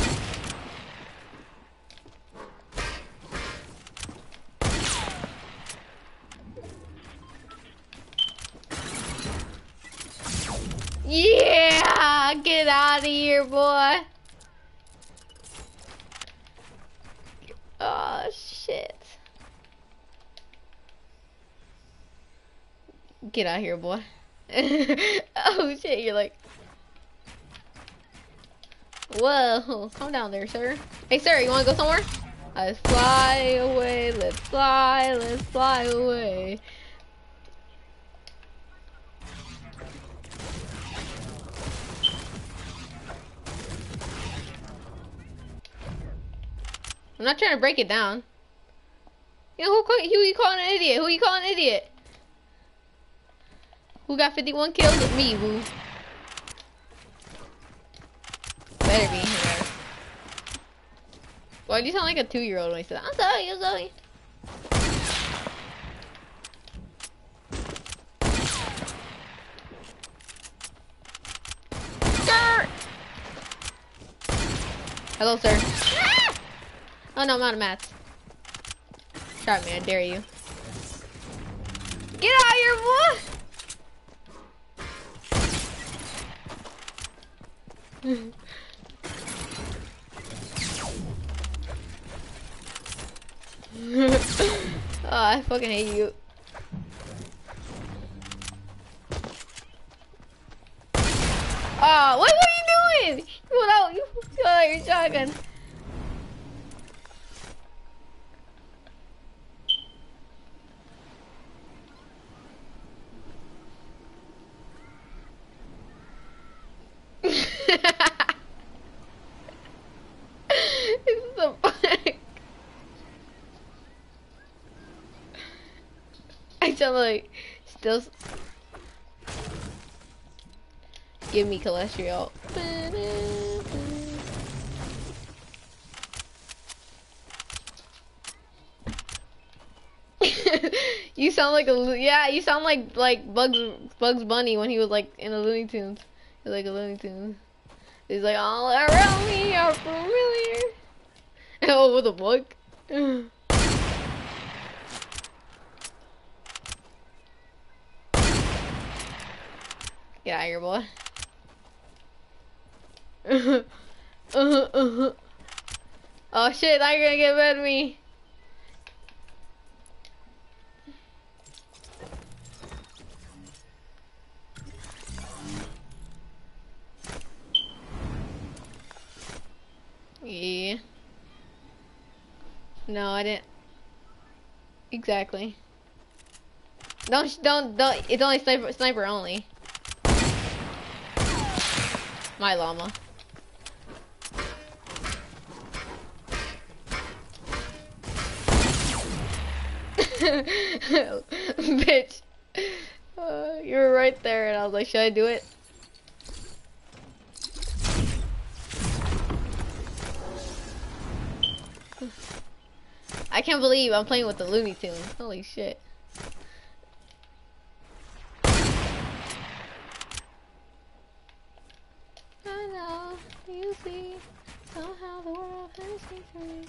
Yeah! Get out of here, boy! Oh shit. Get out of here, boy. [laughs] oh shit, you're like. Whoa, calm down there, sir. Hey, sir, you wanna go somewhere? Let's fly away, let's fly, let's fly away. I'm not trying to break it down. You who, who you calling an idiot? Who you calling an idiot? Who got 51 kills? Me, who? Better be here. Why do you sound like a two-year-old when you say that? I'm sorry, I'm sorry. Sir! Hello, sir. Ah! Oh no, I'm out of mats. Try me, I dare you. Get out of here, [laughs] boy! Oh, [laughs] I fucking hate you. Oh, what, are you doing? You you pulled out your shotgun. sound like still. Give me cholesterol. [laughs] you sound like a yeah. You sound like like Bugs Bugs Bunny when he was like in the Looney Tunes. He's like a Looney Tunes. He's like all around me are familiar. [laughs] Oh, what the fuck? [laughs] Get out of here, boy. Oh shit, now you're gonna get mad at me. Yeah. No, I didn't. Exactly. Don't, don't, don't. It's only sniper, sniper only. My llama. [laughs] Bitch. Uh, you were right there, and I was like, should I do it? I can't believe I'm playing with the Looney Tunes. Holy shit. I know, you see, somehow the world has changed.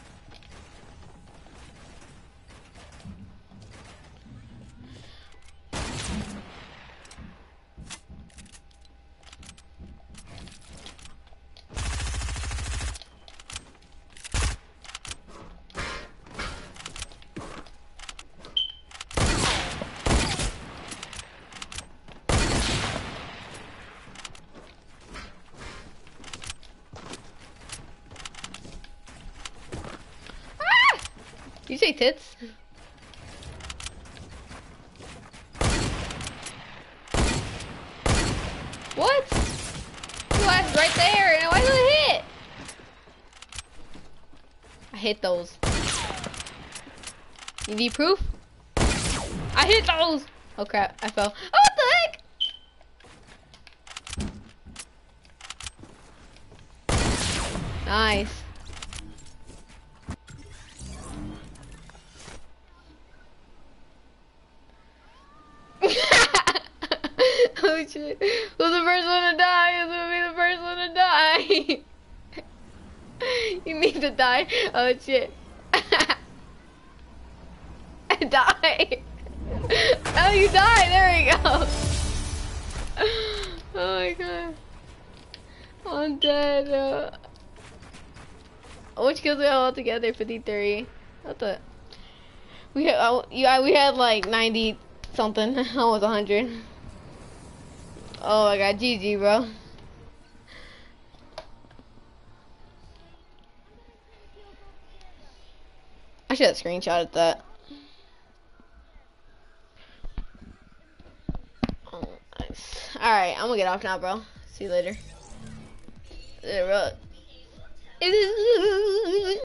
Ah! Did you say tits? What? You asked right there, and I hit? I hit those. You need proof? I hit those! Oh crap, I fell. Oh, what the heck? Nice. To die. [laughs] Oh shit. [laughs] die. [laughs] Oh, you die. There we go. Oh my god. I'm dead. Uh, which kills we all together? 53. What the? We had, uh, yeah, we had like 90 something. Almost 100. Oh my god, GG, bro. I should have screenshotted that. Oh. Alright, I'm gonna get off now, bro. See you later. Later.